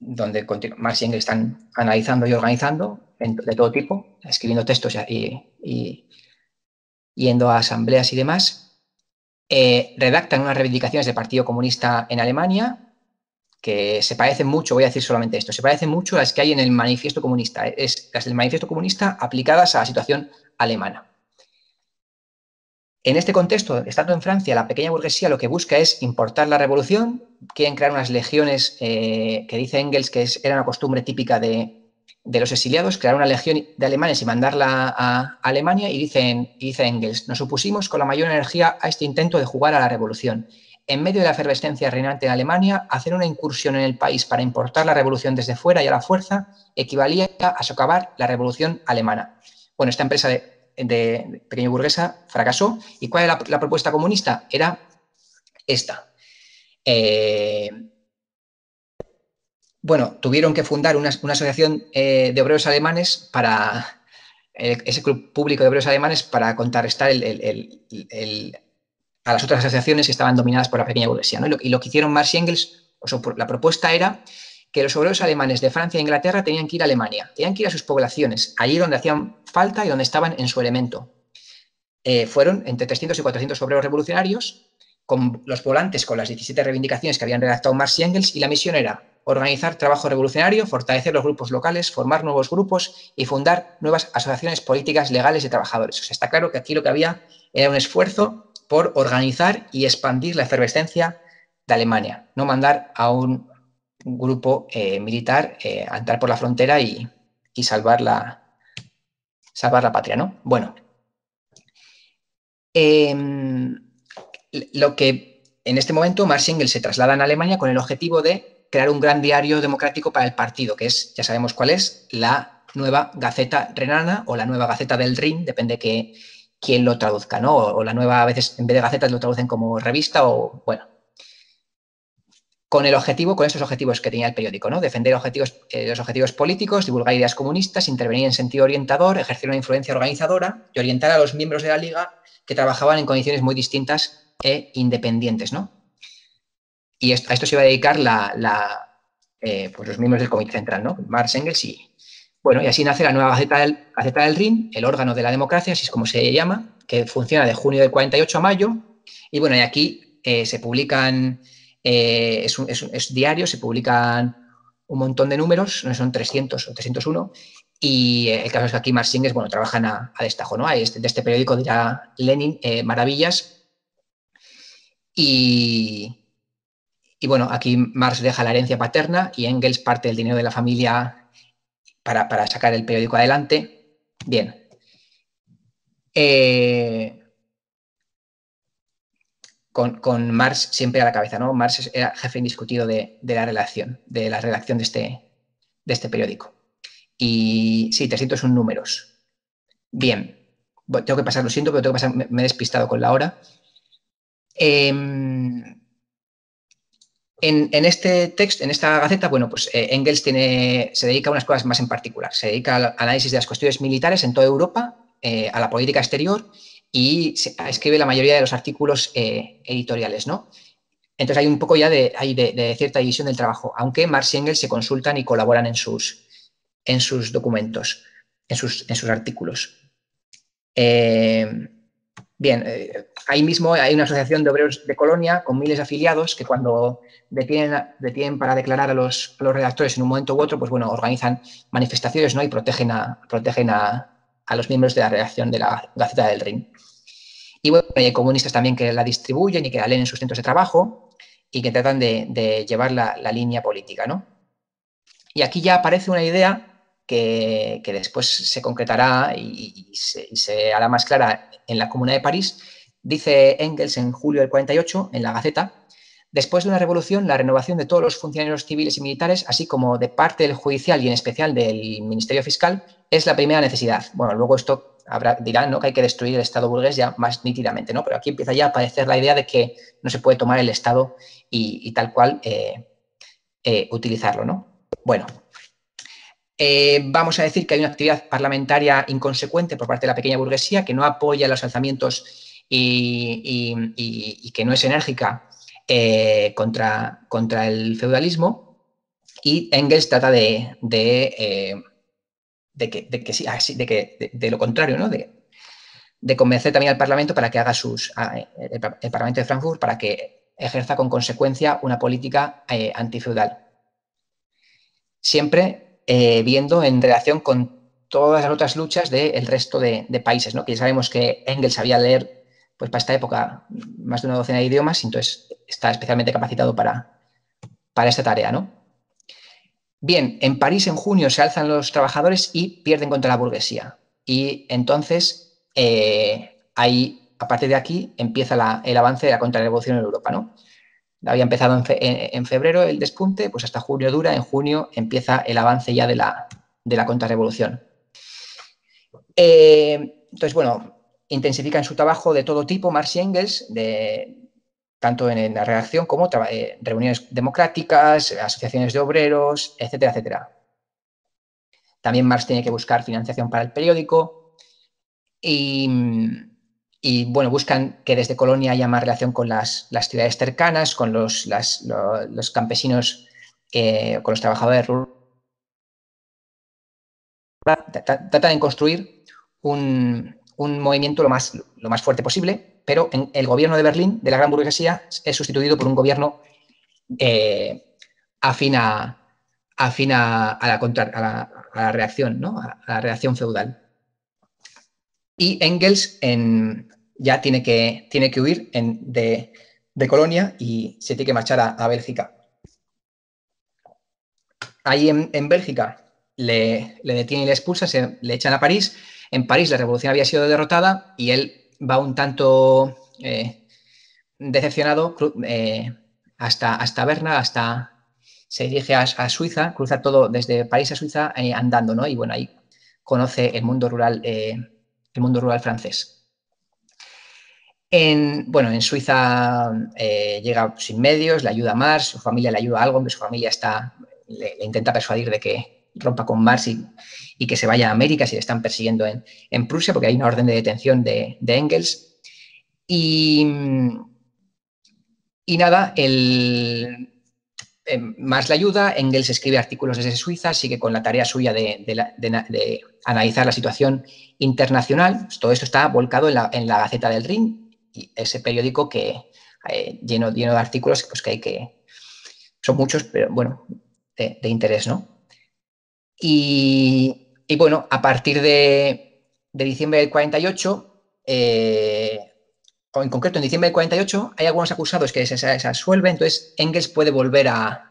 donde Marx y Engels están analizando y organizando de todo tipo, escribiendo textos y, yendo a asambleas y demás. Eh, redactan unas reivindicaciones del Partido Comunista en Alemania, que se parecen mucho, voy a decir solamente esto, se parecen mucho a las que hay en el manifiesto comunista, es las del manifiesto comunista aplicadas a la situación alemana. En este contexto, estando en Francia, la pequeña burguesía lo que busca es importar la revolución, quieren crear unas legiones eh, que dice Engels que era una costumbre típica de, los exiliados, crear una legión de alemanes y mandarla a Alemania. Y, dicen, y dice Engels, nos opusimos con la mayor energía a este intento de jugar a la revolución. En medio de la efervescencia reinante en Alemania, hacer una incursión en el país para importar la revolución desde fuera y a la fuerza equivalía a socavar la revolución alemana. Bueno, esta empresa de pequeña burguesa fracasó. ¿Y cuál era la, propuesta comunista? Era esta. Eh, bueno, tuvieron que fundar una, asociación eh, de obreros alemanes para ese club público de obreros alemanes para contrarrestar a las otras asociaciones que estaban dominadas por la pequeña burguesía. Y, lo, que hicieron Marx y Engels, la propuesta era que los obreros alemanes de Francia e Inglaterra tenían que ir a Alemania, tenían que ir a sus poblaciones, allí donde hacían falta y donde estaban en su elemento. Eh, fueron entre 300 y 400 obreros revolucionarios, con los volantes con las 17 reivindicaciones que habían redactado Marx y Engels, y la misión era organizar trabajo revolucionario, fortalecer los grupos locales, formar nuevos grupos y fundar nuevas asociaciones políticas legales de trabajadores. Está claro que aquí lo que había era un esfuerzo por organizar y expandir la efervescencia de Alemania, no mandar a un grupo eh, militar eh, entrar por la frontera y, salvar, la, salvar la patria, ¿no? Bueno, em, lo que en este momento Marx Engels se trasladan a Alemania con el objetivo de crear un gran diario democrático para el partido, que es, ya sabemos cuál es, la nueva Gaceta Renana o la nueva Gaceta del Rin, depende que quién lo traduzca, ¿no? O, la nueva, a veces en vez de Gaceta lo traducen como revista o, bueno. Con el objetivo, con estos objetivos que tenía el periódico, ¿no? Defender objetivos, eh, los objetivos políticos, divulgar ideas comunistas, intervenir en sentido orientador, ejercer una influencia organizadora y orientar a los miembros de la liga que trabajaban en condiciones muy distintas e independientes, ¿no? Y a esto se iba a dedicar la, eh, pues los miembros del Comité Central, ¿no? Marx, Engels y... Bueno, y así nace la nueva Gaceta del, Gaceta Rin, el órgano de la democracia, así es como se llama, que funciona de junio del 48 a mayo. Y bueno, y aquí eh, se publican, eh, es, es, diario, se publican un montón de números, son 300 o 301, y el caso es que aquí Engels, bueno, trabajan a, destajo, ¿no? Este, de este periódico dirá Lenin, Maravillas, y, y bueno, aquí Marx deja la herencia paterna y Engels parte del dinero de la familia para, sacar el periódico adelante. Bien. Eh, con, Marx siempre a la cabeza, ¿no? Marx era jefe indiscutido de, la relación, de la redacción de este, este periódico. Y sí, 300 son números. Bien. Tengo que pasar, lo siento, pero tengo que pasar, me, he despistado con la hora. Eh, en, este texto, en esta gaceta, bueno, pues eh, Engels se dedica a unas cosas más en particular. Se dedica al análisis de las cuestiones militares en toda Europa, eh, a la política exterior y escribe la mayoría de los artículos eh, editoriales, ¿no? Entonces hay un poco ya de, cierta división del trabajo, aunque Marx y Engels se consultan y colaboran en sus, en sus documentos, en sus, artículos. Bien, eh, ahí mismo hay una asociación de obreros de Colonia con miles de afiliados que cuando detienen, para declarar a los, redactores en un momento u otro, pues bueno, organizan manifestaciones ¿no? y protegen, a, protegen a, los miembros de la redacción de la Gaceta del Rin. Y bueno, hay comunistas también que la distribuyen y que la leen en sus centros de trabajo y que tratan de, llevar la, línea política, ¿no? Y aquí ya aparece una idea que, después se concretará y, se, hará más clara en la Comuna de París, dice Engels en julio del 48 en la Gaceta, después de una revolución, la renovación de todos los funcionarios civiles y militares, así como de parte del judicial y en especial del Ministerio Fiscal, es la primera necesidad. Bueno, luego esto habrá, dirán ¿no? que hay que destruir el Estado burgués ya más nítidamente, ¿no? pero aquí empieza ya a aparecer la idea de que no se puede tomar el Estado y, tal cual eh, eh, utilizarlo. ¿no? Bueno, eh, vamos a decir que hay una actividad parlamentaria inconsecuente por parte de la pequeña burguesía que no apoya los alzamientos y, que no es enérgica eh, contra, contra, el feudalismo. Y Engels trata de, de, eh, que, sí, ah, de, que, de, lo contrario, ¿no? de, convencer también al Parlamento para que haga sus. el, Parlamento de Frankfurt para que ejerza con consecuencia una política antifeudal. Siempre eh, viendo en relación con todas las otras luchas del resto de, países, ¿no? que ya sabemos que Engels sabía leer pues, para esta época más de una docena de idiomas, entonces está especialmente capacitado para, para esta tarea. ¿no? Bien, en París en junio se alzan los trabajadores y pierden contra la burguesía. Y entonces, eh, ahí, a partir de aquí, empieza el avance de la contrarrevolución en Europa. ¿no? había empezado en, febrero el despunte, pues hasta junio dura, en junio empieza el avance ya de la, de la contrarrevolución. Eh, entonces, bueno, intensifican su trabajo de todo tipo, Marx y Engels, de, tanto en, la redacción como eh, reuniones democráticas, asociaciones de obreros, etcétera, etcétera. También Marx tiene que buscar financiación para el periódico y, bueno, buscan que desde Colonia haya más relación con las, ciudades cercanas, con los, los campesinos, eh, con los trabajadores rurales. Tratan de construir un, un movimiento lo más, lo más fuerte posible, pero en el gobierno de Berlín, de la gran burguesía, es sustituido por un gobierno eh, afín, a, la, contra, a, la, reacción, ¿no? a, la reacción feudal. Y Engels ya tiene que, tiene que huir de, Colonia y se tiene que marchar a, Bélgica. Ahí en, Bélgica le, le detienen y le expulsa, se le echan a París en París la revolución había sido derrotada y él va un tanto eh, decepcionado eh, hasta, hasta Berna, hasta se dirige a, Suiza, cruza todo desde París a Suiza eh, andando, ¿no? Y bueno, ahí conoce el mundo rural, el mundo rural francés. En, bueno, en Suiza llega sin medios, le ayuda a Mars, su familia le ayuda a algo, que su familia está, le, intenta persuadir de que rompa con Mars y, que se vaya a América si le están persiguiendo en, Prusia, porque hay una orden de detención de, Engels. Y, y nada, el, eh, la ayuda, Engels escribe artículos desde Suiza, sigue con la tarea suya de, analizar la situación internacional. Todo esto está volcado en la, Gaceta del Rin, ese periódico que eh, lleno, lleno de artículos pues, que hay que... Son muchos, pero bueno, de, de interés, ¿no? Y, bueno, a partir de, diciembre del 48, eh, o en concreto en diciembre del 48, hay algunos acusados que se, se, absuelven, entonces Engels puede volver a,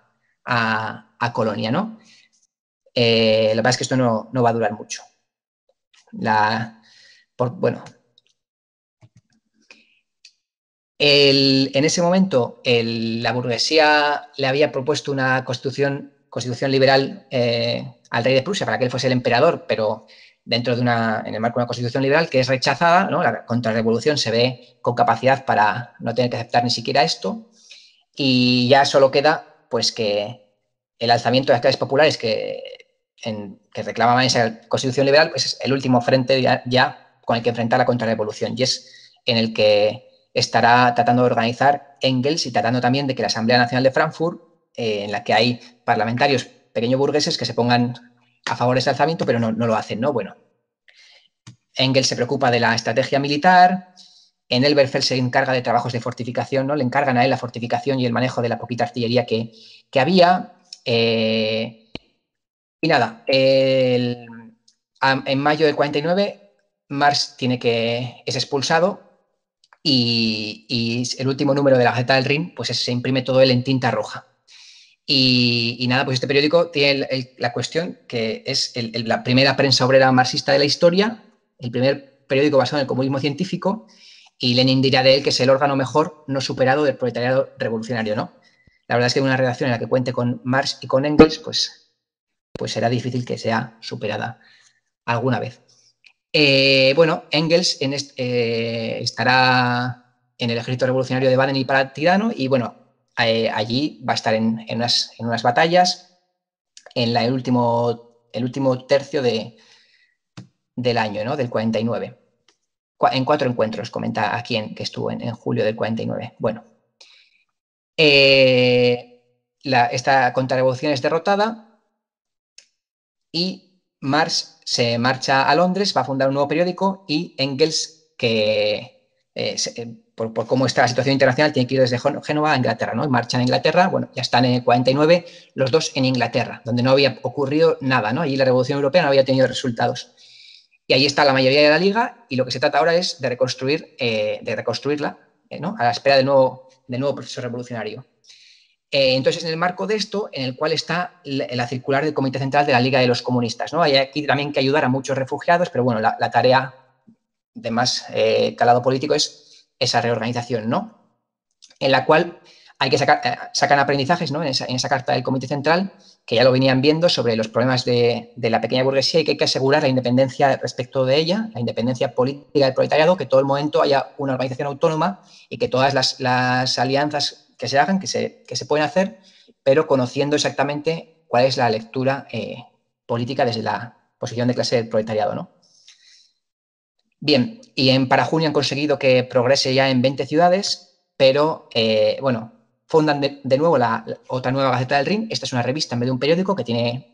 Colonia, ¿no? Eh, la verdad es que esto no, va a durar mucho. bueno, en ese momento la burguesía le había propuesto una constitución, constitución liberal eh, al rey de Prusia para que él fuese el emperador, pero dentro de una, en el marco de una constitución liberal que es rechazada, ¿no? la contrarrevolución se ve con capacidad para no tener que aceptar ni siquiera esto, y ya solo queda pues que el alzamiento de las clases populares que, que reclamaban esa constitución liberal, pues es el último frente ya, con el que enfrentar la contrarrevolución, y es en el que estará tratando de organizar Engels y tratando también de que la Asamblea Nacional de Frankfurt, eh, en la que hay parlamentarios pequeños burgueses que se pongan a favor de ese alzamiento, pero no, lo hacen, ¿no? Bueno, Engels se preocupa de la estrategia militar, en Elberfeld se encarga de trabajos de fortificación, ¿no? Le encargan a él la fortificación y el manejo de la poquita artillería que, había. Eh, y nada, en mayo del 49, Marx tiene que, es expulsado y, el último número de la Gaceta del Rin pues se imprime todo él en tinta roja. Y, nada, pues este periódico tiene la cuestión que es la primera prensa obrera marxista de la historia, el primer periódico basado en el comunismo científico, y Lenin dirá de él que es el órgano mejor no superado del proletariado revolucionario, ¿no? La verdad es que una redacción en la que cuente con Marx y con Engels, pues, pues será difícil que sea superada alguna vez. Eh, bueno, Engels en eh, estará en el ejército revolucionario de Baden y para Tirano, y bueno, eh, allí va a estar en, unas, batallas en la, el, último, el último tercio de, del año, ¿no? del 49. En cuatro encuentros, comenta aquí en, que estuvo en, julio del 49. Bueno, eh, esta contrarrevolución es derrotada y Marx se marcha a Londres, va a fundar un nuevo periódico y Engels, que eh, por, cómo está la situación internacional, tiene que ir desde Génova a Inglaterra, ¿no? Marchan a Inglaterra, bueno, ya están en el 49, los dos en Inglaterra, donde no había ocurrido nada, ¿no? Allí la Revolución Europea no había tenido resultados. Y ahí está la mayoría de la liga y lo que se trata ahora es de reconstruir, eh, de reconstruirla, eh, ¿no? A la espera del nuevo, nuevo proceso revolucionario. Eh, entonces, en el marco de esto, en el cual está la, circular del Comité Central de la Liga de los Comunistas, ¿no? Hay aquí también que ayudar a muchos refugiados, pero bueno, la, la tarea de más calado político es esa reorganización, ¿no? En la cual hay que sacar, eh, sacan aprendizajes ¿no? en, esa, carta del Comité Central, que ya lo venían viendo sobre los problemas de, la pequeña burguesía y que hay que asegurar la independencia respecto de ella, la independencia política del proletariado, que todo el momento haya una organización autónoma y que todas las, alianzas que se hagan, que se, que se, pueden hacer, pero conociendo exactamente cuál es la lectura eh, política desde la posición de clase del proletariado. ¿no? Bien, y en, para junio han conseguido que progrese ya en 20 ciudades, pero eh, bueno, fundan de, nuevo la, otra nueva Gaceta del Rin. Esta es una revista en vez de un periódico que tiene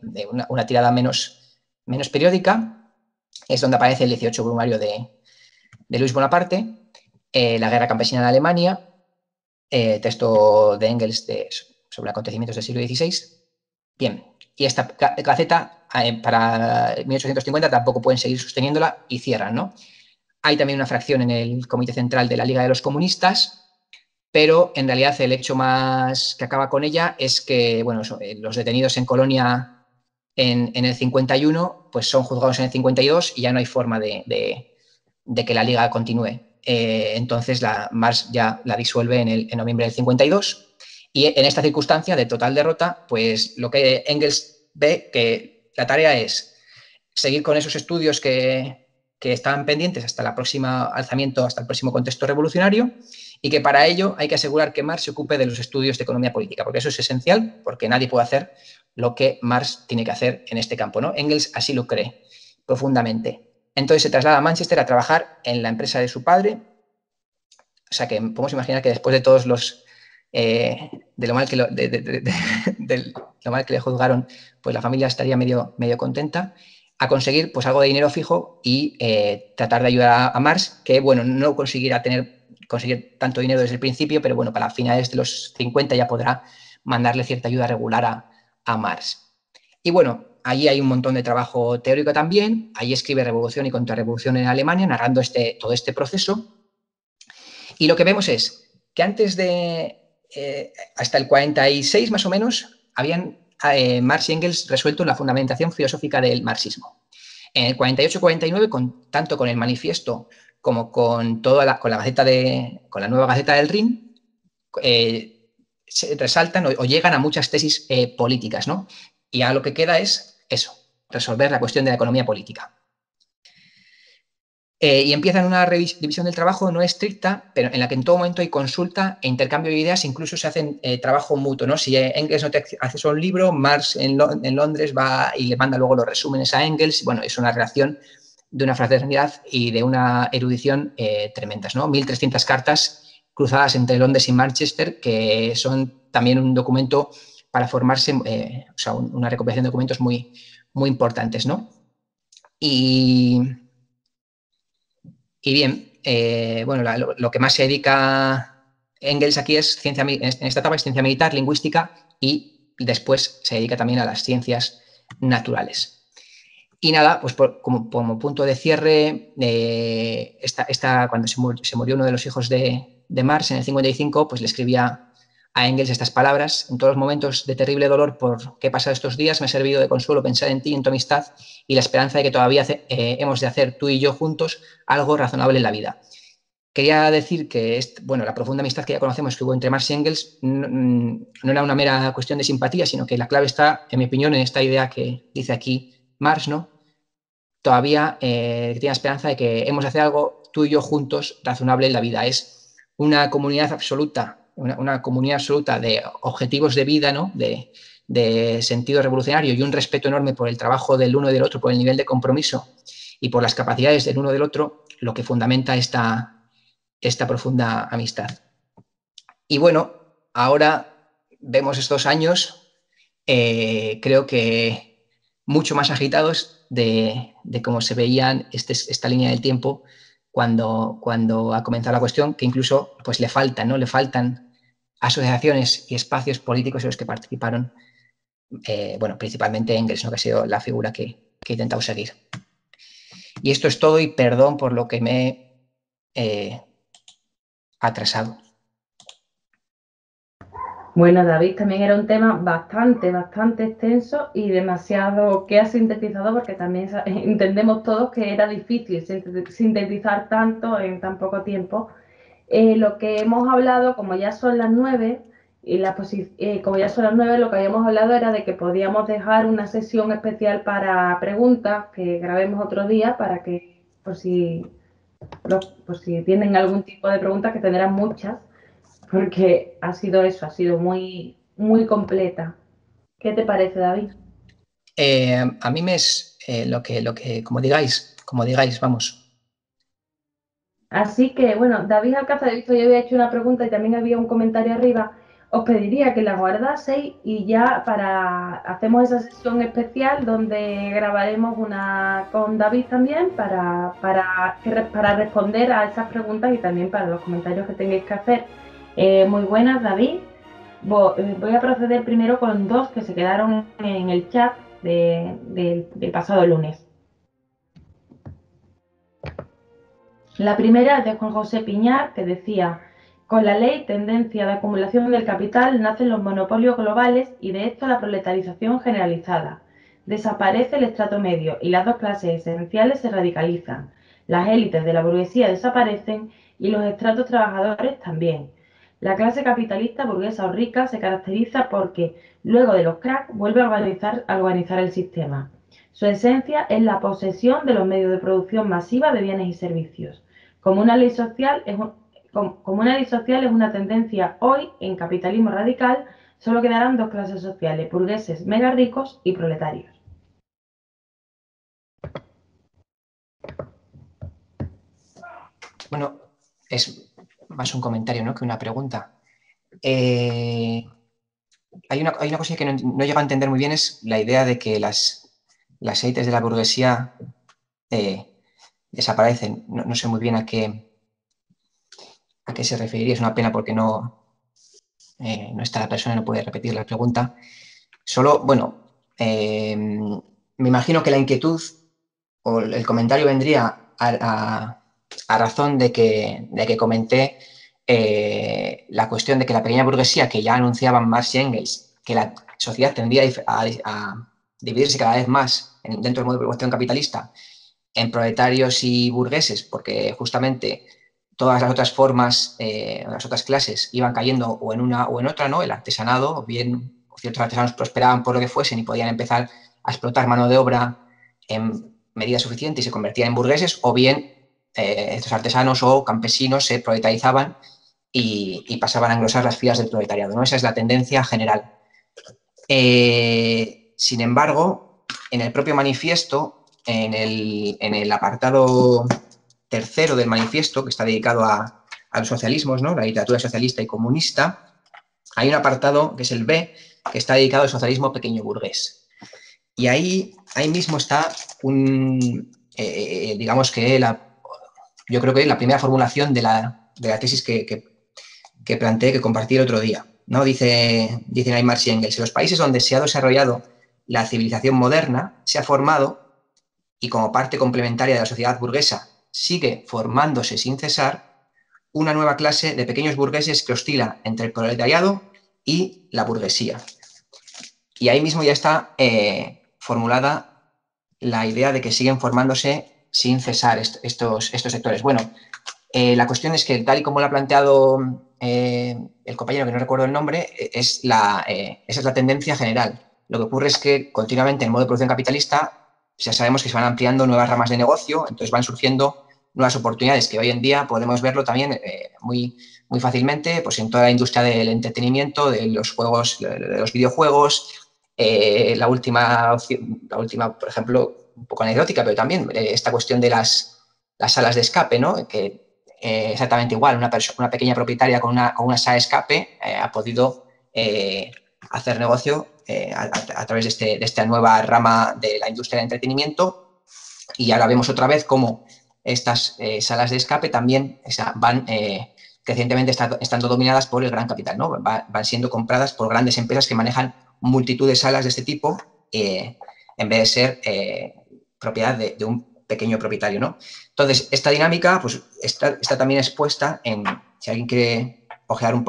una, tirada menos, menos, periódica. Es donde aparece el 18 brumario de, de Luis Bonaparte, eh, la guerra campesina en Alemania, eh, texto de Engels sobre acontecimientos del siglo XVI. Bien, y esta gaceta eh, para 1850 tampoco pueden seguir sosteniéndola y cierran, ¿no? Hay también una fracción en el Comité Central de la Liga de los Comunistas, pero en realidad el hecho más que acaba con ella es que bueno, eh, los detenidos en Colonia en, el 51 pues son juzgados en el 52 y ya no hay forma de, que la liga continúe. Eh, entonces la Mars ya la disuelve en, el, noviembre del 52 y en esta circunstancia de total derrota, pues lo que Engels ve que la tarea es seguir con esos estudios que, que están pendientes hasta el próximo alzamiento, hasta el próximo contexto revolucionario y que para ello hay que asegurar que Marx se ocupe de los estudios de economía política, porque eso es esencial, porque nadie puede hacer lo que Marx tiene que hacer en este campo. ¿no? Engels así lo cree profundamente. Entonces se traslada a Manchester a trabajar en la empresa de su padre. O sea que podemos imaginar que después de todos los eh, de, lo mal que lo, mal que le juzgaron, pues la familia estaría medio, medio contenta a conseguir pues algo de dinero fijo y eh, tratar de ayudar a, Marx, que bueno, no conseguirá tener conseguir tanto dinero desde el principio, pero bueno, para finales de los 50 ya podrá mandarle cierta ayuda regular a, a Marx. Y bueno, allí hay un montón de trabajo teórico también, ahí escribe Revolución y Contrarrevolución en Alemania, narrando este, todo este proceso. Y lo que vemos es que antes de, eh, hasta el 46 más o menos, habían eh, Marx y Engels resuelto la fundamentación filosófica del marxismo. En el 48-49, con, tanto con el manifiesto como con toda la, con la gaceta de, con la nueva gaceta del RIN, eh, se resaltan o, llegan a muchas tesis eh, políticas, ¿no? Y a lo que queda es eso, resolver la cuestión de la economía política. Eh, y empiezan una división del trabajo no estricta, pero en la que en todo momento hay consulta e intercambio de ideas, incluso se hacen trabajo mutuo, ¿no? Si Engels no te hace un libro, Marx en, en, Londres va y le manda luego los resúmenes a Engels, bueno, es una relación de una fraternidad y de una erudición eh, tremendas, ¿no? 1.300 cartas cruzadas entre Londres y Manchester, que son también un documento para formarse, eh, o sea, una recopilación de documentos muy, muy importantes, ¿no? Y, y bien, eh, bueno, lo, que más se dedica Engels aquí es ciencia, en esta etapa es ciencia militar, lingüística y después se dedica también a las ciencias naturales. Y nada, pues como, punto de cierre, eh, esta, cuando se murió, uno de los hijos de, de, Marx en el 55, pues le escribía a Engels estas palabras. En todos los momentos de terrible dolor por que he pasado estos días, me ha servido de consuelo pensar en ti, en tu amistad y la esperanza de que todavía eh, hemos de hacer tú y yo juntos algo razonable en la vida. Quería decir que bueno, la profunda amistad que ya conocemos que hubo entre Marx y Engels no, no era una mera cuestión de simpatía, sino que la clave está, en mi opinión, en esta idea que dice aquí Marx, ¿no? todavía eh, tiene esperanza de que hemos de hacer algo tú y yo juntos razonable en la vida. Es una comunidad absoluta, una, comunidad absoluta de objetivos de vida, ¿no? de, sentido revolucionario y un respeto enorme por el trabajo del uno y del otro, por el nivel de compromiso y por las capacidades del uno y del otro, lo que fundamenta esta, esta profunda amistad. Y bueno, ahora vemos estos años, eh, creo que mucho más agitados de, cómo se veían este, esta línea del tiempo cuando, cuando ha comenzado la cuestión, que incluso pues, le faltan, ¿no? Le faltan asociaciones y espacios políticos en los que participaron, eh, bueno, principalmente Engels, ¿no? que ha sido la figura que, que, he intentado seguir. Y esto es todo y perdón por lo que me he eh, atrasado. Bueno, David, también era un tema bastante, bastante extenso y demasiado que ha sintetizado porque también entendemos todos que era difícil sintetizar tanto en tan poco tiempo. Eh, lo que hemos hablado, como ya son las nueve, y eh, como ya son las nueve, lo que habíamos hablado era de que podíamos dejar una sesión especial para preguntas que grabemos otro día para que, por si, por si tienen algún tipo de preguntas, que tendrán muchas, porque ha sido eso, ha sido muy, muy completa. ¿Qué te parece, David? Eh, a mí me es lo, que, lo que, como digáis, como digáis, vamos. Así que, bueno, David Alcázar, he visto, yo había hecho una pregunta y también había un comentario arriba os pediría que la guardaseis y ya para hacemos esa sesión especial donde grabaremos una con David también para, para, para responder a esas preguntas y también para los comentarios que tengáis que hacer. Eh, muy buenas, David. Eh, voy a proceder primero con dos que se quedaron en el chat del pasado lunes. La primera es de Juan José Piñar, que decía, con la ley tendencia de acumulación del capital nacen los monopolios globales y de esto la proletarización generalizada. Desaparece el estrato medio y las dos clases esenciales se radicalizan. Las élites de la burguesía desaparecen y los estratos trabajadores también. La clase capitalista burguesa o rica se caracteriza porque, luego de los cracks, vuelve a organizar, a organizar el sistema. Su esencia es la posesión de los medios de producción masiva de bienes y servicios. Como una ley social es como una ley social es una tendencia hoy en capitalismo radical, solo quedarán dos clases sociales, burgueses mega ricos y proletarios. Bueno, es más un comentario ¿no? que una pregunta. Eh, hay, una, cosa que no, no, llego a entender muy bien, es la idea de que las, las élites de la burguesía eh, desaparecen. no, sé muy bien a qué, a qué se referiría. Es una pena porque no, eh, no está la persona, no puede repetir la pregunta. Solo, bueno, eh, me imagino que la inquietud o el comentario vendría a, razón de que, de que comenté eh, la cuestión de que la pequeña burguesía, que ya anunciaban Marx y Engels, que la sociedad tendría a, dividirse cada vez más dentro del modo de producción capitalista en proletarios y burgueses, porque justamente todas las otras formas, eh, las otras clases iban cayendo o en una o en otra, ¿no? El artesanado, o bien ciertos artesanos prosperaban por lo que fuesen y podían empezar a explotar mano de obra en medida suficiente y se convertían en burgueses, o bien eh, estos artesanos o campesinos se proletarizaban y, pasaban a engrosar las filas del proletariado, ¿no? Esa es la tendencia general. Eh, sin embargo, en el propio manifiesto, en el, apartado tercero del manifiesto, que está dedicado a, los socialismos, ¿no? la literatura socialista y comunista, hay un apartado que es el B, que está dedicado al socialismo pequeño burgués. Y ahí, ahí mismo está un, eh, eh, digamos que la, yo creo que la primera formulación de la, tesis que, que, planteé, que compartí el otro día. ¿no? Dice, dice Neymar Engels, en los países donde se ha desarrollado la civilización moderna, se ha formado, y como parte complementaria de la sociedad burguesa, sigue formándose sin cesar una nueva clase de pequeños burgueses que oscila entre el proletariado y la burguesía. Y ahí mismo ya está eh, formulada la idea de que siguen formándose sin cesar estos, sectores. Bueno, eh, la cuestión es que tal y como lo ha planteado eh, el compañero, que no recuerdo el nombre, es la, esa es la tendencia general. Lo que ocurre es que continuamente en el modo de producción capitalista ya sabemos que se van ampliando nuevas ramas de negocio, entonces van surgiendo nuevas oportunidades que hoy en día podemos verlo también eh, muy, muy fácilmente pues en toda la industria del entretenimiento, de los juegos, de los videojuegos. Eh, la, última, la última, por ejemplo, un poco anecdótica, pero también eh, esta cuestión de las, las salas de escape, ¿no? que exactamente igual, una, una pequeña propietaria con una, con una sala de escape ha podido hacer negocio a, través de, este, de esta nueva rama de la industria del entretenimiento. Y ahora vemos otra vez cómo estas eh, salas de escape también van eh, crecientemente estando dominadas por el gran capital, ¿no? van siendo compradas por grandes empresas que manejan multitud de salas de este tipo eh, en vez de ser propiedad de, un pequeño propietario. ¿no? Entonces, esta dinámica pues, está, también expuesta en, si alguien quiere ojear un,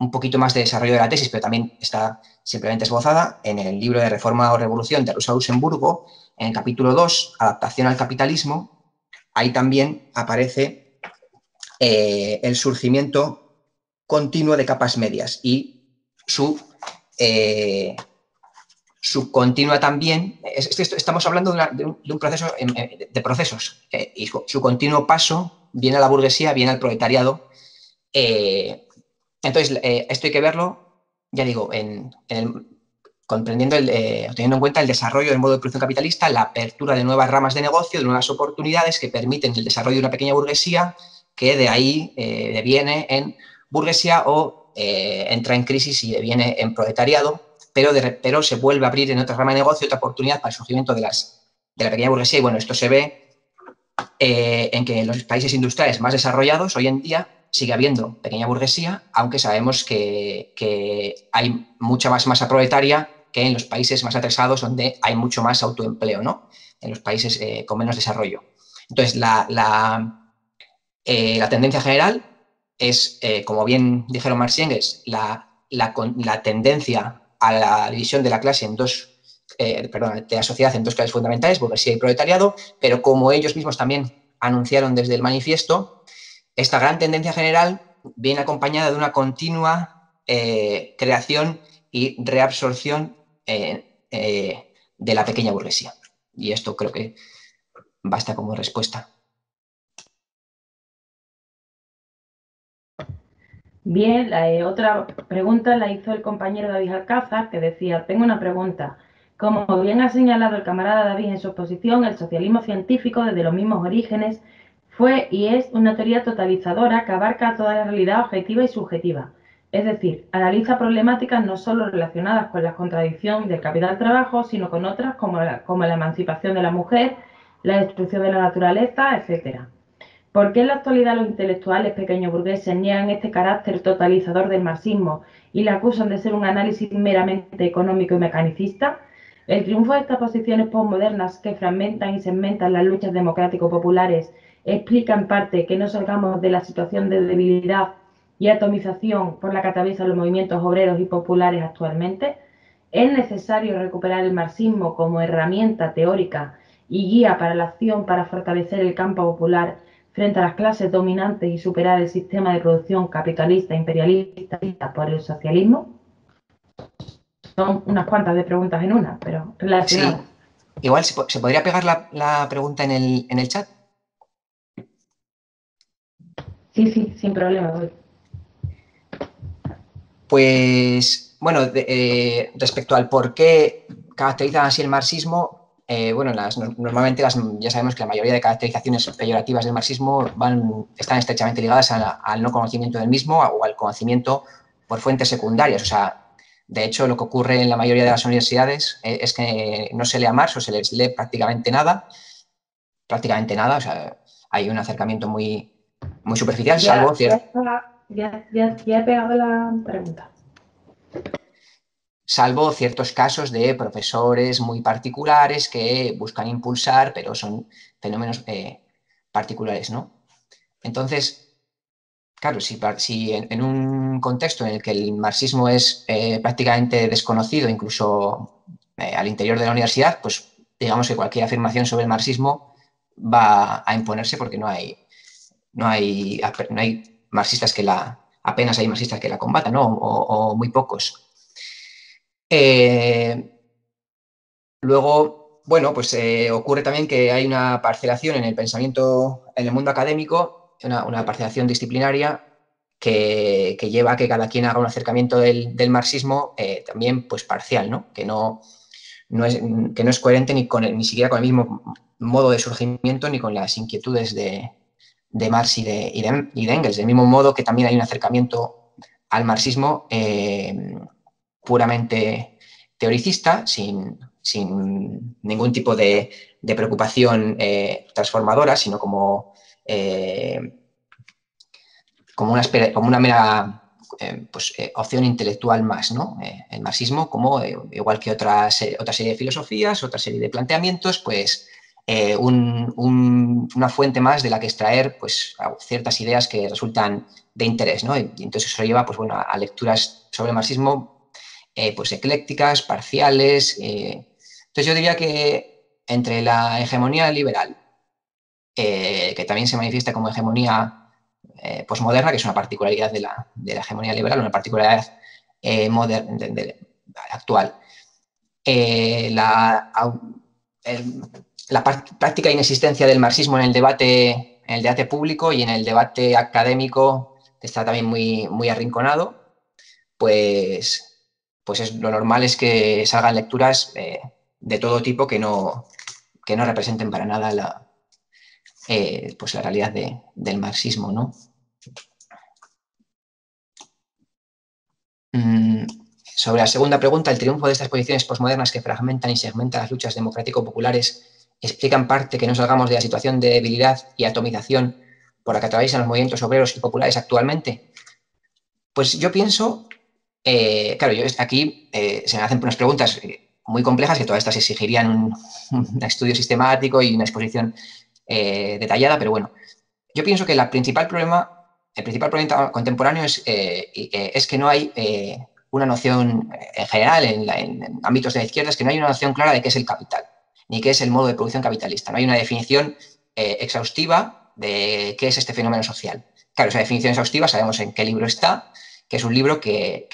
un poquito más de desarrollo de la tesis, pero también está simplemente esbozada en el libro de Reforma o Revolución de Rosa Luxemburgo, en el capítulo 2, Adaptación al capitalismo, ahí también aparece eh, el surgimiento continuo de capas medias y su, su continua también, estamos hablando de, un, proceso de procesos, y su, continuo paso viene a la burguesía, viene al proletariado. Entonces, esto hay que verlo, ya digo, en, el, comprendiendo, el, teniendo en cuenta el desarrollo del modo de producción capitalista, la apertura de nuevas ramas de negocio, de nuevas oportunidades que permiten el desarrollo de una pequeña burguesía que de ahí eh, deviene en burguesía o eh, entra en crisis y deviene en proletariado, pero, de, pero se vuelve a abrir en otra rama de negocio otra oportunidad para el surgimiento de, las, de la pequeña burguesía. Y bueno, esto se ve eh, en que los países industriales más desarrollados hoy en día sigue habiendo pequeña burguesía, aunque sabemos que, que hay mucha más masa proletaria que en los países más atrasados donde hay mucho más autoempleo, ¿no? En los países eh, con menos desarrollo. Entonces, la, la, eh, tendencia general es, eh, como bien dijeron Marx y Engels, la, la, tendencia a la división de la clase en dos, perdón, de la sociedad en dos clases fundamentales, burguesía y proletariado, pero como ellos mismos también anunciaron desde el manifiesto, esta gran tendencia general viene acompañada de una continua creación y reabsorción eh, de la pequeña burguesía. Y esto creo que basta como respuesta. Bien, eh, otra pregunta la hizo el compañero David Alcázar, que decía, tengo una pregunta. Como bien ha señalado el camarada David en su exposición, el socialismo científico, desde los mismos orígenes, fue y es una teoría totalizadora que abarca toda la realidad objetiva y subjetiva es decir, analiza problemáticas no solo relacionadas con la contradicción del capital-trabajo, sino con otras como la, la emancipación de la mujer, la destrucción de la naturaleza, etc. ¿Por qué en la actualidad los intelectuales pequeños burgueses niegan este carácter totalizador del marxismo y le acusan de ser un análisis meramente económico y mecanicista? El triunfo de estas posiciones postmodernas que fragmentan y segmentan las luchas democrático-populares explica en parte que no salgamos de la situación de debilidad y atomización por la que atraviesan los movimientos obreros y populares actualmente, es necesario recuperar el marxismo como herramienta teórica y guía para la acción para fortalecer el campo popular frente a las clases dominantes y superar el sistema de producción capitalista imperialista por el socialismo? Son unas cuantas de preguntas en una, pero relacionadas. Igual se, podría pegar la, pregunta en el, en el chat. Sí, sí, sin problema. Voy. Pues, bueno, eh, respecto al por qué caracterizan así el marxismo, eh, bueno, normalmente ya sabemos que la mayoría de caracterizaciones peyorativas del marxismo van, están estrechamente ligadas al no conocimiento del mismo o al conocimiento por fuentes secundarias. O sea, de hecho, lo que ocurre en la mayoría de las universidades eh, es que no se lee a Marx o se les lee prácticamente nada, prácticamente nada, o sea, hay un acercamiento muy, muy superficial, salvo cierto ya, he pegado la pregunta. Salvo ciertos casos de profesores muy particulares que buscan impulsar, pero son fenómenos eh, particulares, ¿no? Entonces, claro, si, si en, un contexto en el que el marxismo es eh, prácticamente desconocido, incluso eh, al interior de la universidad, pues digamos que cualquier afirmación sobre el marxismo va a imponerse porque no hay, no hay, no hay marxistas que la, apenas hay marxistas que la combatan, ¿no? o, muy pocos. Eh, luego, bueno, pues eh, ocurre también que hay una parcelación en el pensamiento, en el mundo académico, una, parcelación disciplinaria que, lleva a que cada quien haga un acercamiento del, marxismo eh, también pues parcial, ¿no? Que no, no es, que no es coherente ni, con ni siquiera con el mismo modo de surgimiento ni con las inquietudes de, de Marx y de, y, Engels, del mismo modo que también hay un acercamiento al marxismo eh, puramente teoricista, sin, ningún tipo de, preocupación eh, transformadora, sino como, eh, como, una, como, una, mera pues, opción intelectual más, ¿no? el marxismo, como igual que otras, otra serie de filosofías, otra serie de planteamientos, pues eh, una fuente más de la que extraer pues, ciertas ideas que resultan de interés. ¿no? Y, entonces eso lleva pues, bueno, a lecturas sobre marxismo eh, pues, eclécticas, parciales. Eh. Entonces yo diría que entre la hegemonía liberal, que también se manifiesta como hegemonía posmoderna, que es una particularidad de la, de la, hegemonía liberal, una particularidad actual. la, la práctica inexistencia del marxismo en el debate, en el debate público y en el debate académico, está también muy, muy arrinconado, pues, pues es, lo normal es que salgan lecturas eh, de todo tipo que no, que no representen para nada la, eh, pues la realidad del marxismo. ¿no? Mm, sobre la segunda pregunta, el triunfo de estas posiciones posmodernas que fragmentan y segmentan las luchas democrático-populares explican parte que no salgamos de la situación de debilidad y atomización por la que atraviesan los movimientos obreros y populares actualmente? Pues yo pienso, eh, claro, yo aquí eh, se me hacen unas preguntas eh, muy complejas que todas estas exigirían un, estudio sistemático y una exposición detallada, pero bueno, yo pienso que la principal problema, el principal problema contemporáneo es, es que no hay una noción en general en, en ámbitos de la izquierda, es que no hay una noción clara de qué es el capital ni qué es el modo de producción capitalista. No hay una definición eh, exhaustiva de qué es este fenómeno social. Claro, esa definición exhaustiva sabemos en qué libro está, que es un libro que,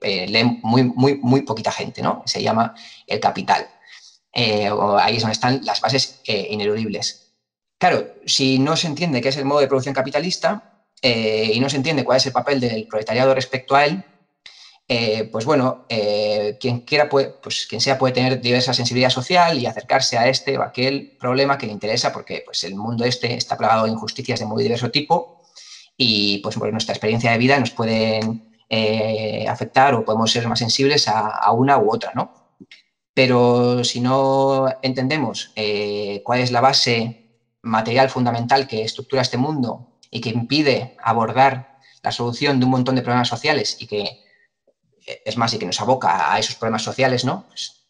eh, lee muy, muy, muy poquita gente, ¿no? Se llama El Capital. Eh, ahí es donde están las bases ineludibles. Claro, si no se entiende qué es el modo de producción capitalista y no se entiende cuál es el papel del proletariado respecto a él, eh, pues bueno, eh, quien pues quien sea puede tener diversa sensibilidad social y acercarse a este o aquel problema que le interesa, porque pues el mundo este está plagado de injusticias de muy diverso tipo y pues nuestra experiencia de vida nos pueden eh, afectar o podemos ser más sensibles a, una u otra, ¿no? Pero si no entendemos cuál es la base material fundamental que estructura este mundo y que impide abordar la solución de un montón de problemas sociales y que es más, y que nos aboca a esos problemas sociales, ¿no? Pues,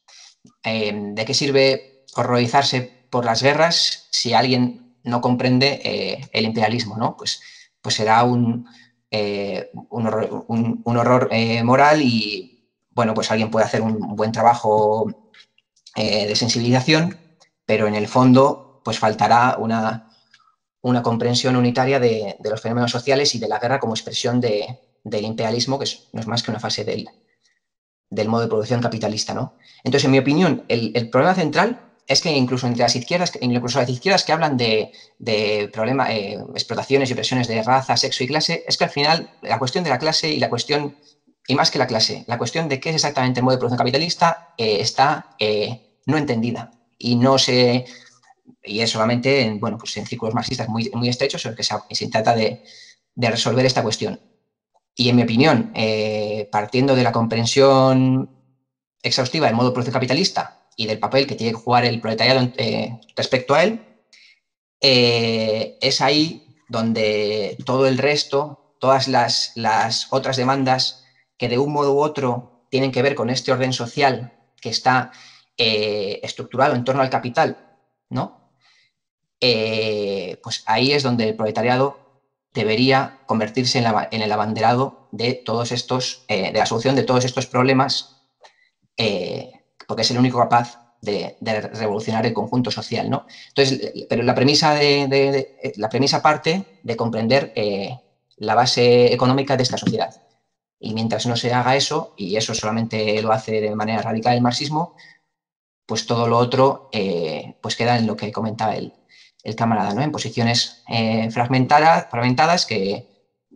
eh, ¿De qué sirve horrorizarse por las guerras si alguien no comprende eh, el imperialismo, ¿no? Pues, pues será un, eh, un horror, moral y, bueno, pues alguien puede hacer un buen trabajo de sensibilización, pero en el fondo, pues faltará una, una comprensión unitaria de los fenómenos sociales y de la guerra como expresión de, del imperialismo, que no es más que una fase del, del modo de producción capitalista. ¿no? Entonces, en mi opinión, el, problema central es que incluso entre las izquierdas, incluso las izquierdas que hablan de, de problemas, eh, explotaciones y opresiones de raza, sexo y clase, es que al final la cuestión de la clase y la cuestión, y más que la clase, la cuestión de qué es exactamente el modo de producción capitalista eh, está eh, no entendida y no se y es solamente en, bueno, pues en círculos marxistas muy, muy estrechos en los que se, se trata de, de resolver esta cuestión. Y en mi opinión, eh, partiendo de la comprensión exhaustiva del modo capitalista y del papel que tiene que jugar el proletariado eh, respecto a él, eh, es ahí donde todo el resto, todas las, otras demandas que de un modo u otro tienen que ver con este orden social que está estructurado en torno al capital, ¿no? pues ahí es donde el proletariado debería convertirse en, el abanderado de todos estos, eh, de la solución de todos estos problemas, eh, porque es el único capaz de, revolucionar el conjunto social, ¿no? Entonces, pero la premisa, de, la premisa parte de comprender eh, la base económica de esta sociedad. Y mientras no se haga eso, y eso solamente lo hace de manera radical el marxismo, pues todo lo otro pues queda en lo que comentaba él el camarada, ¿no? En posiciones eh, fragmentadas, que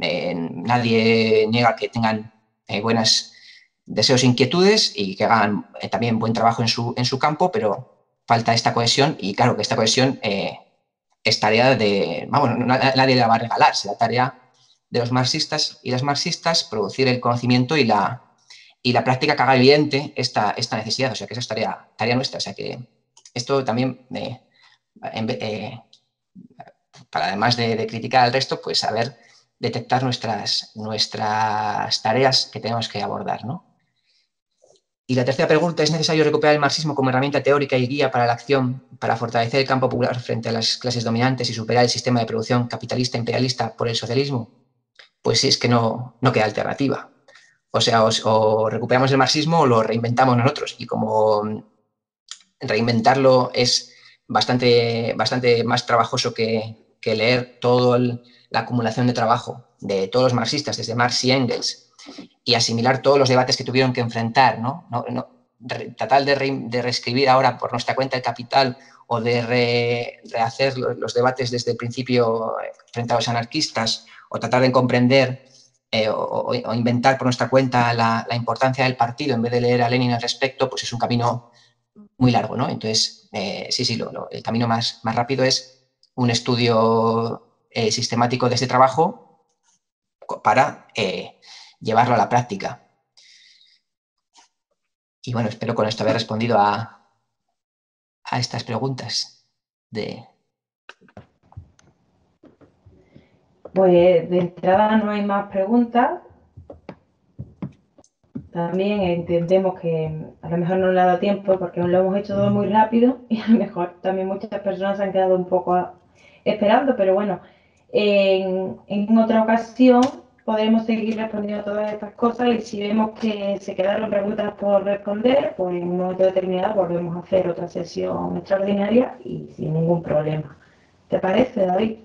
eh, nadie niega que tengan eh, buenos deseos e inquietudes y que hagan también buen trabajo en su, en su campo, pero falta esta cohesión y claro que esta cohesión es tarea de, vamos, nadie la va a regalar, será tarea de los marxistas y las marxistas producir el conocimiento y la, y la práctica que haga evidente esta, esta necesidad, o sea que esa es tarea, tarea nuestra, o sea que esto también eh, para además de, criticar al resto, pues saber detectar nuestras, nuestras tareas que tenemos que abordar. Y la tercera pregunta, ¿es necesario recuperar el marxismo como herramienta teórica y guía para la acción, para fortalecer el campo popular frente a las clases dominantes y superar el sistema de producción capitalista imperialista por el socialismo? Pues sí, es que no, no queda alternativa. O sea, o recuperamos el marxismo o lo reinventamos nosotros. Y como reinventarlo es bastante, bastante más trabajoso que, leer toda la acumulación de trabajo de todos los marxistas, desde Marx y Engels, y asimilar todos los debates que tuvieron que enfrentar, ¿no? tratar de, reescribir ahora por nuestra cuenta el capital o de rehacer los, debates desde el principio eh, frente a los anarquistas o tratar de comprender eh, o, inventar por nuestra cuenta la, importancia del partido en vez de leer a Lenin al respecto, pues es un camino muy largo, ¿no? Entonces, eh, sí, sí, el camino más, más rápido es un estudio sistemático de este trabajo para llevarlo a la práctica. Y bueno, espero con esto haber respondido a, a estas preguntas de... Pues de entrada no hay más preguntas. También entendemos que a lo mejor no le ha dado tiempo porque lo hemos hecho todo muy rápido y a lo mejor también muchas personas se han quedado un poco esperando, pero bueno, en, otra ocasión podemos seguir respondiendo todas estas cosas y si vemos que se quedaron preguntas por responder, pues en un momento determinado volvemos a hacer otra sesión extraordinaria y sin ningún problema. ¿Te parece, David?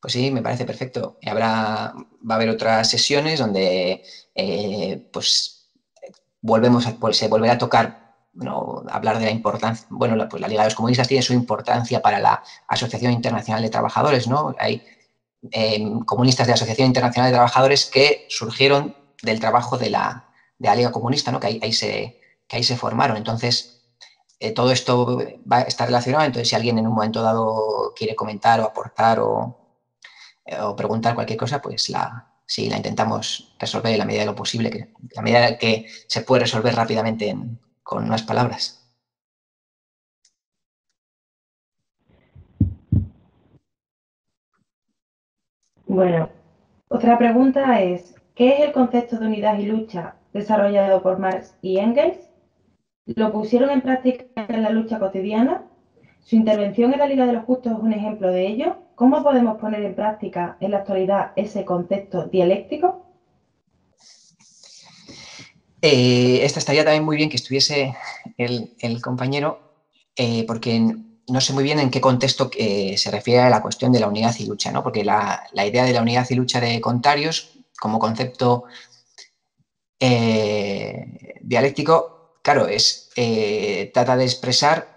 Pues sí, me parece perfecto. Habrá, va a haber otras sesiones donde eh, pues volvemos a, pues, a tocar hablar de la importancia, bueno, la, pues la Liga de los Comunistas tiene su importancia para la Asociación Internacional de Trabajadores, ¿no? Hay Em, comunistas de la Asociación Internacional de Trabajadores que surgieron del trabajo de la, de Liga Comunista, ¿no? que, ahí, se, que ahí se formaron. Entonces, eh, todo esto va a estar relacionado. Entonces, si alguien en un momento dado quiere comentar o aportar o, eh, o preguntar cualquier cosa, pues la, sí, la intentamos resolver en la medida de lo posible, que, la medida que se puede resolver rápidamente con unas palabras. Bueno, otra pregunta es, ¿qué es el concepto de unidad y lucha desarrollado por Marx y Engels? ¿Lo pusieron en práctica en la lucha cotidiana? ¿Su intervención en la Liga de los Justos es un ejemplo de ello? ¿Cómo podemos poner en práctica en la actualidad ese concepto dialéctico? Eh, esta estaría también muy bien que estuviese el, compañero, eh, porque no sé muy bien en qué contexto eh, se refiere a la cuestión de la unidad y lucha, ¿no? Porque la, idea de la unidad y lucha de Contarios como concepto dialéctico, claro, es trata de expresar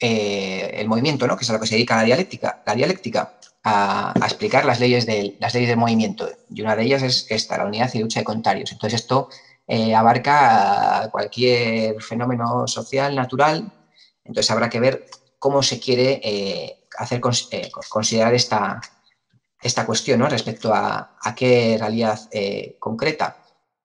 el movimiento, ¿no? Que es a lo que se dedica la dialéctica, la dialéctica, a, explicar las leyes, del, las leyes del movimiento. Y una de ellas es esta, la unidad y lucha de Contarios. Entonces esto abarca cualquier fenómeno social, natural. Entonces habrá que ver cómo se quiere eh, hacer eh, considerar esta, esta cuestión respecto a, qué realidad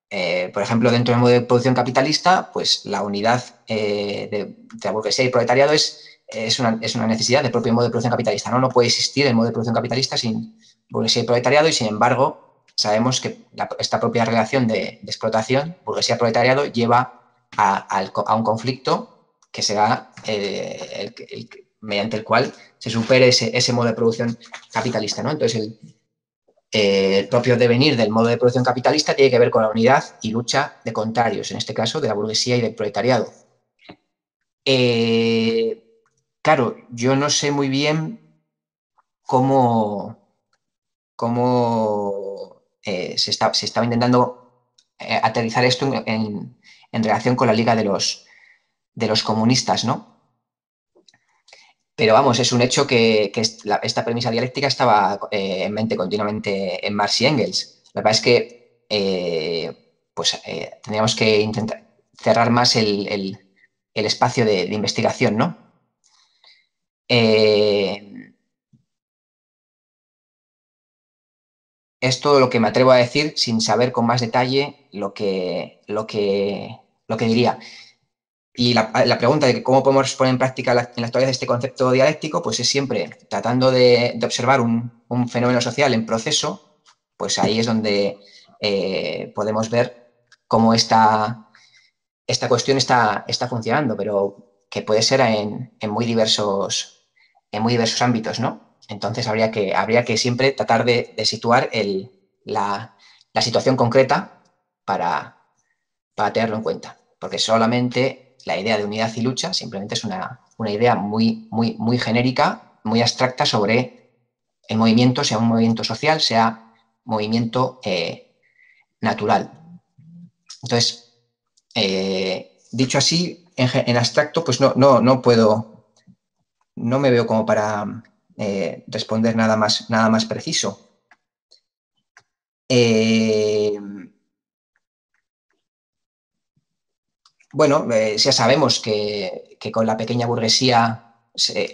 eh, por ejemplo, dentro del modelo de producción capitalista, pues la unidad de, la burguesía y proletariado es, es, una, necesidad del propio modo de producción capitalista. ¿no? no puede existir el modo de producción capitalista sin burguesía y proletariado y, sin embargo, sabemos que esta propia relación de, explotación, burguesía-proletariado, lleva a un conflicto que será eh, el, mediante el cual se supere ese, modo de producción capitalista. ¿no? Entonces, eh, el, propio devenir del modo de producción capitalista tiene que ver con la unidad y lucha de contrarios, en este caso de la burguesía y del proletariado. Eh, claro, yo no sé muy bien cómo, cómo se, está, se, estaba intentando aterrizar esto en, en relación con la Liga de los, de los comunistas, ¿no? Pero vamos, es un hecho que, esta premisa dialéctica estaba eh, en mente continuamente en Marx y Engels. La verdad es que eh, pues, eh, tendríamos que intentar cerrar más el, espacio de, investigación, ¿no? es todo lo que me atrevo a decir sin saber con más detalle lo que, lo que, lo que diría. Y la, pregunta de cómo podemos poner en práctica en la actualidad este concepto dialéctico, pues es siempre tratando de, observar un, fenómeno social en proceso, pues ahí es donde eh, podemos ver cómo esta, esta cuestión está, está funcionando, pero que puede ser en, muy, diversos, en muy diversos ámbitos, ¿no? Entonces habría que, habría que siempre tratar de, situar la, situación concreta para, para tenerlo en cuenta, porque solamente la idea de unidad y lucha simplemente es una, idea muy, muy, muy genérica, muy abstracta sobre el movimiento, sea un movimiento social, sea movimiento eh, natural. Entonces, eh, dicho así, en, abstracto, pues no, no, no puedo, no me veo como para eh, responder nada más, nada más preciso. Bueno, ya sabemos que, con la pequeña burguesía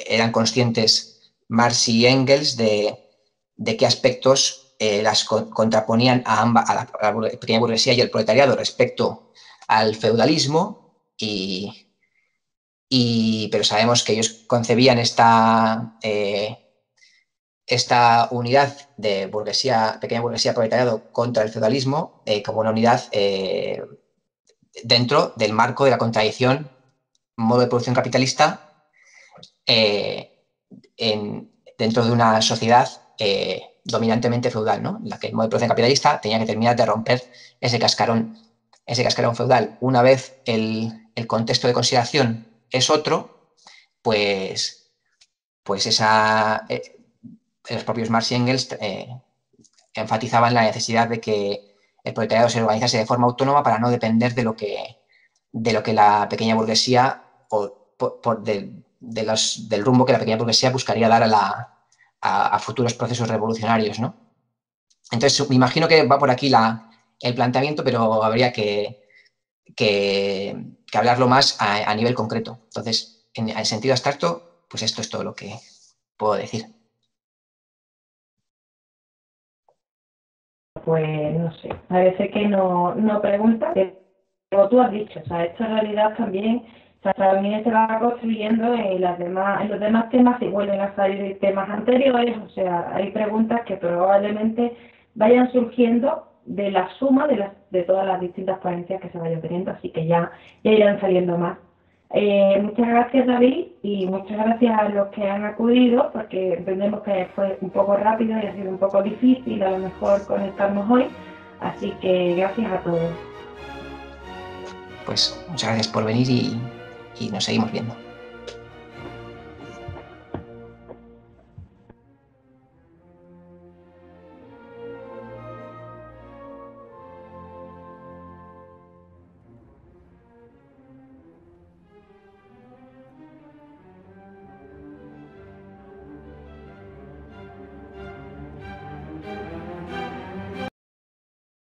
eran conscientes Marx y Engels de, qué aspectos las contraponían a, a la pequeña burguesía y el proletariado respecto al feudalismo y, pero sabemos que ellos concebían esta, eh, esta unidad de burguesía, pequeña burguesía proletariado contra el feudalismo eh, como una unidad eh, dentro del marco de la contradicción modo de producción capitalista dentro de una sociedad dominantemente feudal, ¿no? en la que el modo de producción capitalista tenía que terminar de romper ese cascarón ese cascarón feudal, una vez el, contexto de consideración es otro, pues, pues esa, eh, los propios Marx y Engels eh, enfatizaban la necesidad de que el proletariado se organizase de forma autónoma para no depender de lo que, de lo que la pequeña burguesía o por, del rumbo que la pequeña burguesía buscaría dar a, a, futuros procesos revolucionarios. ¿no? Entonces, me imagino que va por aquí la, el planteamiento, pero habría que, que, hablarlo más a, nivel concreto. Entonces, en, el sentido abstracto, pues esto es todo lo que puedo decir. Pues no sé, parece que no, no pregunta, como tú has dicho, o sea, esto en realidad también, también se va construyendo en, las demás, en los demás temas y vuelven a salir temas anteriores, o sea, hay preguntas que probablemente vayan surgiendo de la suma de, las, de todas las distintas ponencias que se vayan teniendo, así que ya, ya irán saliendo más. Eh, muchas gracias David y muchas gracias a los que han acudido porque entendemos que fue un poco rápido y ha sido un poco difícil a lo mejor conectarnos hoy, así que gracias a todos. Pues muchas gracias por venir y, y nos seguimos viendo.